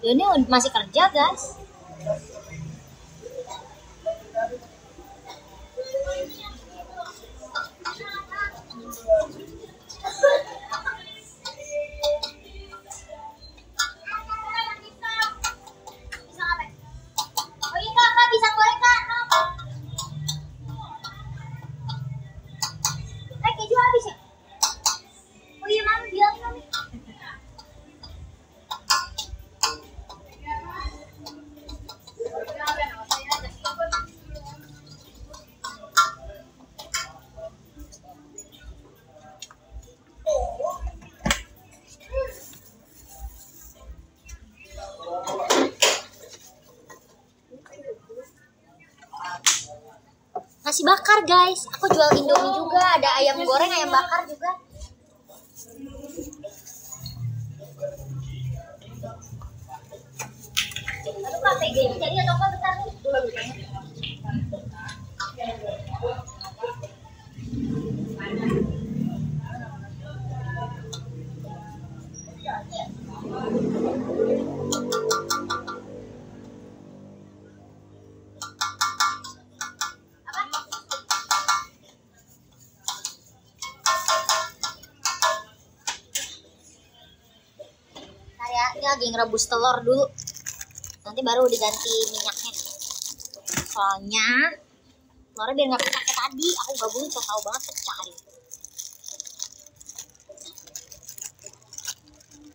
Ini masih kerja guys. Guys. Aku jual Indomie juga. Ada ayam goreng, ayam bakar ngerebus telur dulu. Nanti baru diganti minyaknya. Soalnya telurnya biar nggak pecah tadi. Aku gabungin so tau banget pecah deh.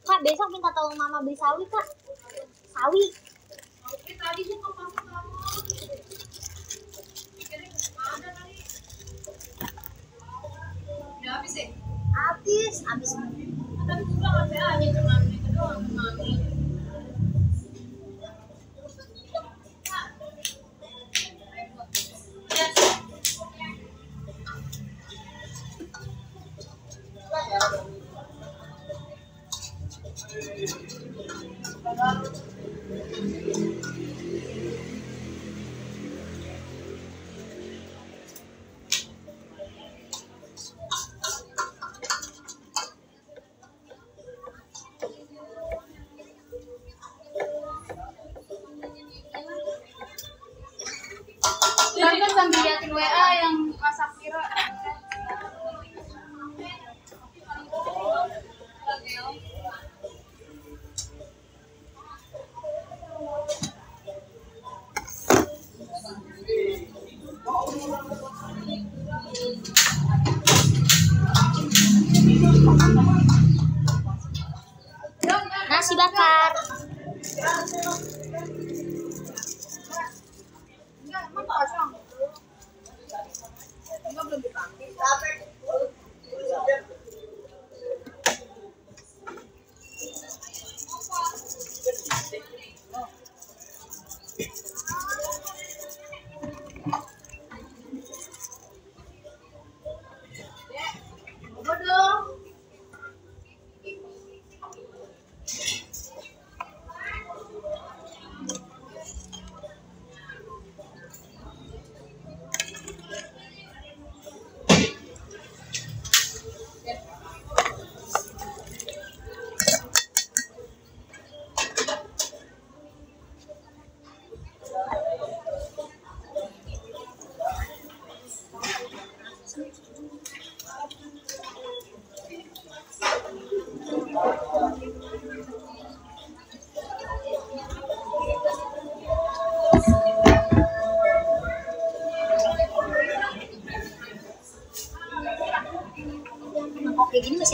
Kak, besok minta tolong mama beli sawi, Kak. Sawi.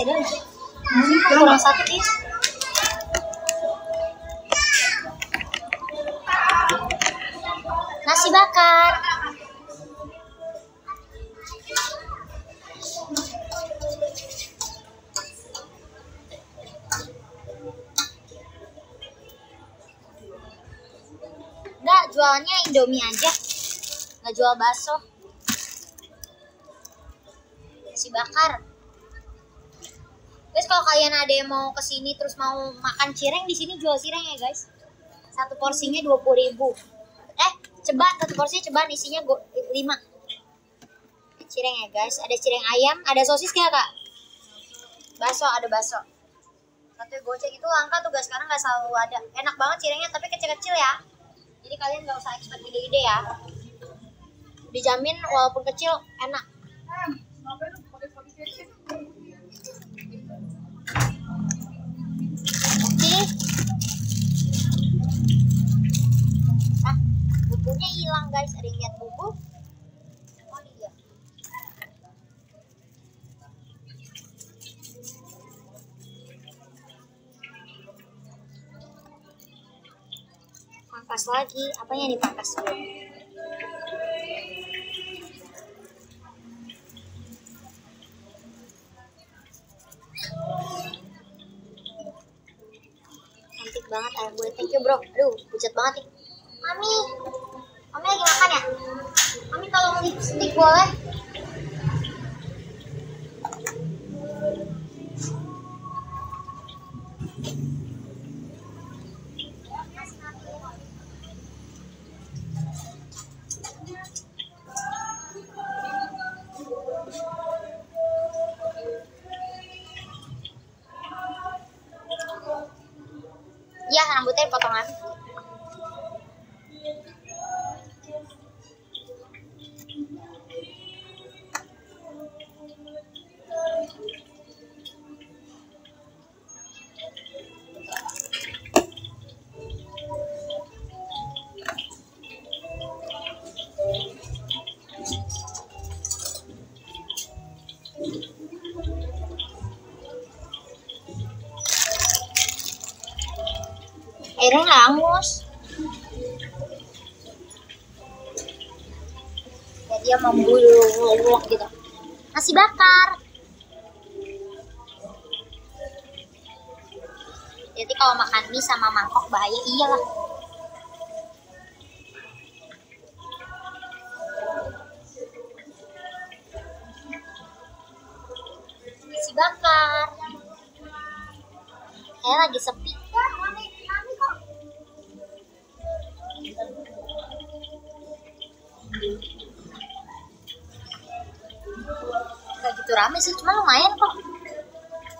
Nasi bakar. Enggak, jualnya Indomie aja. Nggak jual bakso. Nasi bakar. Guys, kalau kalian ada yang mau ke sini terus mau makan cireng di sini jual cireng ya guys. Satu porsinya dua ribu. Eh, ceban satu porsinya ceban isinya lima. Cireng ya guys. Ada cireng ayam, ada sosis gak kak? Baso ada baso. Satu goceng itu langka tuh guys, sekarang nggak selalu ada. Enak banget cirengnya, tapi kecil-kecil ya. Jadi kalian nggak usah expect gede-gede ya. Dijamin walaupun kecil enak. Lagi. Apanya dipangkas dulu? Cantik banget ayam gue. Thank you bro. Aduh, pucat banget nih. Bahaya iyalah. Nasi bakar. Kayak lagi sepi. Gak gitu rame sih, cuma lumayan kok.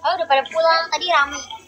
Oh, udah pada pulang, tadi rame.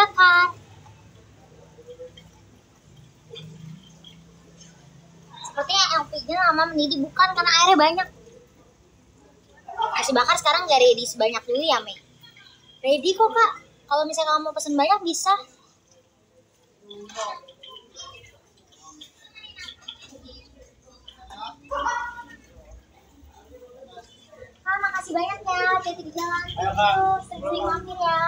Bakar. Sepertinya LP-nya lama mendidih bukan karena airnya banyak. Nasi bakar sekarang gak ready sebanyak dulu ya, Mei? Ready kok, Kak. Kalau misalnya kamu mau pesen banyak bisa. Kak, makasih banyak ya. Hati-hati di jalan. Terus, sering-sering mampir ya.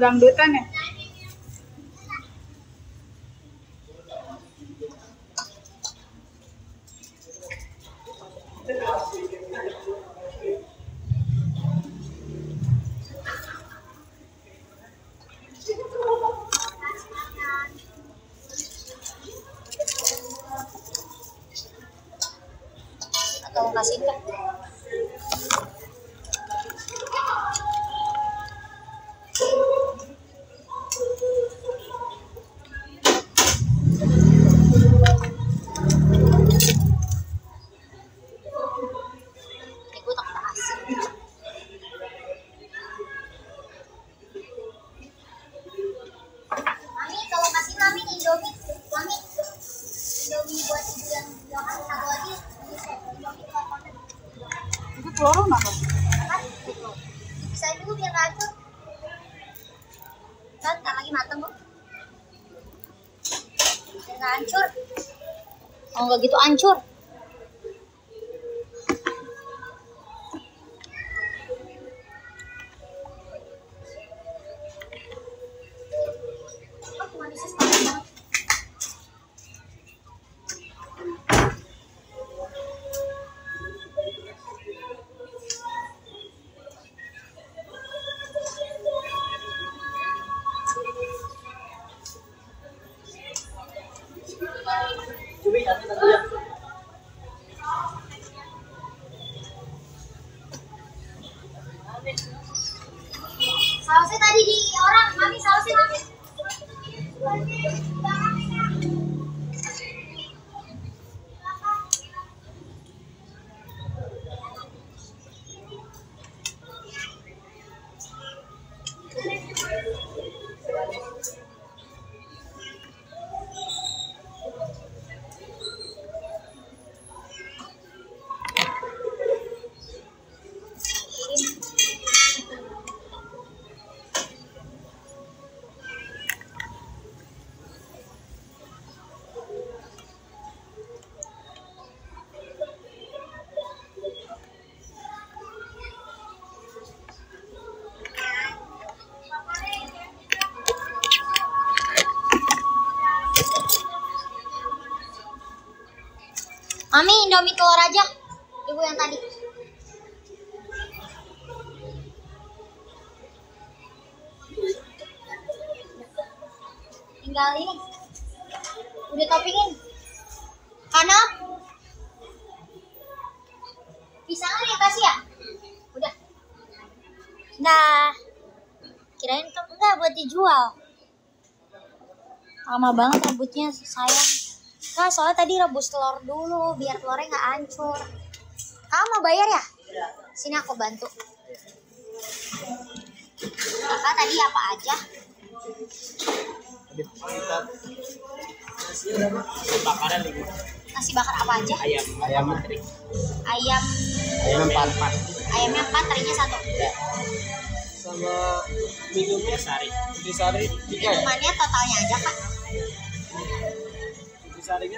Dangdutan ya? Oh nggak Mami, Indomie telur aja. Ibu yang tadi. Tinggal ini. Udah toppingin. Kanan. Pisangnya dikasih ya? Udah. Nah. Kirain enggak buat dijual. Lama banget rebusnya sayang. Kak, soalnya tadi rebus telur dulu biar telurnya nggak hancur. Kamu mau bayar ya? Sini aku bantu. Kakak tadi apa aja? Bakaran nih. Nasi bakar apa aja? Ayam, ayam menteri. Ayam Ayam empat, empat. ayamnya empat, terinya satu. Sama minumnya sari. Di sari tiga ya? Minumannya totalnya aja kak.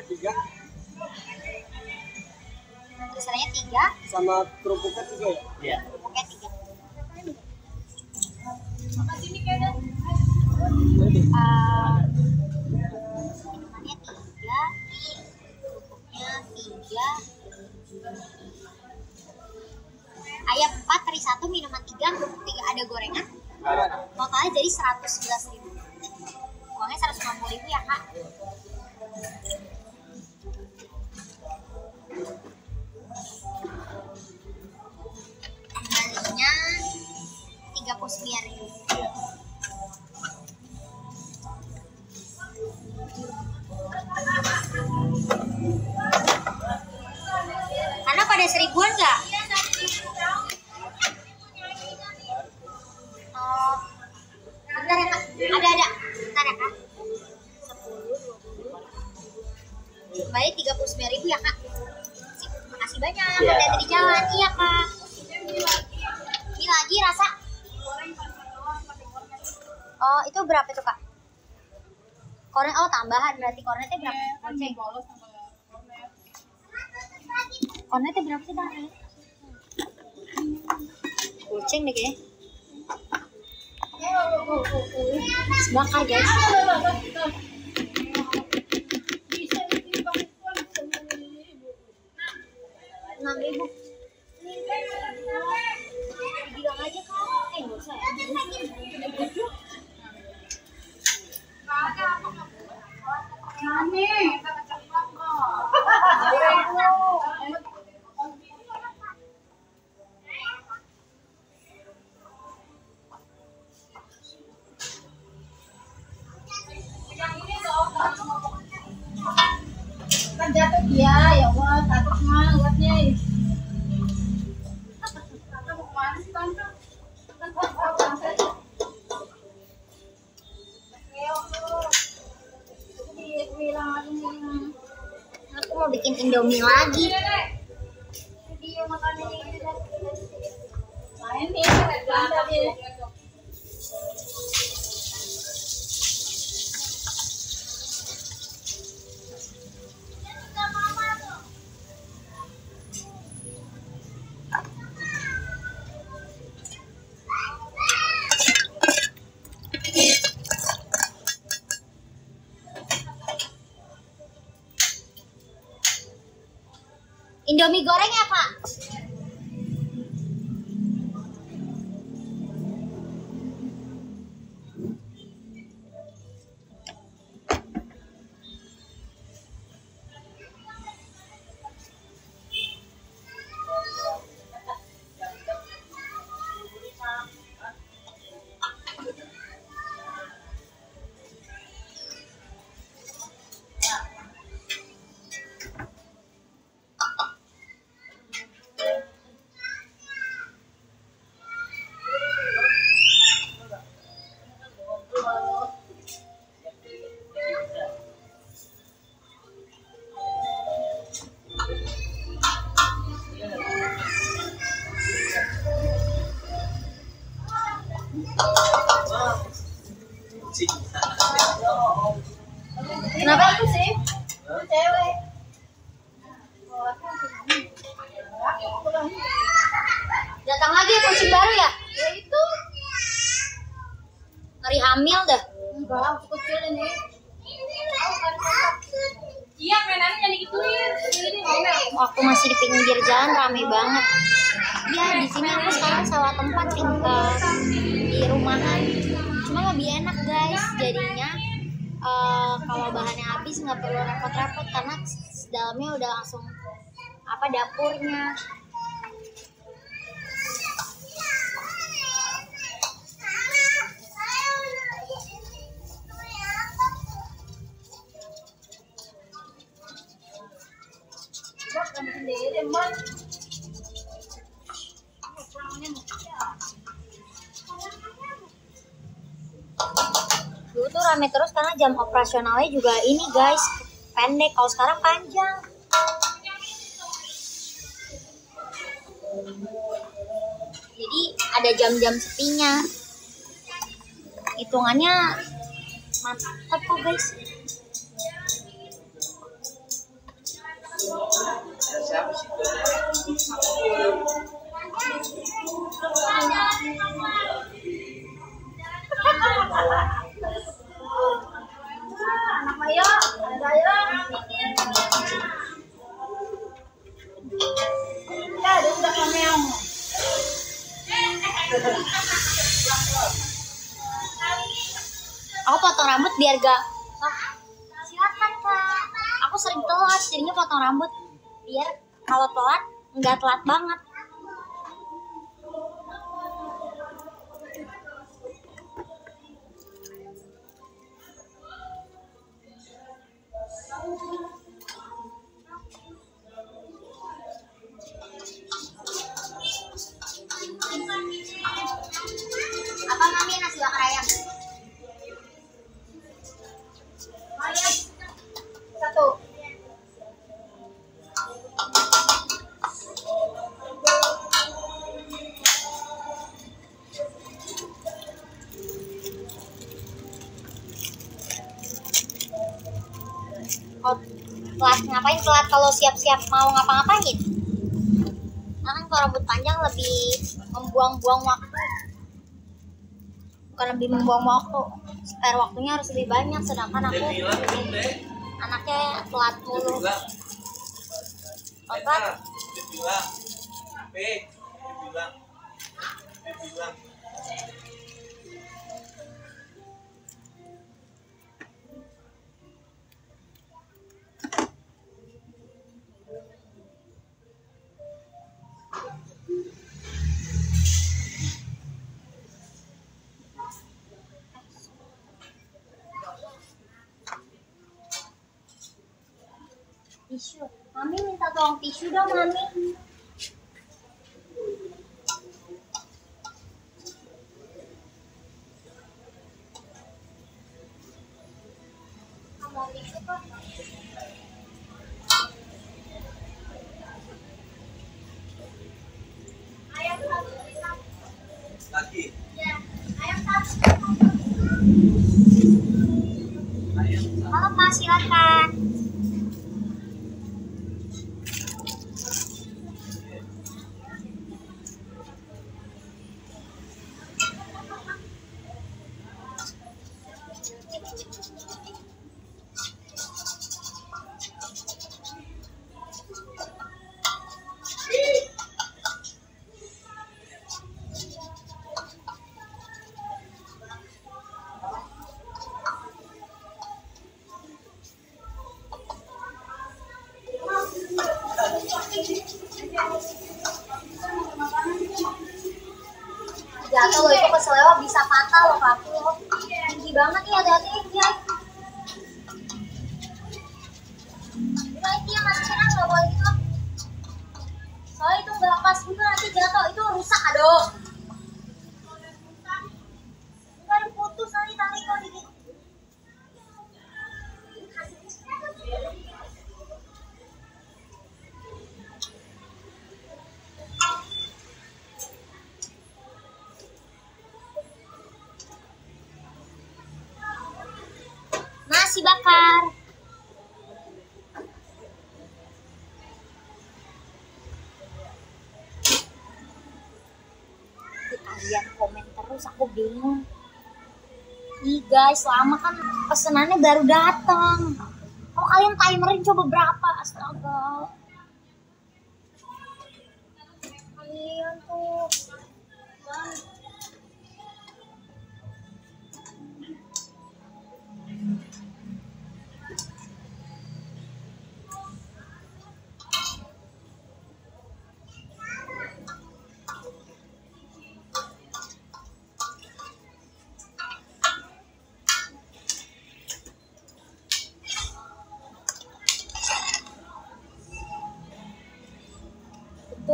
Di sarinya tiga. Besarnya tiga, Sama kerupuknya tiga ya? Iya. Kucing nih kayaknya. semua guys. milagre. jam operasionalnya juga ini guys pendek. Kalau sekarang panjang. Jadi ada jam-jam sepinya. Hitungannya mantap kok guys. [laughs] anak ya aku potong rambut biar gak ah, silakan kak? Aku sering telat jadinya potong rambut. Biar kalau telat nggak telat banget. Apa mami nasi bakar ayam? telat ngapain telat kalau siap-siap mau ngapa-ngapain? Nah, kan kalau rambut panjang lebih membuang-buang waktu. Bukan lebih membuang waktu spare waktunya harus lebih banyak sedangkan aku anaknya telat mulu. Telat dibilang dibilang dibilang mami minta tolong tisu dong mami Mau tisu kok? Ayam satu, Lagi. ya. Ayam satu. Ayam. Halo Pak, silakan. Kalian komen terus aku bingung. Ih guys, lama kan pesenannya baru datang. Oh kalian timerin coba berapa?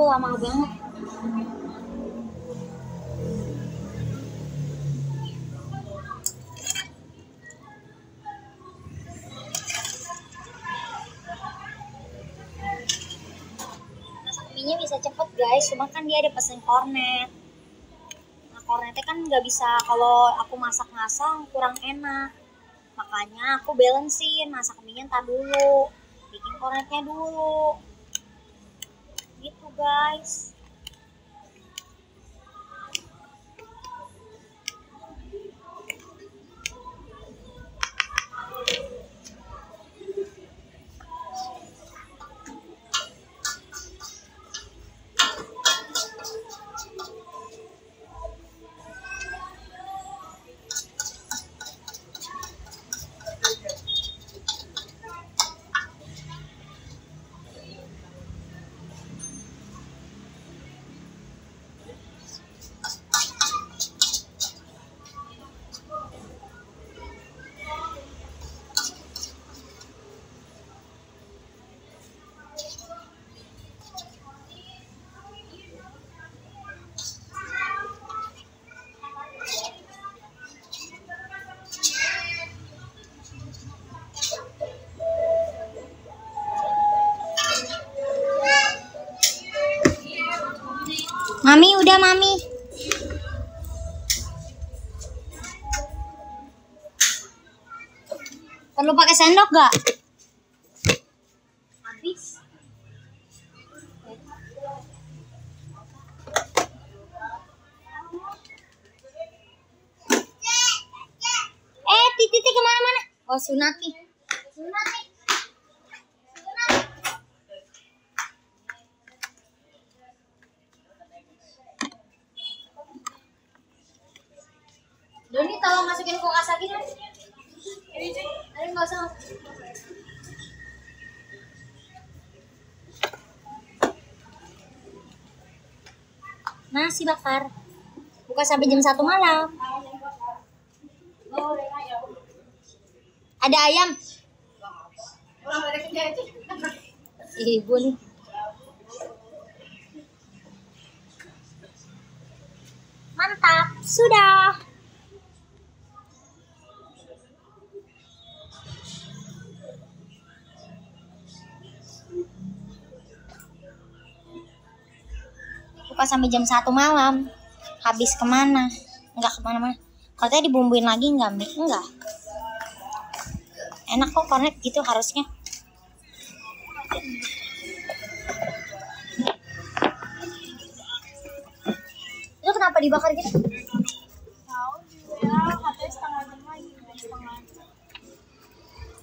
Lama banget. Masak bisa cepet guys, cuma kan dia ada pesen kornet. Nah kornetnya kan nggak bisa kalau aku masak-masak kurang enak. Makanya aku balancein masak mie ntar dulu, bikin kornetnya dulu guys Mami Perlu pakai sendok gak? Habis Titi ke mana-mana. Oh. Sunati. Sunati. Doni tolong masukin kulkas lagi dong. Ada nggak usah. Nasi bakar. Buka sampai jam 1 malam. Ada ayam. Ibu nih. Sampai jam 1 malam. Habis ke mana? Enggak ke mana-mana. Katanya dibumbuin lagi enggak, Mi? Enggak. Enak kok kornet gitu harusnya. Itu kenapa dibakar gitu?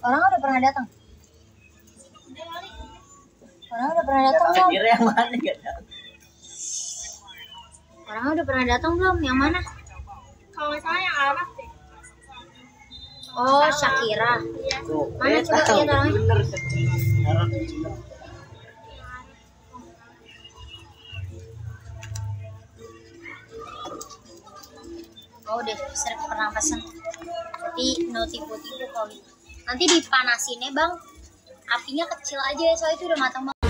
Orang udah pernah datang. Orang udah pernah datang belum? Kira yang mana gak tahu. Orang udah pernah datang belum? Yang mana? Kalau nggak salah yang Arab deh. Oh, Shakira. Tuh, Mana eh, coba tahu. lihat orangnya? Bener. Oh, udah sering pernah pesen. Tapi no tipu-tipu kali. Nanti dipanasinnya bang. Apinya kecil aja soalnya itu udah matang banget.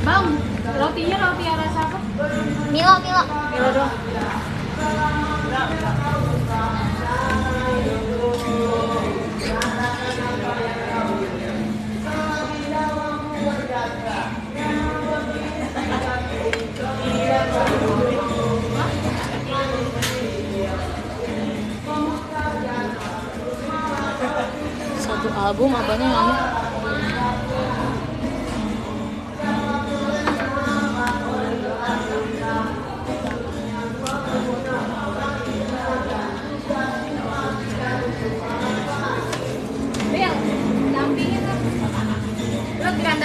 Bang, rotinya roti rasa apa? Milo, Milo. Satu album apanya namanya?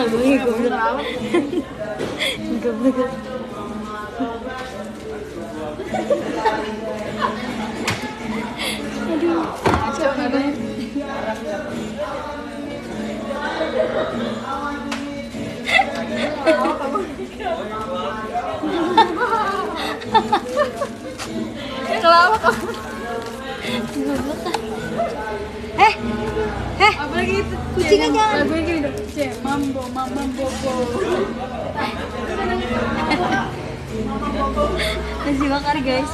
Abangnya goblok. Goblok. ngelawak kok. Eh, itu. Kucingnya jangan. Lagunya gini dong. C, mambo, mambo, bobo. [laughs] masih bakar guys.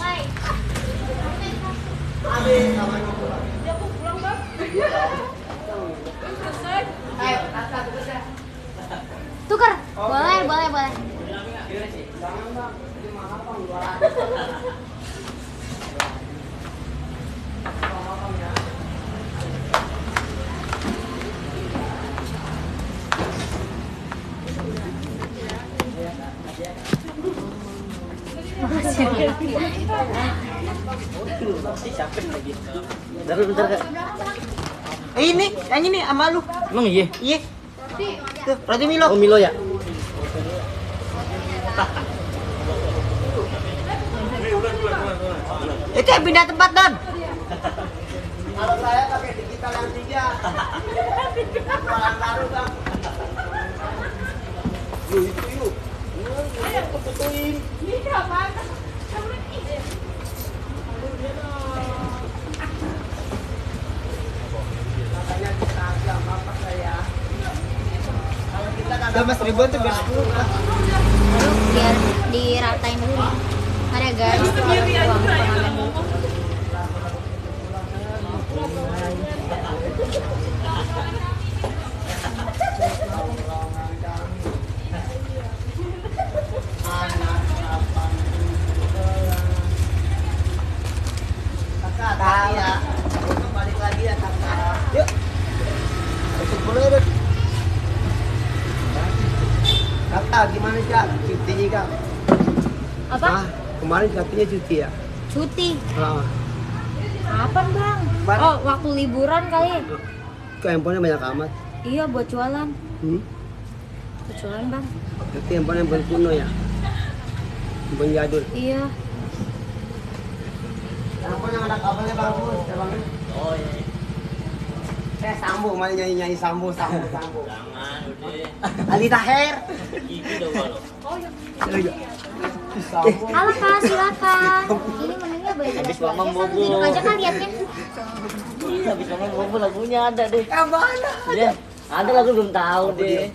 Tukar, boleh, boleh, boleh. Bentar, bentar, Kak. Eh ini, yang ini sama lu. Emang iya? Iya. Tuh, Roti Milo. Oh, Milo ya? Itu yang pindah tempat, Don. Kalau saya pakai digital yang tiga. Jualan baru, Bang. Yuk, itu yuk. Ayo, kebetuin. Makanya kita agak apa saya. Kalau kita kagak mas ribuan tuh biar sepuluh. Lalu biar diratain dulu nih. Ada guys, uang pengamen dulu. Kakak, ya. Balik lagi ya kakak. Yuk. Sepuluh ya, Dut. Kakak, gimana Kak? Cutinya Kak? Apa? Ah, kemarin katanya cuti ya? Cuti. Ah, Kapan bang? Bang. Oh, waktu liburan kali. kok handphonenya banyak amat? Iya, buat jualan. Hmm? Buat jualan bang. Berarti handphone handphone kuno ya? Handphone jadul. Iya. Handphone yang ada kabelnya bagus, ya Bang? Oh iya. Eh, Sambo, mana nyanyi-nyanyi Sambo, Sambo, Sambo. Jangan, udah. [laughs] Ali Taher. Gigi dong kalau. Sambo. Halo kak, silakan. Ini menunya banyak. Habis mamam bobo. Duduk aja kan liatnya. Iya, habis ngomong bobo lagunya ada deh. Eh, mana? Iya, ada lagu belum tahu deh.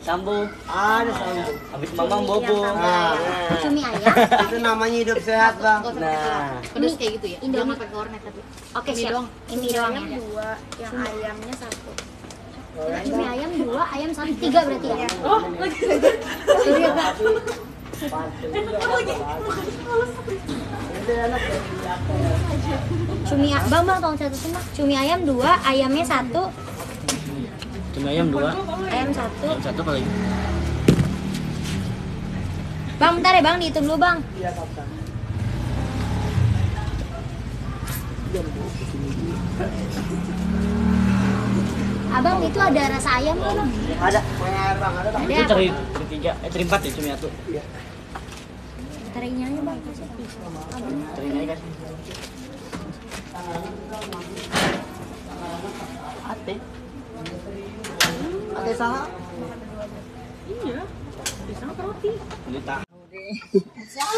Sambo. Ada Sambo. Habis mamam bobo. Nah, Cumi ayam. itu namanya hidup sehat, Bang. Nah, Pedas kayak gitu ya? Indomie. Jangan pakai kornet tapi. Oke, Ini siap. doang. Ini doang ya. dua yang ayamnya satu Cumi ayam dua, ayam satu, tiga berarti ya. Oh, lagi. Sorry ya kak. Cumi ayam, bang bang tolong satu semua. Cumi ayam dua, ayamnya satu, cuma ayam dua. ayam satu. Satu kali. Bang bentar ya bang, dihitung dulu bang. Abang itu ada rasa ayam nggak bang? Ada. Ada, Bang. Itu cari cari tiga, eh cari empat ya cuma satu. Terinya aja bang. Cari naik kan. Ate. Ada saha? Ini tahu deh.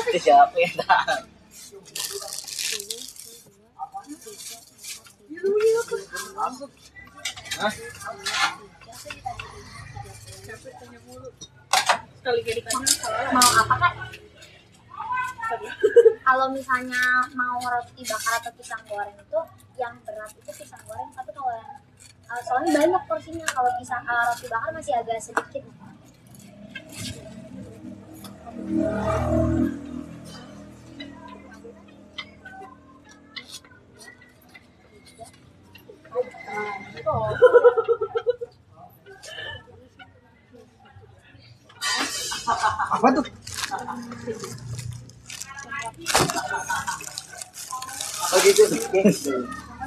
Itu siapa yang tahu? Hah? Mau apa kak? [laughs] Kalau misalnya mau roti bakar atau pisang goreng itu yang berat itu pisang goreng tapi kalau yang uh, soalnya banyak porsinya kalau pisang uh, roti bakar masih agak sedikit Apa tuh? Oh gitu.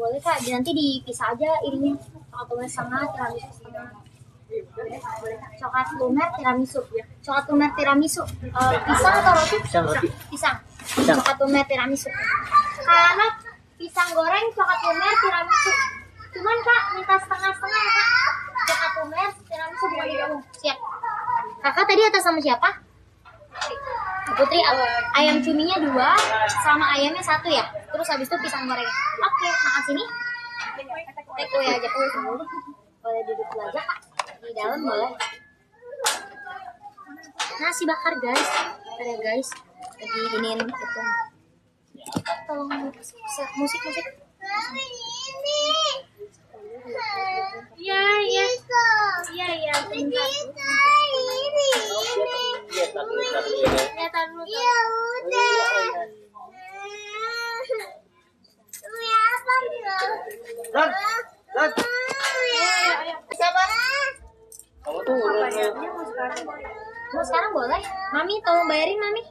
boleh kak. Nanti dipisah aja ininya. Coklat setengah tiramisu. Setengah coklat lumer tiramisu. Coklat lumer tiramisu. Eh, pisang atau roti? Pisang, roti. pisang. Pisang. coklat lumer tiramisu. Karena pisang goreng coklat lumer tiramisu. Cuman kak minta setengah setengah ya kak. Coklat lumer tiramisu bukan digabung siap. Kakak tadi atas sama siapa Putri ayam cuminya dua sama ayamnya satu ya. Terus habis itu pisang goreng. Oke makan sini take away aja oh, boleh duduk dulu aja kak. Di dalam boleh. Nasi bakar guys. Ada guys. Lagi iniin itu tolong musik musik musik Iya, iya. Iya, iya. Iya, tapi tapi ya. Dulu. Ya udah. Dan, dan. Siapa? Kamu tuh ya. Mau sekarang boleh? Mami, tolong bayarin Mami.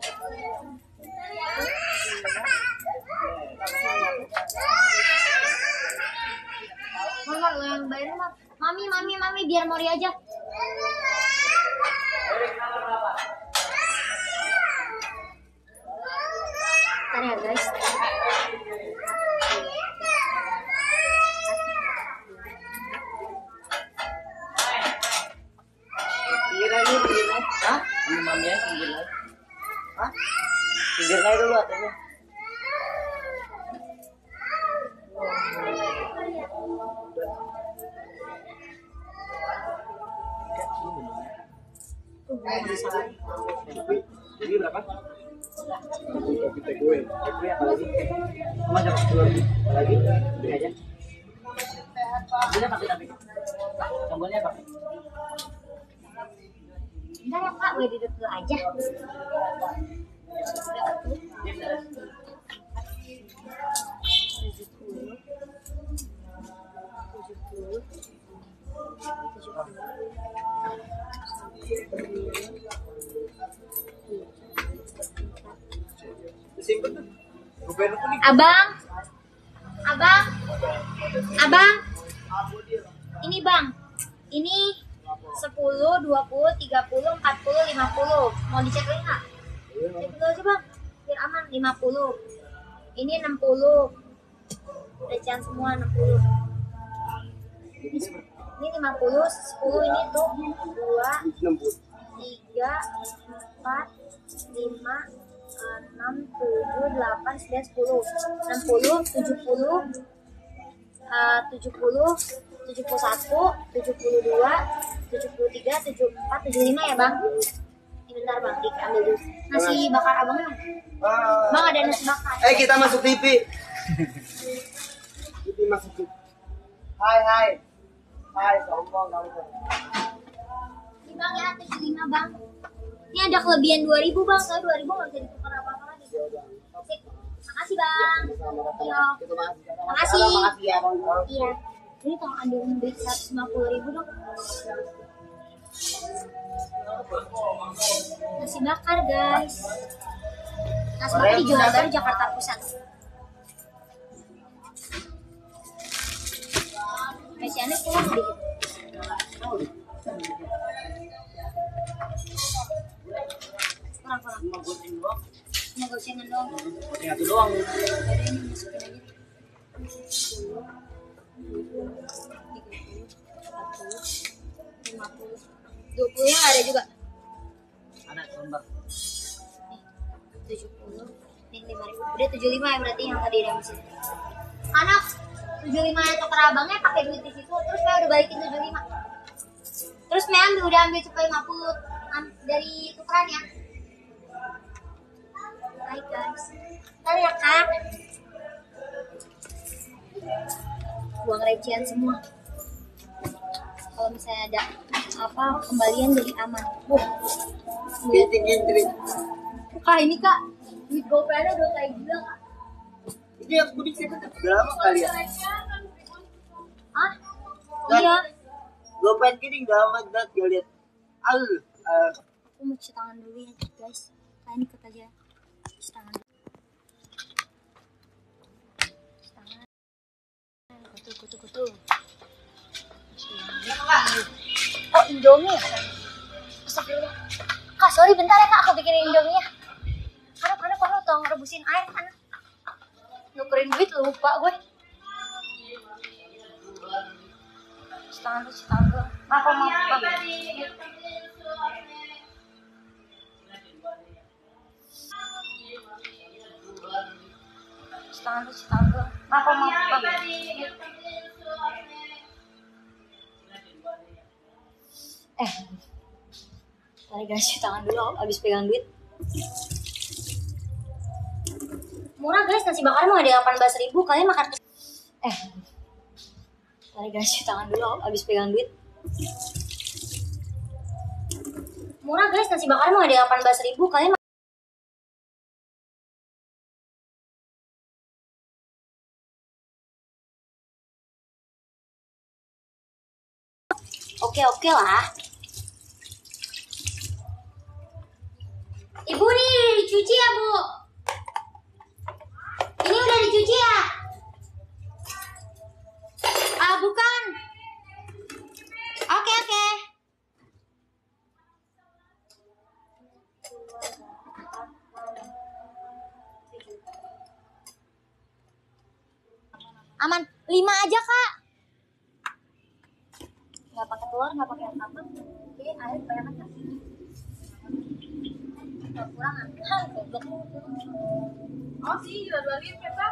Mama, lo yang bayarin Mam. Mami, Mami, Mami, biar Mori aja. Bentar ya guys. Sembilan, sepuluh, enam puluh, tujuh puluh, eh, tujuh puluh, tujuh puluh satu, tujuh puluh dua, tujuh puluh tiga, tujuh empat, tujuh lima ya bang. Ini bentar bang, diambil dulu. Nasi bakar abang mana? Ah. Bang ada nasi bakar. Eh kita masuk TV. TV masuk TV. Hai hai. Hai sombong kamu. Ini bang ya, tujuh lima bang. Ini ada kelebihan dua ribu bang, soalnya dua ribu nggak bisa ditukar apa-apa. Makasih bang. Iya. Makasih. Makasih ya bang. Iya. Ini tolong ambil duit 150 ribu dong. Nasi bakar guys. Nasi bakar di Jualan Baru Jakarta Pusat. Mesiannya pulang dikit. Kurang kurang. Cuma gocengan doang. Yang itu doang. Jadi ini masukin aja. 20 nya ada juga Ada lembar. 70 ini 5 ribu udah 75 ya berarti yang tadi ada mesin anak 75 nya tuker abangnya pakai duit di situ terus saya udah balikin 75 terus saya ambil udah ambil cepet 50 am- dari tukeran ya Hai guys Ntar ya kak Buang recehan semua Kalau misalnya ada apa kembalian jadi aman Wah, Tinggi Kak ini kak, duit gopaynya udah kayak gila kak. Ini yang kuning sih kan berapa kali ya? Hah? Dan- Iya. Pengen gini gak amat banget liat. Al, eh, Aku mau cuci tangan dulu ya guys. Kak ini ikut aja. Cuci tangan dulu. kutu-kutu. Oh, Indomie ya? Astagfirullah. Kak, sorry bentar ya kak, aku bikinin Indomie ya. Karena karena karena tolong rebusin air kan. Nukerin duit lupa gue. Setengah tuh, setengah tuh. Apa mau apa? Setengah tuh, setengah tuh. Apa mau apa? Eh, Tadi guys, tangan dulu abis pegang duit. Murah guys, nasi bakar mau ada 18 ribu, kalian makan Eh, Tadi guys, tangan dulu abis pegang duit. Murah guys, nasi bakar mau ada 18 ribu, kalian Oke lah. Ibu nih udah dicuci ya bu? Ini udah dicuci ya? Ah bukan. Oke oke. Aman, lima aja kak. Gak pakai telur, gak pakai apa-apa. Oke, air banyak kan? Kekurangan. Hah, goblok. Oh sih, udah dua liter kita.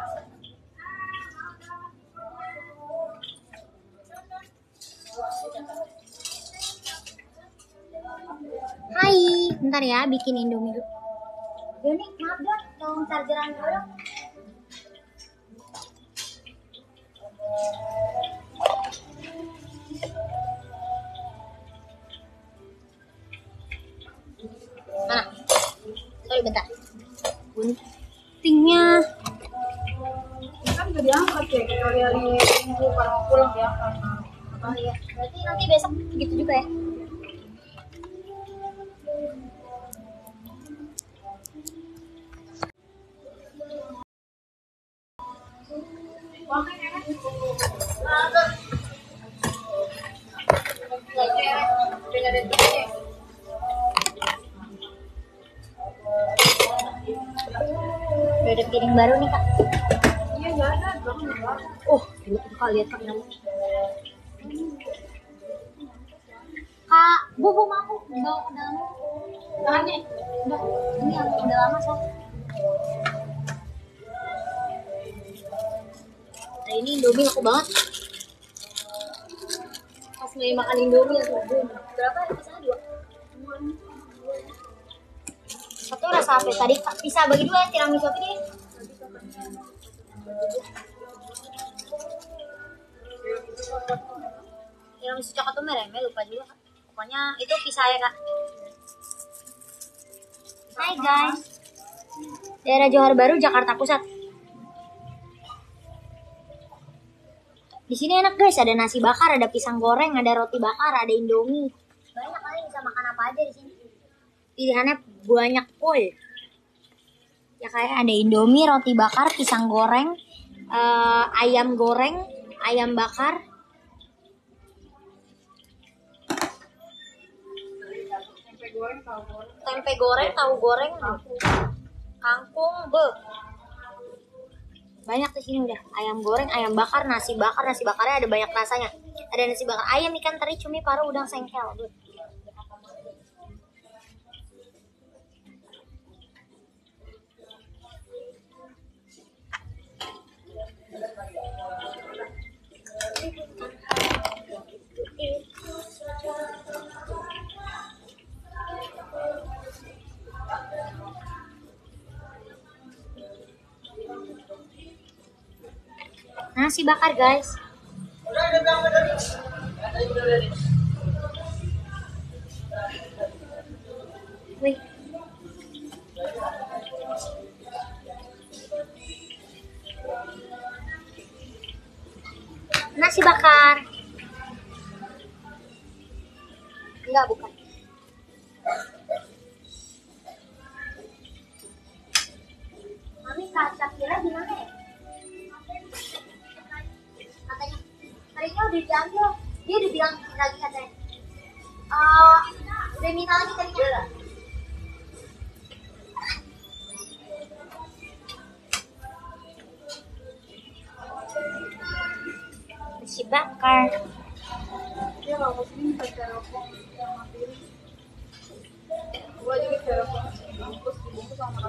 Hai, bentar ya bikin Indomie dulu. Doni, maaf dong, tolong chargeran dulu dong. Mana? Sorry bentar. Guntingnya. Kan udah diangkat ya, kita hari minggu kalau mau pulang diangkat. Oh iya, berarti nanti besok gitu juga ya. Udah ada piring baru nih kak. Iya, nggak ada. Oh, dulu tuh kak lihat kak nama. Kak, bu bu mau bawa ke dalam. Jangan nih. Udah, ini yang udah lama so. Nah ini Indomie laku banget. Pas lagi makan Indomie langsung boom. Berapa ya pisahnya dua? Satu rasa apa tadi? Pisah bagi dua tiramisu aja deh. Tiramisu coklat tuh meremeh lupa juga. Pokoknya itu pisah ya kak. Hai guys. Daerah Johar Baru, Jakarta Pusat. Di sini enak guys, ada nasi bakar, ada pisang goreng, ada roti bakar, ada indomie. Banyak kalian bisa makan apa aja di sini. Pilihannya banyak full. Ya kayak ada indomie, roti bakar, pisang goreng, eh, ayam goreng, ayam bakar. Tempe goreng, tahu goreng, kangkung, be. Banyak di sini udah. Ayam goreng, ayam bakar, nasi bakar, nasi bakarnya ada banyak rasanya. Ada nasi bakar ayam, ikan teri, cumi, paru, udang, sengkel. Nasi bakar guys. Wih. Nasi bakar. Enggak, bukan. Mami kaca kira gimana ya? Kayaknya udah diambil dia udah bilang lagi katanya Eh, udah minta lagi tadinya masih bakar Dia nggak mau sini yang materi. Gua juga bungkus dibungkus sama.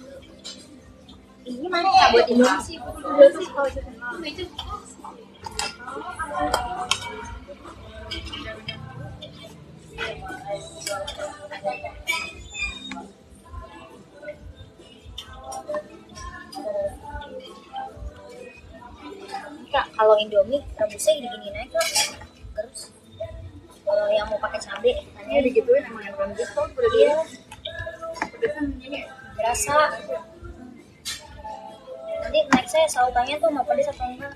ini mana ya buat ini? Kak, kalau Indomie rebusnya gini-gini aja terus kalau yang mau pakai cabai tanya. Ini digituin emang yang kan gitu udah dia. Berasa nanti next saya selalu tanya tuh mau pedes atau enggak.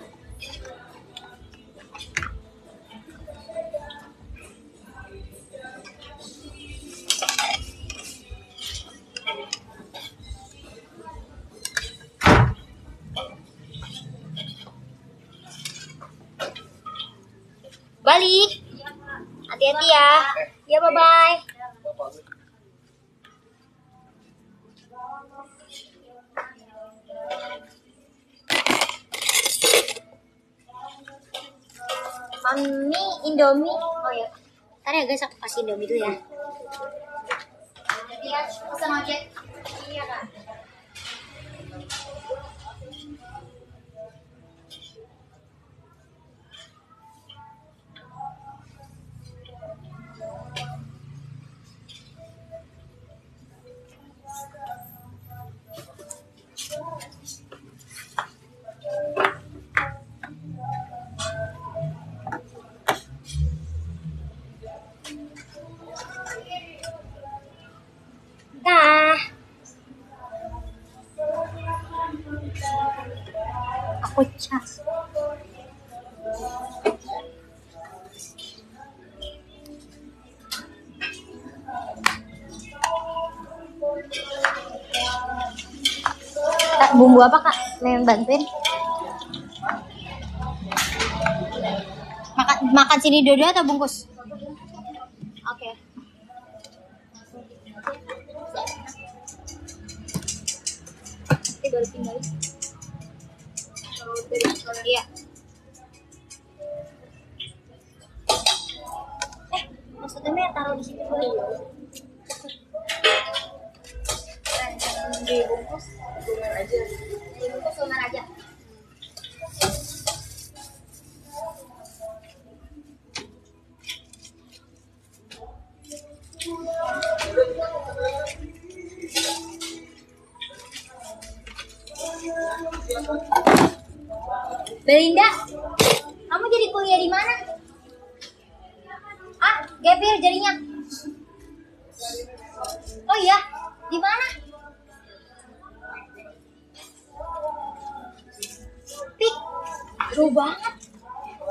Balik. Hati-hati ya. Ya bye bye Mami Indomie. Oh ya. Ntar ya guys aku kasih Indomie dulu ya. Iya, pesan ojek. Iya kak. Cas. Kak, bumbu apa kak? Mau bantuin? Makan makan sini dua-dua atau bungkus? Oke. Nanti baru tinggal. Iya. Eh, maksudnya Mer, taruh di sini dulu. Eh, dibungkus lumer aja. Belinda, kamu jadi kuliah di mana? Ah, gapir jadinya. Oh iya, di mana? Pik, jauh banget.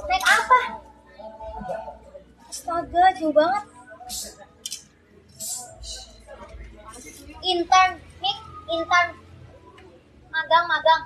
Naik apa? Astaga, jauh banget. Intern, Pik, intern. Magang, magang.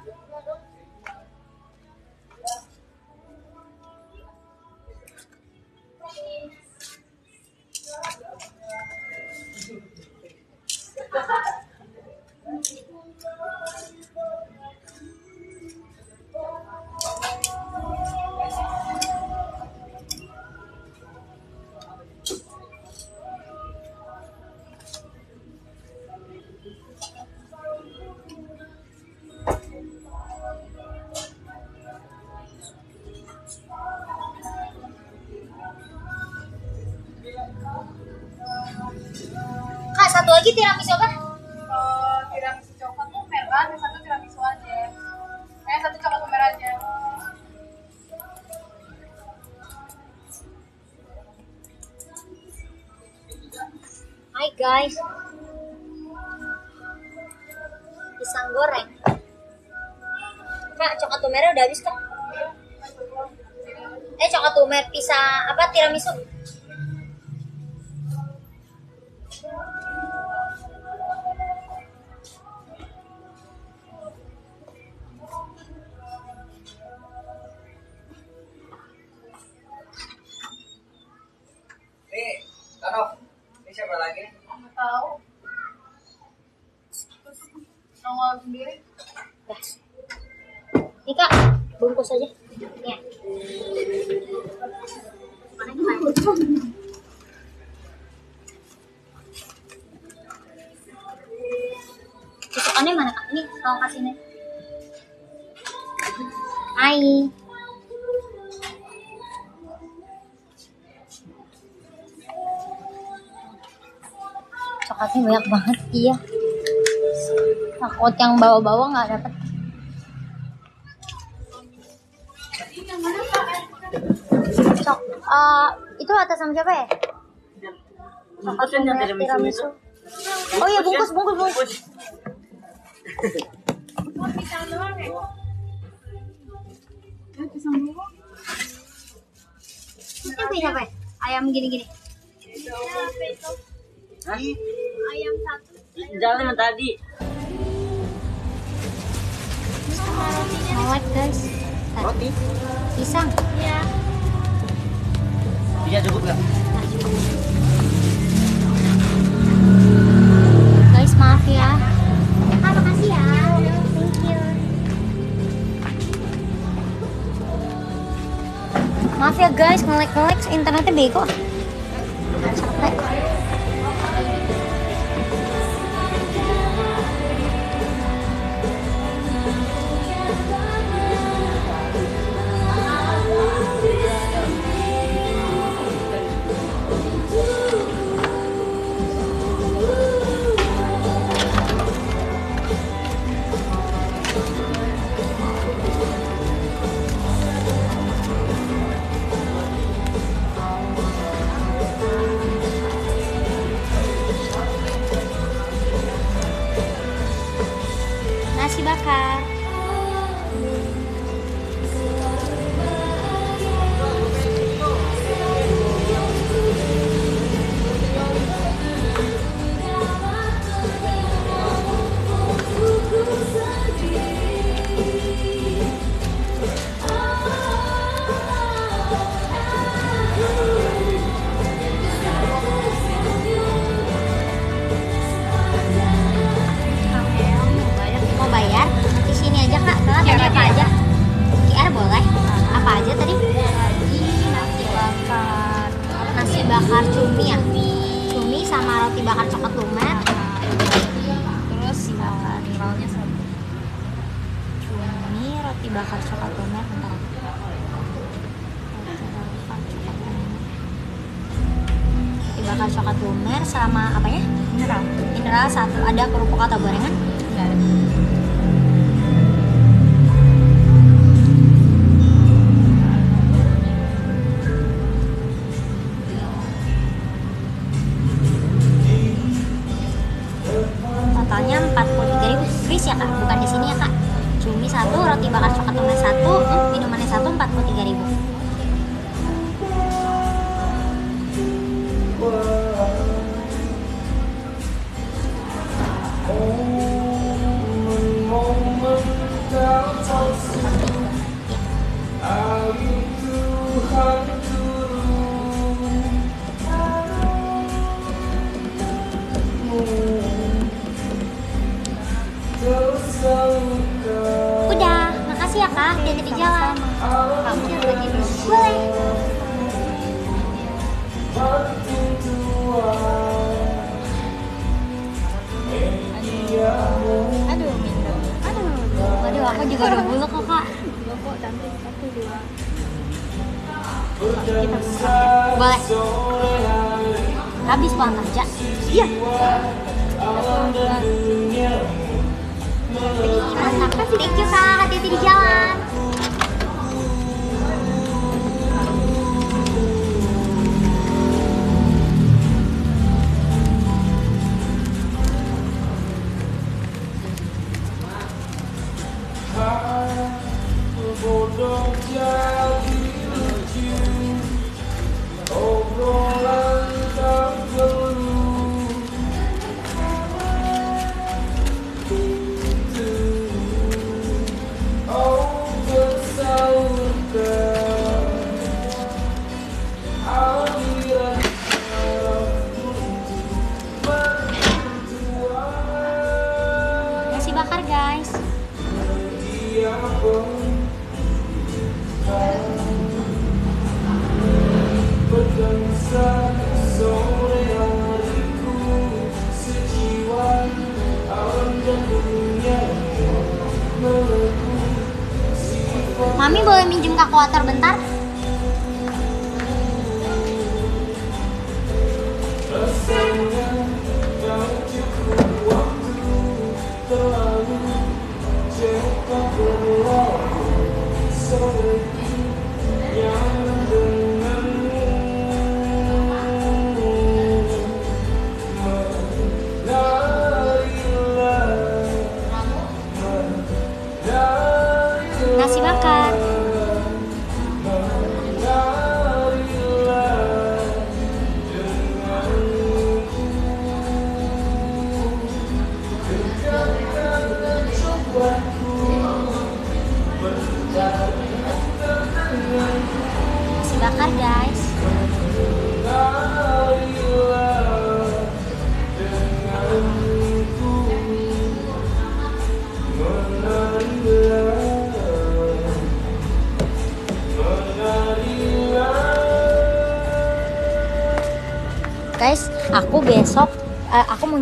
Peso. iya. Takut yang bawa-bawa nggak dapet. So, uh, eh, itu atas sama siapa ya? Sok oh iya bungkus bungkus bungkus Itu punya apa? Ya? Ayam gini-gini. tadi. Salad guys. Roti? Pisang. Iya. Iya cukup gak? Maaf ya. Ah, ya. Maaf ya guys, ngelek-ngelek internetnya bego.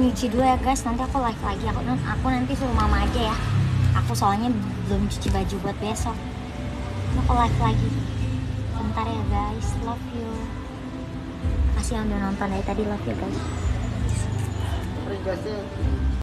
Nyuci dulu ya guys. Nanti aku live lagi. Aku aku nanti suruh mama aja ya. Aku soalnya belum cuci baju buat besok. Aku live lagi. Bentar ya guys. Love you. Kasih yang udah nonton dari tadi love you guys. Prigasnya